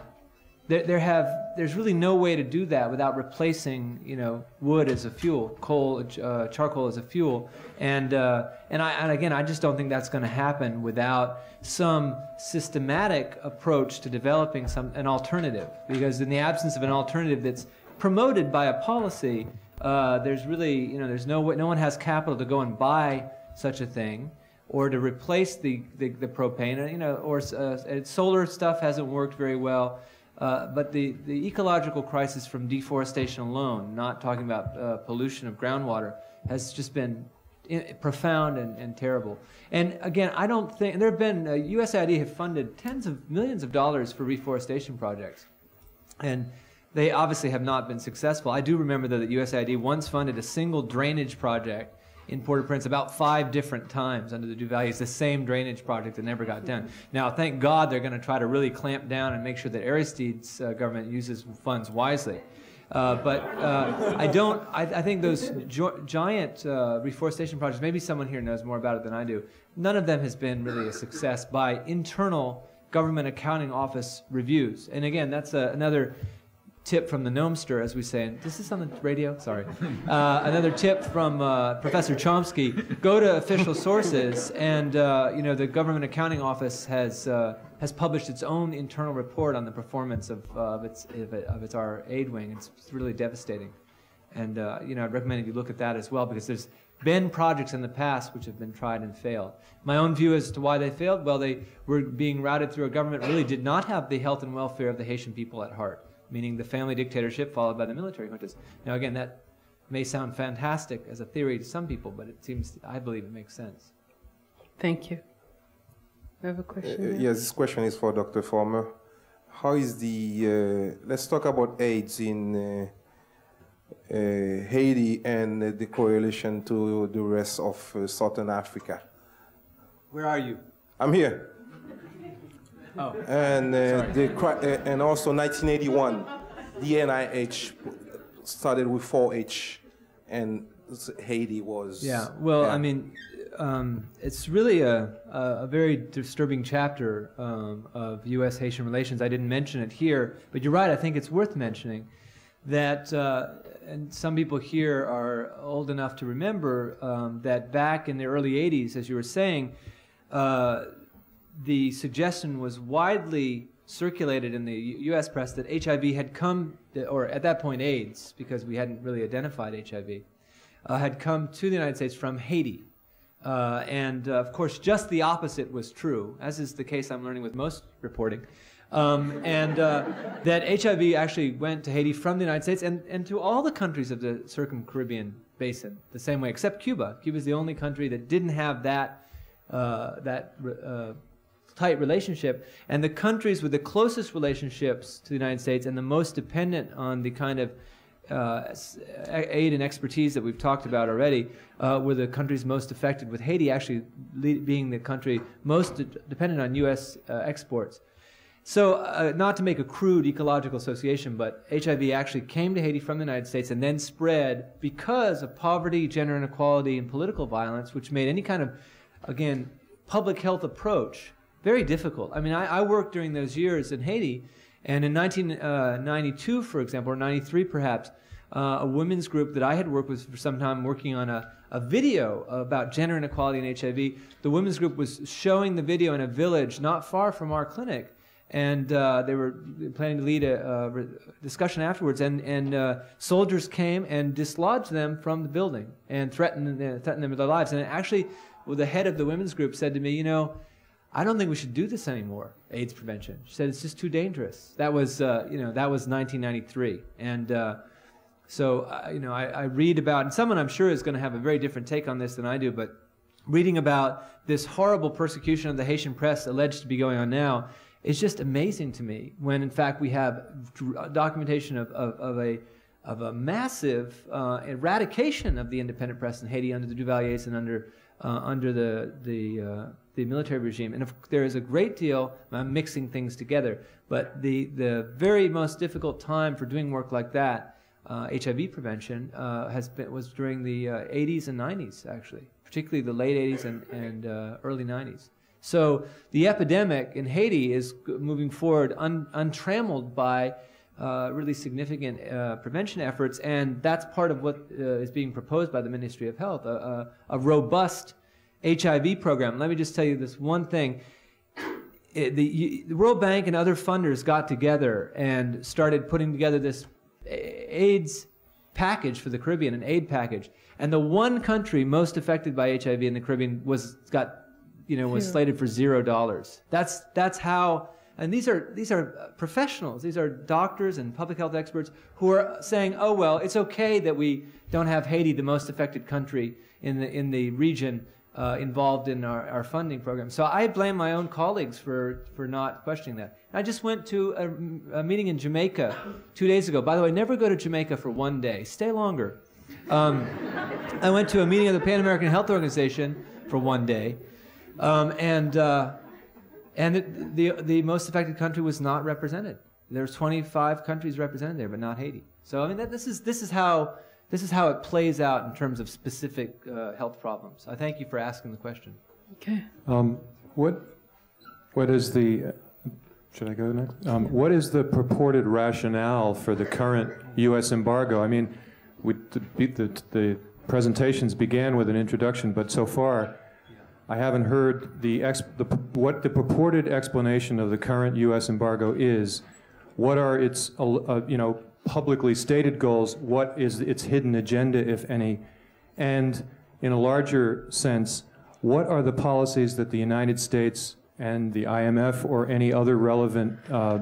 there, there have there's really no way to do that without replacing you know wood as a fuel, coal, uh, charcoal as a fuel, and uh, and I and again I just don't think that's going to happen without some systematic approach to developing some an alternative. Because in the absence of an alternative that's promoted by a policy, uh, there's really you know there's no no one has capital to go and buy such a thing or to replace the, the, the propane, you know, or uh, solar stuff hasn't worked very well. Uh, but the, the ecological crisis from deforestation alone, not talking about uh, pollution of groundwater, has just been in, profound and, and, terrible. And again, I don't think, there have been, uh, USAID have funded tens of millions of dollars for reforestation projects. And they obviously have not been successful. I do remember though that USAID once funded a single drainage project in Port-au-Prince about five different times under the Duvaliers, the same drainage project that never got done. Now, thank God they're going to try to really clamp down and make sure that Aristide's uh, government uses funds wisely. Uh, but uh, I don't. I, I think those giant uh, reforestation projects. Maybe someone here knows more about it than I do. None of them has been really a success by internal government accounting office reviews. And again, that's a, another tip from the gnomester, as we say. And this is on the radio. Sorry. Uh, another tip from uh, Professor Chomsky: go to official sources, and uh, you know the Government Accounting Office has uh, has published its own internal report on the performance of, of its of, it, of, its our aid wing. It's, it's really devastating, and uh, you know I'd recommend you look at that as well because there's been projects in the past which have been tried and failed. My own view as to why they failed, well, they were being routed through a government really did not have the health and welfare of the Haitian people at heart meaning the family dictatorship followed by the military juntas. Now, again, that may sound fantastic as a theory to some people, but it seems, I believe it makes sense. Thank you. I have a question. Uh, yes, this question is for Dr. Farmer. How is the, uh, let's talk about AIDS in, uh, Haiti and the correlation to the rest of uh, Southern Africa. Where are you? I'm here. Oh. And, uh, the, uh, and also 1981, the NIH started with 4-H, and Haiti was. Yeah, well, I mean, um, it's really a, a, a very disturbing chapter um, of U.S. Haitian relations. I didn't mention it here, but you're right, I think it's worth mentioning that, uh, and some people here are old enough to remember um, that back in the early 80s, as you were saying, uh, the suggestion was widely circulated in the U.S. press that HIV had come, or at that point AIDS, because we hadn't really identified HIV, uh, had come to the United States from Haiti. Uh, and uh, of course, just the opposite was true, as is the case I'm learning with most reporting. Um, and uh, that HIV actually went to Haiti from the United States and, and to all the countries of the circum Caribbean basin, the same way, except Cuba. Cuba is the only country that didn't have that, uh, that uh, tight relationship. And the countries with the closest relationships to the United States and the most dependent on the kind of uh, aid and expertise that we've talked about already uh, were the countries most affected, with Haiti actually being the country most de- dependent on U.S. Uh, exports. So, uh, not to make a crude ecological association, but HIV actually came to Haiti from the United States and then spread because of poverty, gender inequality, and political violence, which made any kind of, again, public health approach very difficult. I mean, I, I worked during those years in Haiti, and in 1992, for example, or 93 perhaps, uh, a women's group that I had worked with for some time working on a, a video about gender inequality and HIV. The women's group was showing the video in a village not far from our clinic, and uh, they were planning to lead a, a discussion afterwards. And, and uh, soldiers came and dislodged them from the building and threatened, uh, threatened them with their lives. And actually, well, the head of the women's group said to me, you know, I don't think we should do this anymore, AIDS prevention. She said it's just too dangerous. That was, uh, you know, that was 1993, and uh, so uh, you know, I, I read about, and someone I'm sure is going to have a very different take on this than I do, but reading about this horrible persecution of the Haitian press alleged to be going on now is just amazing to me. When in fact we have documentation of, of, of a of a massive uh, eradication of the independent press in Haiti under the Duvaliers and under uh, under the the uh, the military regime. And if, there is a great deal. I'm mixing things together, but the the very most difficult time for doing work like that, uh, HIV prevention, uh, has been was during the uh, 80s and 90s actually, particularly the late 80s and and uh, early 90s. So the epidemic in Haiti is moving forward un, untrammeled by uh, really significant uh, prevention efforts, and that's part of what uh, is being proposed by the Ministry of Health, a, a, a robust HIV program. Let me just tell you this one thing. It- the, the World Bank and other funders got together and started putting together this AIDS package for the Caribbean, an aid package. And the one country most affected by HIV in the Caribbean was got, you know, was slated for zero dollars. That's that's how. And these are these are uh, professionals. These are doctors and public health experts who are saying, "Oh well, it's okay that we don't have Haiti, the most affected country in the in the region, uh, involved in our, our funding program." So I blame my own colleagues for for not questioning that. I just went to a, a meeting in Jamaica two days ago. By the way, never go to Jamaica for one day. Stay longer. Um, I went to a meeting of the Pan American Health Organization for one day, um, and uh, and the the most affected country was not represented. There's 25 countries represented there, but not Haiti. So I mean, that, this is this is how this is how it plays out in terms of specific uh, health problems. I thank you for asking the question. Okay. Um, what, what is the, should I go next? Um, what is the purported rationale for the current U.S. embargo? I mean, we, the, the, the presentations began with an introduction, but so far, I haven't heard the, ex, the what the purported explanation of the current U.S. embargo is. What are its, uh, uh, you know, publicly stated goals? What is its hidden agenda, if any? And in a larger sense, what are the policies that the United States and the IMF or any other relevant uh,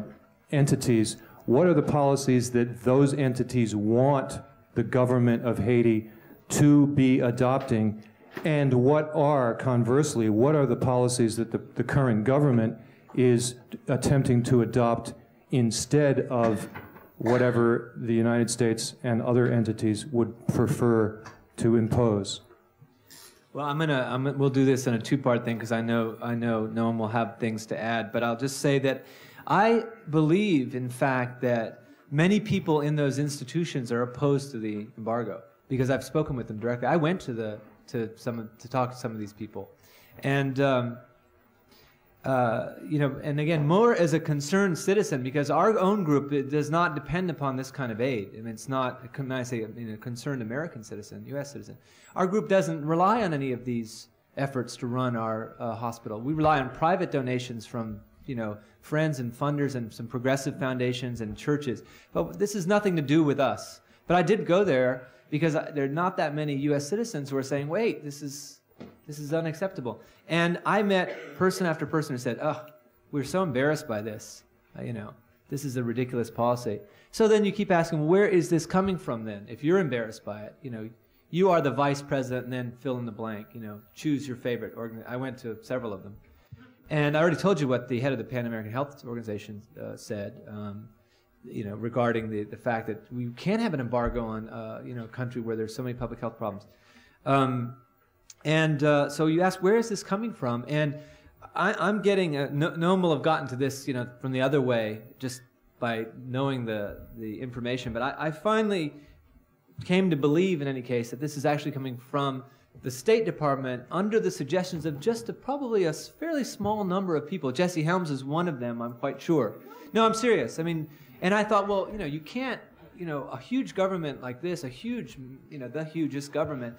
entities, what are the policies that those entities want the government of Haiti to be adopting? And what are, conversely, what are the policies that the, the current government is attempting to adopt instead of whatever the United States and other entities would prefer to impose. Well, I'm gonna, I'm, we'll do this in a two-part thing because I know, I know no one will have things to add. But I'll just say that I believe, in fact, that many people in those institutions are opposed to the embargo because I've spoken with them directly. I went to the to some to talk to some of these people, and um, uh, you know, and again, more as a concerned citizen, because our own group does not depend upon this kind of aid. I mean, it's not, when I say a concerned American citizen, U.S. citizen, our group doesn't rely on any of these efforts to run our uh, hospital. We rely on private donations from, you know, friends and funders and some progressive foundations and churches. But this has nothing to do with us. But I did go there because there are not that many U.S. citizens who are saying, wait, this is this is unacceptable. And I met person after person who said, oh, we're so embarrassed by this. Uh, you know, this is a ridiculous policy. So then you keep asking, where is this coming from then? If you're embarrassed by it, you know, you are the vice president and then fill in the blank, you know, choose your favorite. Organ- I went to several of them. And I already told you what the head of the Pan American Health Organization uh, said, um, you know, regarding the, the fact that we can't have an embargo on, uh, you know, a country where there's so many public health problems. Um, and uh, so you ask, where is this coming from? And I, am getting, a, no, no one will have gotten to this, you know, from the other way, just by knowing the, the information. But I, I finally came to believe, in any case, that this is actually coming from the State Department under the suggestions of just a, probably a fairly small number of people. Jesse Helms is one of them, I'm quite sure. No, I'm serious. I mean, and I thought, well, you know, you can't, you know, a huge government like this, a huge, you know, the hugest government,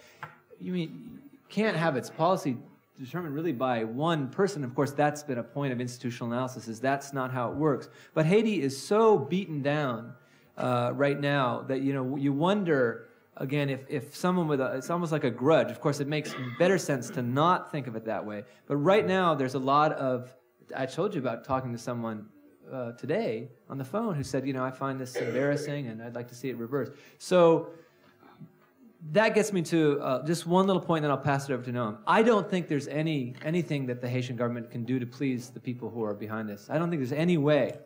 you mean, can't have its policy determined really by one person. Of course, that's been a point of institutional analysis, is that's not how it works. But Haiti is so beaten down uh, right now that, you know, you wonder, again, if, if someone with a, it's almost like a grudge. Of course, it makes better sense to not think of it that way. But right now, there's a lot of, I told you about talking to someone uh, today on the phone who said, you know, I find this embarrassing and I'd like to see it reversed. So that gets me to uh, just one little point, then I'll pass it over to Noam. I don't think there's any anything that the Haitian government can do to please the people who are behind this. I don't think there's any way.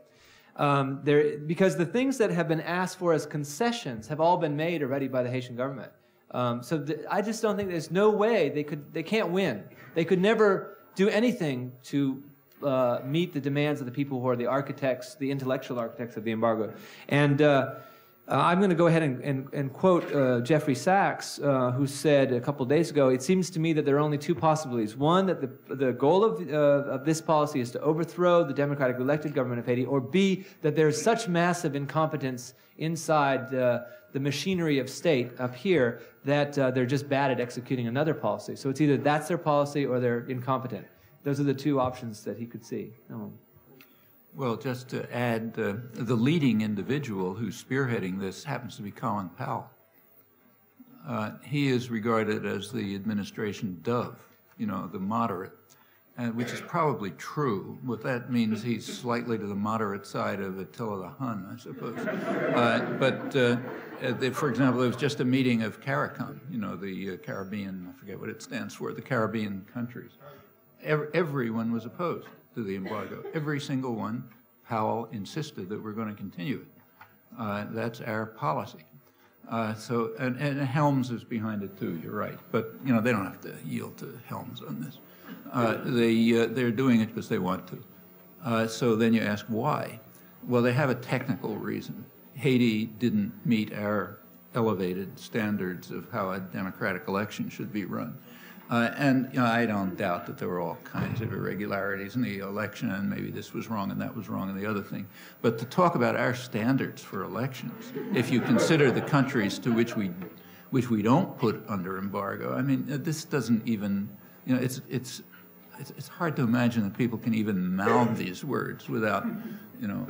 Um, there, because the things that have been asked for as concessions have all been made already by the Haitian government. Um, so th- I just don't think there's no way they could they can't win. They could never do anything to uh, meet the demands of the people who are the architects, the intellectual architects of the embargo, and. Uh, uh, I'm going to go ahead and, and, and quote uh, Jeffrey Sachs, uh, who said a couple days ago It seems to me that there are only two possibilities. One, that the, the goal of, uh, of this policy is to overthrow the democratically elected government of Haiti, or B, that there's such massive incompetence inside uh, the machinery of state up here that uh, they're just bad at executing another policy. So it's either that's their policy or they're incompetent. Those are the two options that he could see. No. Well, just to add, uh, the leading individual who's spearheading this happens to be Colin Powell. Uh, he is regarded as the administration dove, you know, the moderate, and, which is probably true. What that means, he's slightly to the moderate side of Attila the Hun, I suppose. Uh, but, uh, uh, for example, there was just a meeting of CARICOM, you know, the uh, Caribbean, I forget what it stands for, the Caribbean countries. Every, everyone was opposed to the embargo. Every single one, Powell insisted that we're going to continue it. Uh, that's our policy. Uh, so, and, and, Helms is behind it too. You're right, but you know they don't have to yield to Helms on this. Uh, they uh, they're doing it because they want to. Uh, so then you ask why? Well, they have a technical reason. Haiti didn't meet our elevated standards of how a democratic election should be run. Uh, and you know, I don't doubt that there were all kinds of irregularities in the election, and maybe this was wrong and that was wrong and the other thing. But to talk about our standards for elections, if you consider the countries to which we, which we don't put under embargo, I mean, uh, this doesn't even, you know, it's it's it's, it's hard to imagine that people can even mouth these words without, you know,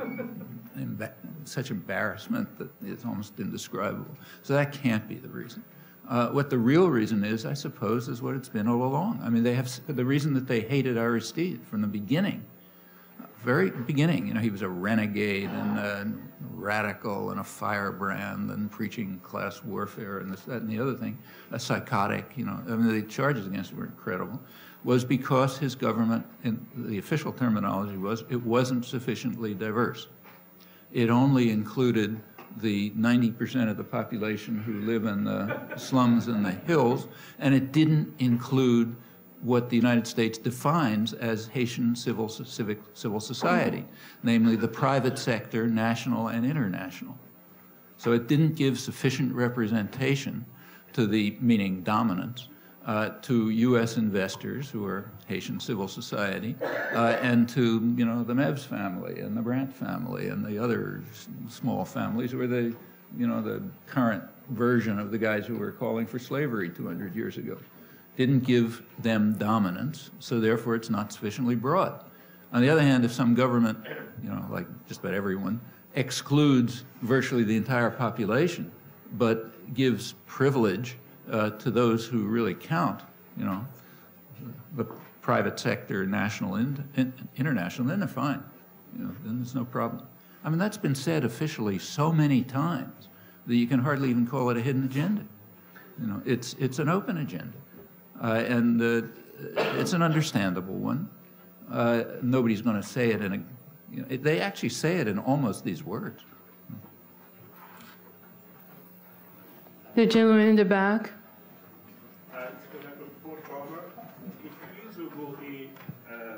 such embarrassment that it's almost indescribable. So that can't be the reason. Uh, what the real reason is, I suppose, is what it's been all along. I mean, they have the reason that they hated Aristide from the beginning, very beginning. You know, he was a renegade and a radical and a firebrand and preaching class warfare and this, that, and the other thing, a psychotic. You know, I mean, the charges against him were incredible. Was because his government, in the official terminology was, it wasn't sufficiently diverse. It only included the 90% of the population who live in the slums and the hills, and it didn't include what the United States defines as Haitian civil, civic, civil society, namely the private sector, national and international. So it didn't give sufficient representation to the, meaning dominance, uh, to U.S. investors who are Haitian civil society, uh, and to you know the Mevs family and the Brandt family and the other small families who are the you know the current version of the guys who were calling for slavery 200 years ago. Didn't give them dominance, so therefore it's not sufficiently broad. On the other hand, if some government, you know, like just about everyone, excludes virtually the entire population, but gives privilege uh, to those who really count, you know, the private sector, national and in, international, then they're fine. You know, then there's no problem. I mean, that's been said officially so many times that you can hardly even call it a hidden agenda. You know, it's, it's an open agenda. Uh, and uh, it's an understandable one. Uh, nobody's going to say it in a, you know, they actually say it in almost these words. The gentleman in the back. Uh, years ago, a uh,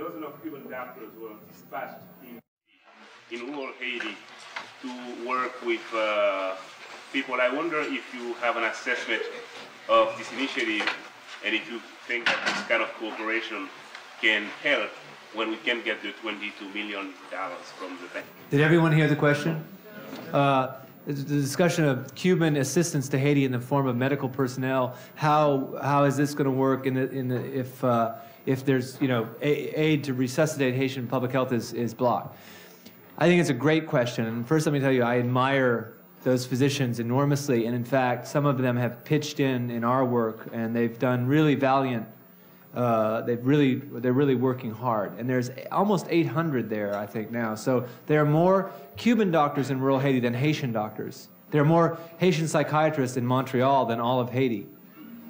dozen of Cuban doctors were dispatched in, in rural Haiti to work with uh, people. I wonder if you have an assessment of this initiative and if you think that this kind of cooperation can help when we can get the $22 million from the bank. Did everyone hear the question? Uh, the discussion of Cuban assistance to Haiti in the form of medical personnel. How how is this going to work in the in the if uh, if there's you know aid to resuscitate Haitian public health is is blocked? I think it's a great question. And first, let me tell you, I admire those physicians enormously, and in fact, some of them have pitched in in our work, and they've done really valiant uh, they've really, they're really working hard. And there's almost 800 there, I think, now. So there are more Cuban doctors in rural Haiti than Haitian doctors. There are more Haitian psychiatrists in Montreal than all of Haiti.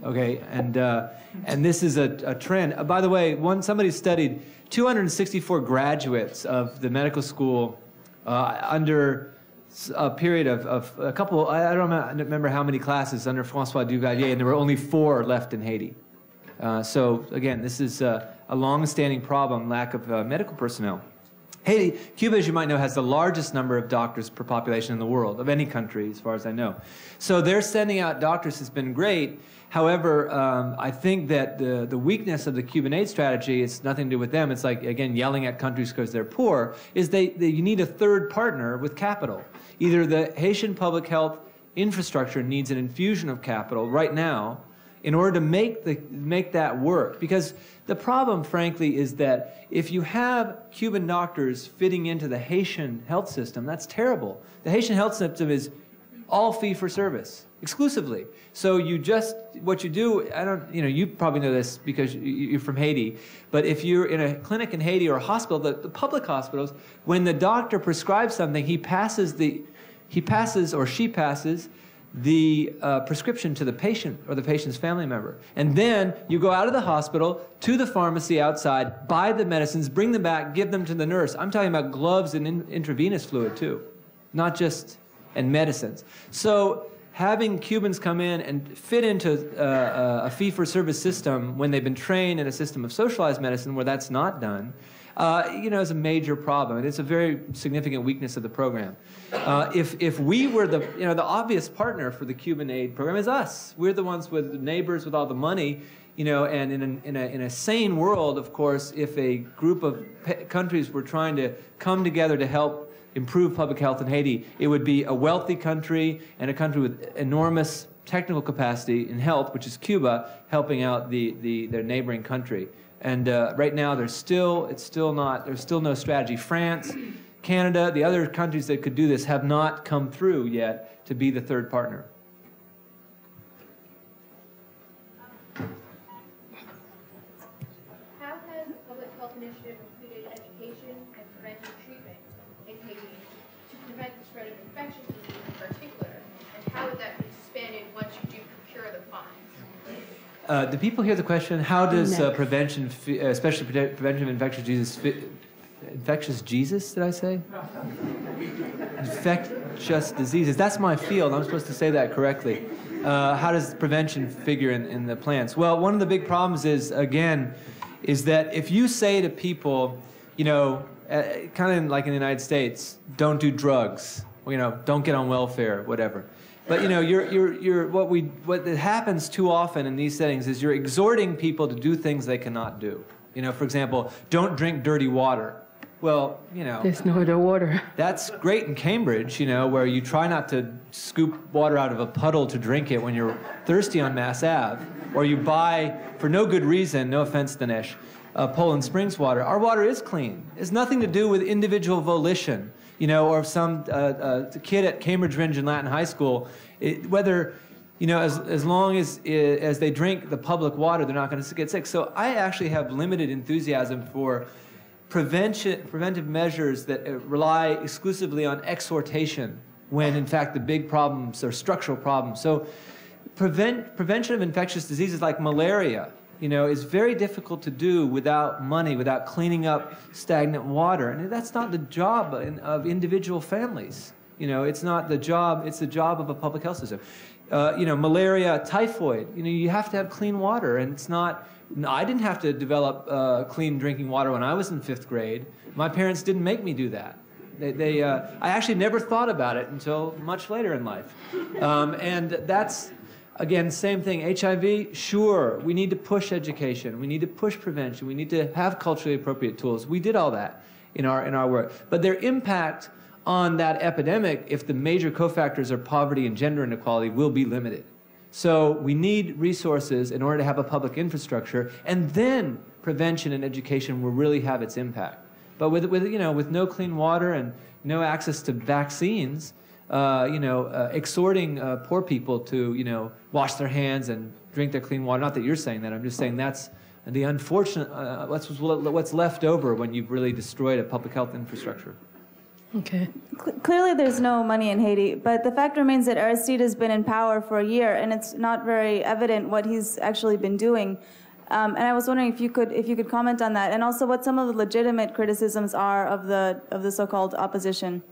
Okay, and, uh, and this is a, a trend. Uh, by the way, one, somebody studied 264 graduates of the medical school uh, under a period of, of a couple, I don't remember how many classes under Francois Duvalier, and there were only four left in Haiti. Uh, so again, this is a long-standing problem, lack of uh, medical personnel. Haiti, Cuba, as you might know, has the largest number of doctors per population in the world, of any country, as far as I know. So their sending out doctors has been great. However, um, I think that the, the weakness of the Cuban aid strategy, it's nothing to do with them. It's like, again, yelling at countries because they're poor, is they, they, you need a third partner with capital. Either the Haitian public health infrastructure needs an infusion of capital right now, in order to make, the, make that work. Because the problem, frankly, is that if you have Cuban doctors fitting into the Haitian health system, that's terrible. The Haitian health system is all fee for service exclusively. So you just what you do. I don't. You know. You probably know this because you're from Haiti. But if you're in a clinic in Haiti or a hospital, the, the public hospitals, when the doctor prescribes something, he passes the he passes or she passes the uh, prescription to the patient or the patient's family member. And then you go out of the hospital to the pharmacy outside, buy the medicines, bring them back, give them to the nurse. I'm talking about gloves and in- intravenous fluid too, not just and medicines. So having Cubans come in and fit into uh, uh a fee for service system when they've been trained in a system of socialized medicine where that's not done uh, you know, is a major problem. And it's a very significant weakness of the program. Uh, if, if we were the, you know, the obvious partner for the Cuban aid program is us. We're the ones with the neighbors with all the money, you know, and in, an, in, a, in a sane world, of course, if a group of countries were trying to come together to help improve public health in Haiti, it would be a wealthy country and a country with enormous technical capacity in health, which is Cuba, helping out the, the, their neighboring country. And uh, right now, there's still, it's still not, there's still no strategy. France, Canada, the other countries that could do this have not come through yet to be the third partner. How has the public health initiative included education and preventive treatment in Haiti to prevent the spread of infectious disease in particular? And how would that be expanded once you do procure the funds? Uh, do people hear the question? How does uh, prevention, uh, especially pre- prevention of infectious Jesus, infectious Jesus? Did I say? Infect infectious diseases. That's my field. I'm supposed to say that correctly. Uh, how does prevention figure in, in the plans? Well, one of the big problems is, again, is that if you say to people, you know, uh, kind of like in the United States, don't do drugs, you know, don't get on welfare, whatever. But you know, you're, you're, you're, what, we, what happens too often in these settings is you're exhorting people to do things they cannot do. You know, for example, don't drink dirty water. Well, you know, There's no other water. that's great in Cambridge, you know, where you try not to scoop water out of a puddle to drink it when you're thirsty on Mass Ave, or you buy, for no good reason, no offense, Dinesh, uh, Poland Springs water. Our water is clean. It's nothing to do with individual volition, you know, or if some uh, uh, kid at Cambridge Rindge and Latin High School, it, whether you know, as, as long as, as they drink the public water, they're not going to get sick. So I actually have limited enthusiasm for prevention, preventive measures that uh, rely exclusively on exhortation when in fact the big problems are structural problems. So prevent, prevention of infectious diseases like malaria, you know, is very difficult to do without money, without cleaning up stagnant water. And that's not the job of individual families. You know, it's not the job, it's the job of a public health system. Uh, you know, malaria, typhoid, you know, you have to have clean water. And it's not, I didn't have to develop uh, clean drinking water when I was in fifth grade. My parents didn't make me do that. They, they uh, I actually never thought about it until much later in life. Um, and that's, again, same thing. HIV, sure, we need to push education. We need to push prevention. We need to have culturally appropriate tools. We did all that in our, in our work. But their impact on that epidemic, if the major cofactors are poverty and gender inequality, will be limited. So we need resources in order to have a public infrastructure, and then prevention and education will really have its impact. But with, with, you know, with no clean water and no access to vaccines, uh, you know, uh, exhorting uh, poor people to, you know, wash their hands and drink their clean water. Not that you're saying that. I'm just saying that's the unfortunate, uh, what's, what's left over when you've really destroyed a public health infrastructure. Okay. Cl- clearly, there's no money in Haiti, but the fact remains that Aristide has been in power for a year, and it's not very evident what he's actually been doing. Um, and I was wondering if you could if you could comment on that, and also what some of the legitimate criticisms are of the of the so-called opposition.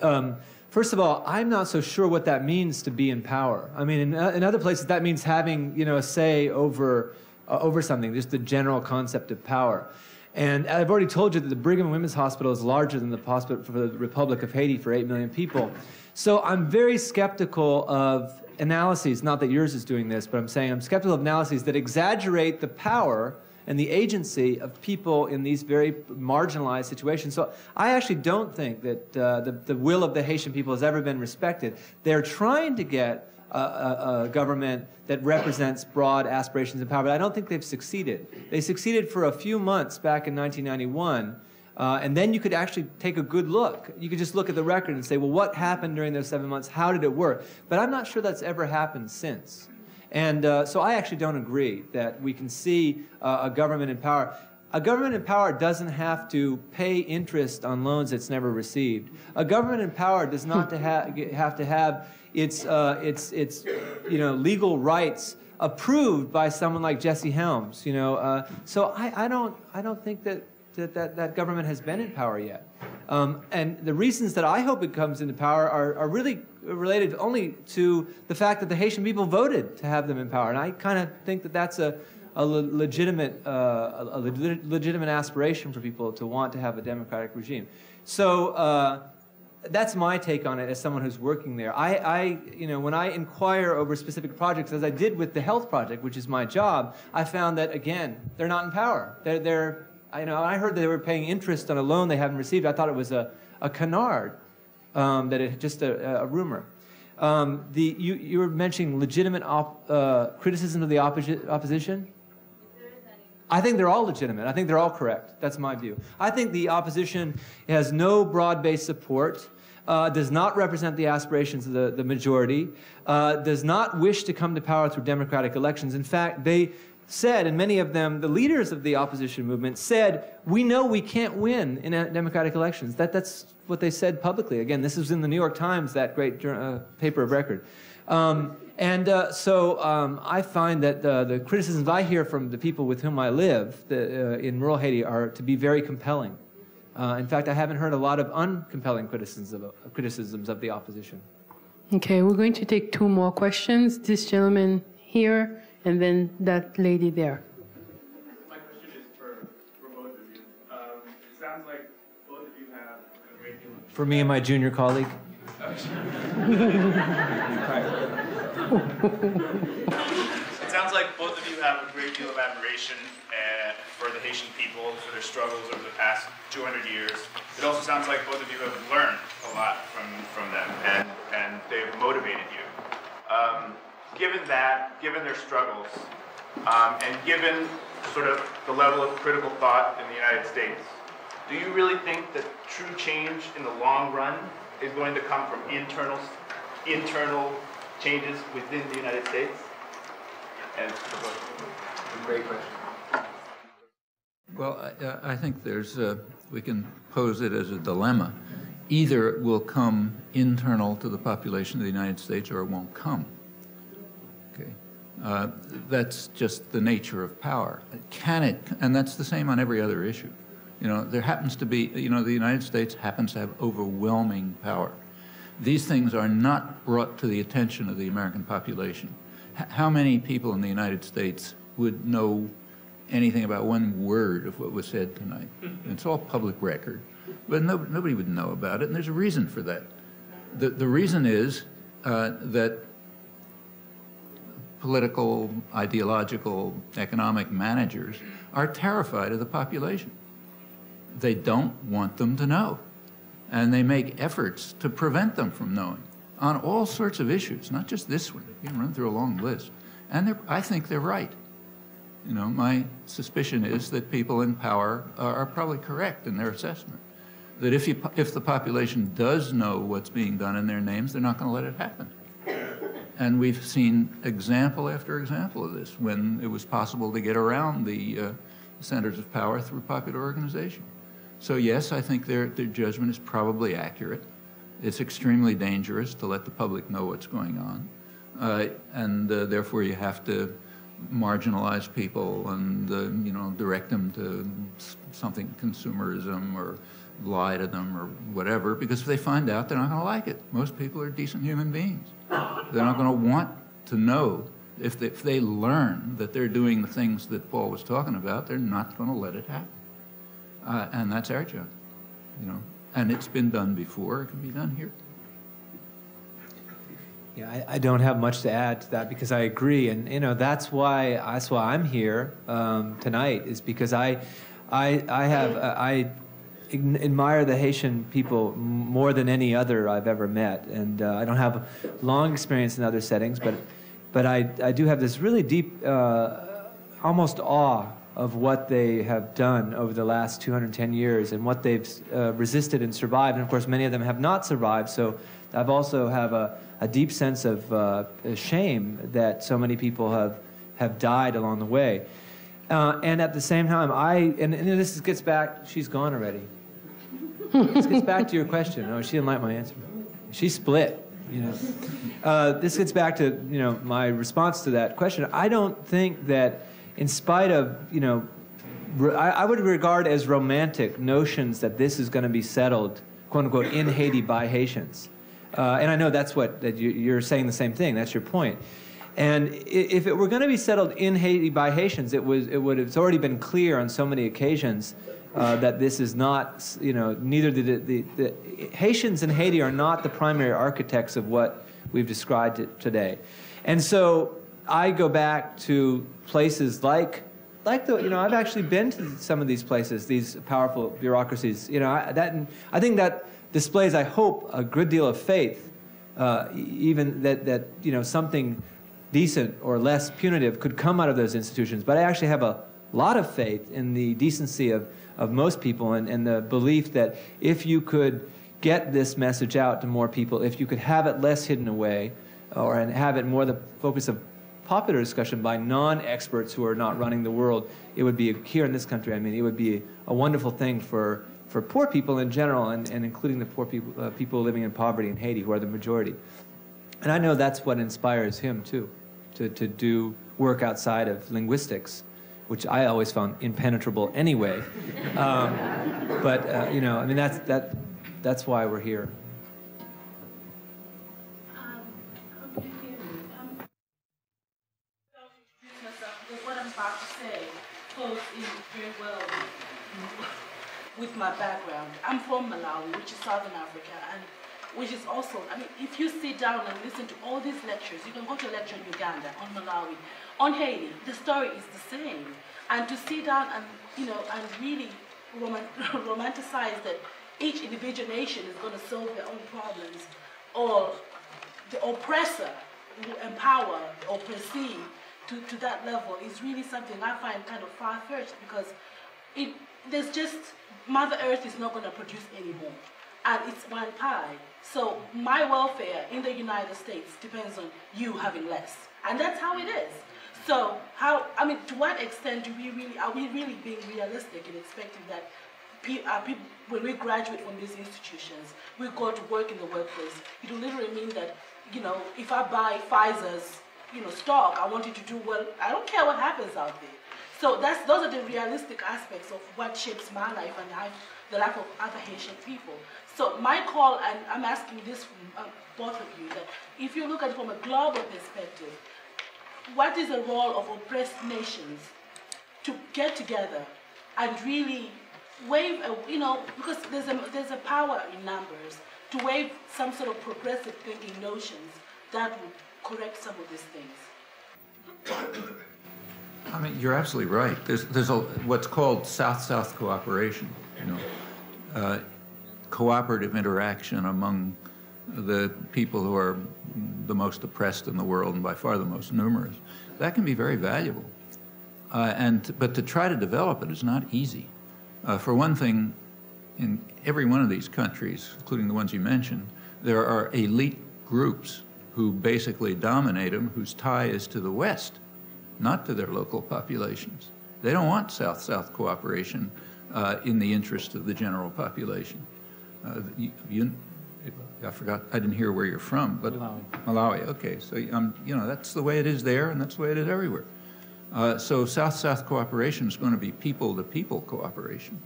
Um, first of all, I'm not so sure what that means to be in power. I mean, in, uh, in other places, that means having you know a say over uh, over something, just the general concept of power. And I've already told you that the Brigham and Women's Hospital is larger than the hospital for the Republic of Haiti for 8 million people. So I'm very skeptical of analyses, not that yours is doing this, but I'm saying I'm skeptical of analyses that exaggerate the power and the agency of people in these very marginalized situations. So I actually don't think that uh, the, the will of the Haitian people has ever been respected. They're trying to get a, a, government that represents broad aspirations and power, but I don't think they've succeeded. They succeeded for a few months back in 1991, uh, and then you could actually take a good look. You could just look at the record and say, well, what happened during those seven months? How did it work? But I'm not sure that's ever happened since. And uh, so I actually don't agree that we can see uh, a government in power. A government in power doesn't have to pay interest on loans it's never received. A government in power does not to ha- have to have its, uh, its, its you know, legal rights approved by someone like Jesse Helms. You know, uh, so I, I, don't, I don't think that, that, that, that government has been in power yet. Um, and the reasons that I hope it comes into power are, are really related only to the fact that the Haitian people voted to have them in power. And I kind of think that that's a, a legitimate, uh, a legitimate aspiration for people to want to have a democratic regime. So uh, that's my take on it as someone who's working there. I, I, you know, when I inquire over specific projects, as I did with the health project, which is my job, I found that again, they're not in power. They're, they're I know. I heard they were paying interest on a loan they haven't received. I thought it was a, a canard, um, that it just a, a rumor. Um, the, you, you were mentioning legitimate op, uh, criticism of the opposi- opposition. I think they're all legitimate. I think they're all correct. That's my view. I think the opposition has no broad based support, uh, does not represent the aspirations of the, the majority, uh, does not wish to come to power through democratic elections. In fact, they said, and many of them, the leaders of the opposition movement, said, We know we can't win in democratic elections. That, that's what they said publicly. Again, this is in the New York Times, that great uh, paper of record. Um, and uh, so um, I find that uh, the criticisms I hear from the people with whom I live the, uh, in rural Haiti are to be very compelling. Uh, in fact, I haven't heard a lot of uncompelling criticisms of, criticisms of the opposition. Okay, we're going to take two more questions. This gentleman here, and then that lady there. My question is for, for both of you. Um, it sounds like both of you have a great For me and my junior colleague. It sounds like both of you have a great deal of admiration uh, for the Haitian people, for their struggles over the past 200 years. It also sounds like both of you have learned a lot from, from them, and, and they've motivated you. Um, given that, given their struggles, um, and given sort of the level of critical thought in the United States, do you really think that true change in the long run is going to come from internal, internal changes within the United States? And great question. Well, I, uh, I think there's, uh, we can pose it as a dilemma. Either it will come internal to the population of the United States or it won't come. Okay. Uh, that's just the nature of power. Can it, and that's the same on every other issue. You know, there happens to be, you know, the United States happens to have overwhelming power. These things are not brought to the attention of the American population. H how many people in the United States would know anything about one word of what was said tonight? It's all public record, but no, nobody would know about it, and there's a reason for that. The, the reason is uh, that political, ideological, economic managers are terrified of the population. They don't want them to know. And they make efforts to prevent them from knowing on all sorts of issues, not just this one. You can run through a long list. And I think they're right. You know, my suspicion is that people in power are, are probably correct in their assessment. That if, you, if the population does know what's being done in their names, they're not going to let it happen. And we've seen example after example of this when it was possible to get around the uh, centers of power through popular organization. So yes, I think their, their judgment is probably accurate. It's extremely dangerous to let the public know what's going on. Uh, and uh, therefore you have to marginalize people and, uh, you know, direct them to something consumerism or lie to them or whatever, because if they find out, they're not going to like it. Most people are decent human beings. They're not going to want to know. If they, if they learn that they're doing the things that Paul was talking about, they're not going to let it happen. Uh, and that's our job, you know. And it's been done before. It can be done here. Yeah, I, I, don't have much to add to that because I agree, and you know that's why that's why I'm here um, tonight is because I, I, I have uh, I admire the Haitian people more than any other I've ever met, and uh, I don't have long experience in other settings, but but I I do have this really deep, uh, almost awe of what they have done over the last 210 years and what they've uh, resisted and survived, and of course many of them have not survived. So I've also have a a deep sense of uh, shame that so many people have, have died along the way. Uh, and at the same time, I, and, and this gets back, she's gone already. this gets back to your question. Oh, she didn't like my answer. She split, you know. Uh, this gets back to, you know, my response to that question. I don't think that in spite of, you know, I, would regard as romantic notions that this is going to be settled, quote unquote, in Haiti by Haitians. Uh, and I know that's what that you, are saying the same thing. That's your point. And if it were going to be settled in Haiti by Haitians, it was it would it's already been clear on so many occasions uh, that this is not you know neither the, the, the, Haitians in Haiti are not the primary architects of what we've described today. And so I go back to places like like the you know I've actually been to some of these places, these powerful bureaucracies. You know I, that I think that displays, I hope, a good deal of faith, uh, even that, that you know, something decent or less punitive could come out of those institutions. But I actually have a lot of faith in the decency of, of most people and, and the belief that if you could get this message out to more people, if you could have it less hidden away, or and have it more the focus of popular discussion by non-experts who are not running the world, it would be here in this country. I mean, it would be a wonderful thing for for poor people in general, and, and including the poor people, uh, people living in poverty in Haiti, who are the majority. And I know that's what inspires him, too, to, to do work outside of linguistics, which I always found impenetrable anyway. Um, but uh, you know, I mean, that's that. That's why we're here. With my background. I'm from Malawi, which is Southern Africa, and which is also, I mean, if you sit down and listen to all these lectures, you can go to a lecture in Uganda, on Malawi, on Haiti, the story is the same. And to sit down and, you know, and really roman romanticize that each individual nation is going to solve their own problems, or the oppressor will empower the oppressee to, to that level is really something I find kind of far-fetched because it, there's just, Mother Earth is not going to produce anymore. And it's one pie. So my welfare in the United States depends on you having less. And that's how it is. So how, I mean, to what extent do we really, are we really being realistic in expecting that uh, people, when we graduate from these institutions, we go to work in the workplace. It will literally mean that, you know, if I buy Pfizer's, you know, stock, I want it to do well. I don't care what happens out there. So that's those are the realistic aspects of what shapes my life and the life of other Haitian people. So my call, and I'm asking this from uh, both of you, that if you look at it from a global perspective, what is the role of oppressed nations to get together and really wave, a, you know, because there's a, there's a power in numbers to wave some sort of progressive thinking notions that would correct some of these things. I mean, you're absolutely right. There's, there's a, what's called South-South cooperation, you know, uh, cooperative interaction among the people who are the most oppressed in the world and by far the most numerous. That can be very valuable. Uh, and, but to try to develop it is not easy. Uh, for one thing, in every one of these countries, including the ones you mentioned, there are elite groups who basically dominate them, whose tie is to the West, not to their local populations. They don't want South-South cooperation uh, in the interest of the general population. Uh, you, you, I forgot, I didn't hear where you're from, but Malawi. Malawi, okay. So, um, you know, that's the way it is there, and that's the way it is everywhere. Uh, so South-South cooperation is going to be people-to-people cooperation.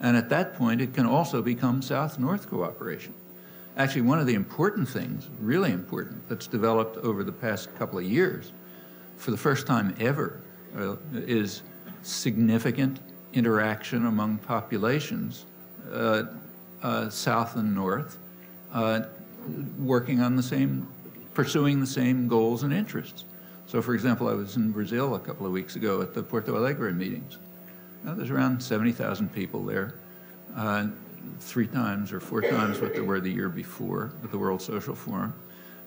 And at that point, it can also become South-North cooperation. Actually, one of the important things, really important, that's developed over the past couple of years, for the first time ever, uh, is significant interaction among populations, uh, uh, South and North, uh, working on the same, pursuing the same goals and interests. So, for example, I was in Brazil a couple of weeks ago at the Porto Alegre meetings. Now, there's around 70,000 people there, uh, three times or four times what there were the year before at the World Social Forum.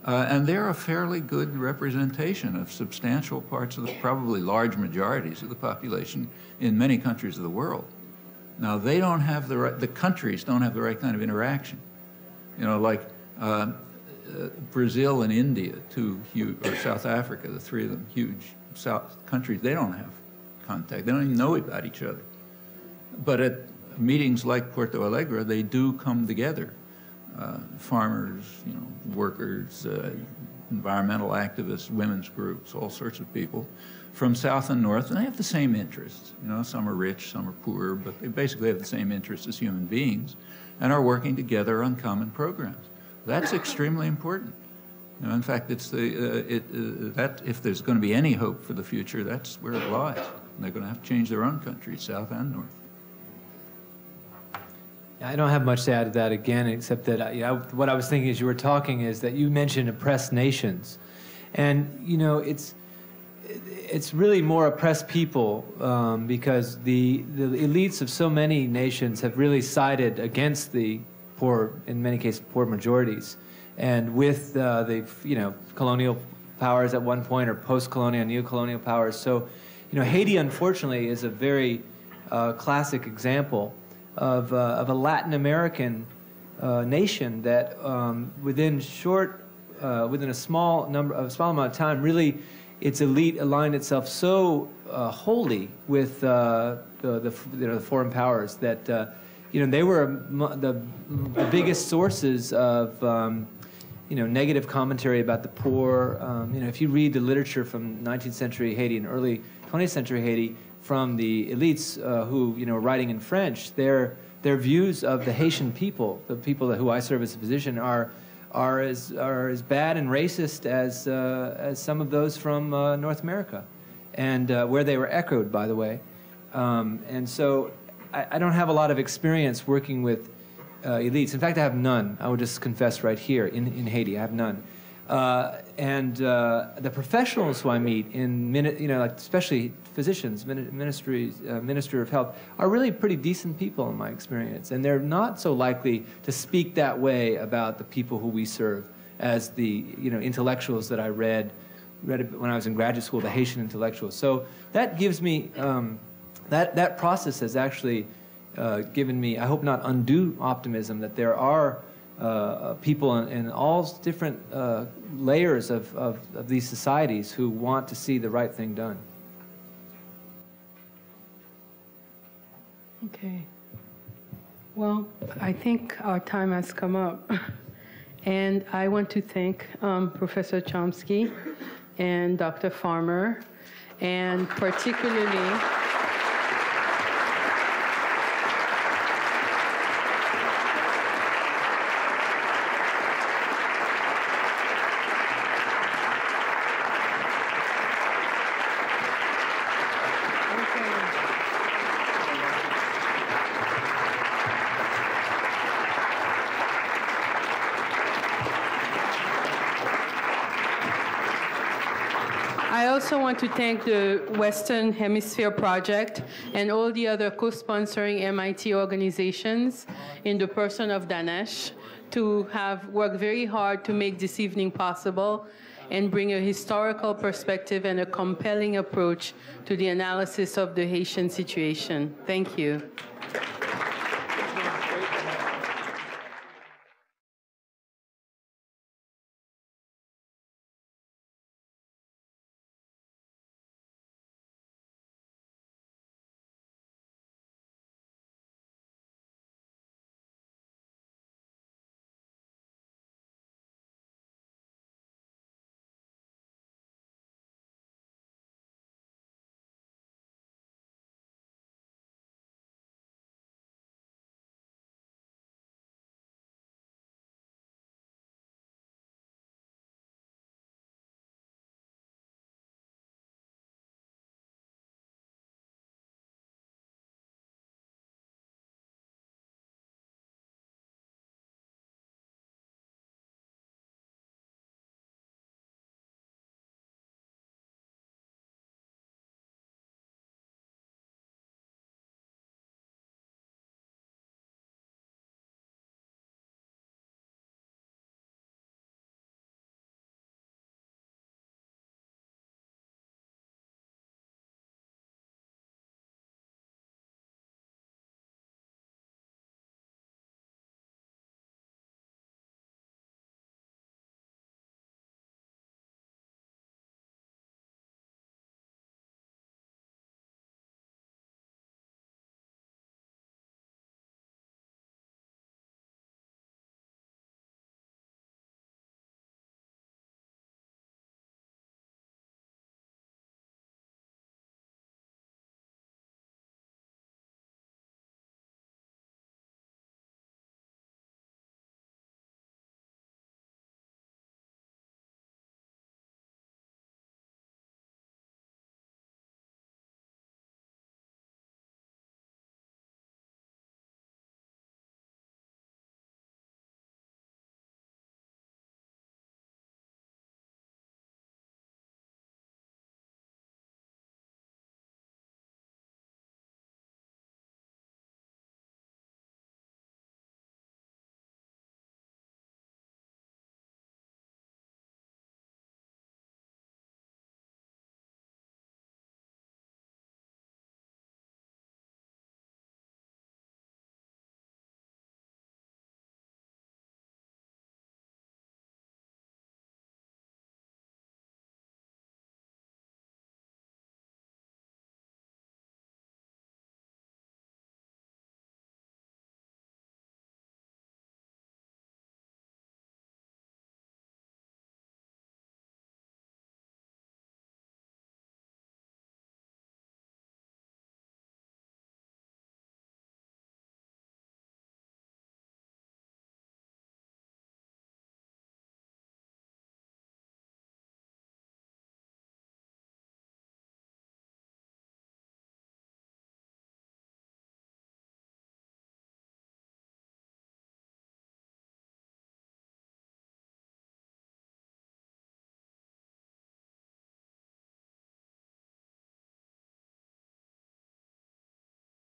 Uh, and they're a fairly good representation of substantial parts of the, probably large majorities of the population in many countries of the world. Now, they don't have the right, the countries don't have the right kind of interaction. You know, like uh, uh, Brazil and India, two huge, or South Africa, the three of them, huge South countries, they don't have contact. They don't even know about each other. But at meetings like Porto Alegre, they do come together. Uh, farmers, you know, workers, uh, environmental activists, women's groups, all sorts of people from South and North, and they have the same interests. You know, some are rich, some are poor, but they basically have the same interests as human beings and are working together on common programs. That's extremely important. You know, in fact, it's the, uh, it, uh, that if there's going to be any hope for the future, that's where it lies. And they're going to have to change their own countries, South and North. I don't have much to add to that again, except that uh, you know, what I was thinking as you were talking is that you mentioned oppressed nations, and you know it's it's really more oppressed people um, because the the elites of so many nations have really sided against the poor, in many cases, poor majorities, and with uh, the you know colonial powers at one point or post-colonial, neo-colonial powers. So, you know, Haiti unfortunately is a very uh, classic example of, uh, of a Latin American uh, nation that um, within short, uh, within a small number, a small amount of time, really its elite aligned itself so uh, wholly with uh, the, the, you know, the foreign powers that, uh, you know, they were the, the biggest sources of, um, you know, negative commentary about the poor. Um, you know, if you read the literature from 19th century Haiti and early 20th century Haiti, from the elites uh, who, you know, writing in French, their, their views of the Haitian people, the people who I serve as a physician, are, are, as, are as bad and racist as, uh, as some of those from uh, North America, and uh, where they were echoed, by the way. Um, and so I, I, don't have a lot of experience working with uh, elites. In fact, I have none. I will just confess right here in, in Haiti, I have none. Uh, and uh, the professionals who I meet in, you know, like especially physicians, ministries, uh, minister of health, are really pretty decent people in my experience, and they're not so likely to speak that way about the people who we serve as the, you know, intellectuals that I read, read when I was in graduate school, the Haitian intellectuals. So that gives me, um, that that process has actually uh, given me, I hope not undue optimism that there are uh, people in, in, all different uh, layers of, of, of, these societies who want to see the right thing done. Okay. Well, I think our time has come up. And I want to thank um, Professor Chomsky and Dr. Farmer, and particularly also want to thank the Western Hemisphere Project and all the other co-sponsoring MIT organizations in the person of Danesh to have worked very hard to make this evening possible and bring a historical perspective and a compelling approach to the analysis of the Haitian situation. Thank you.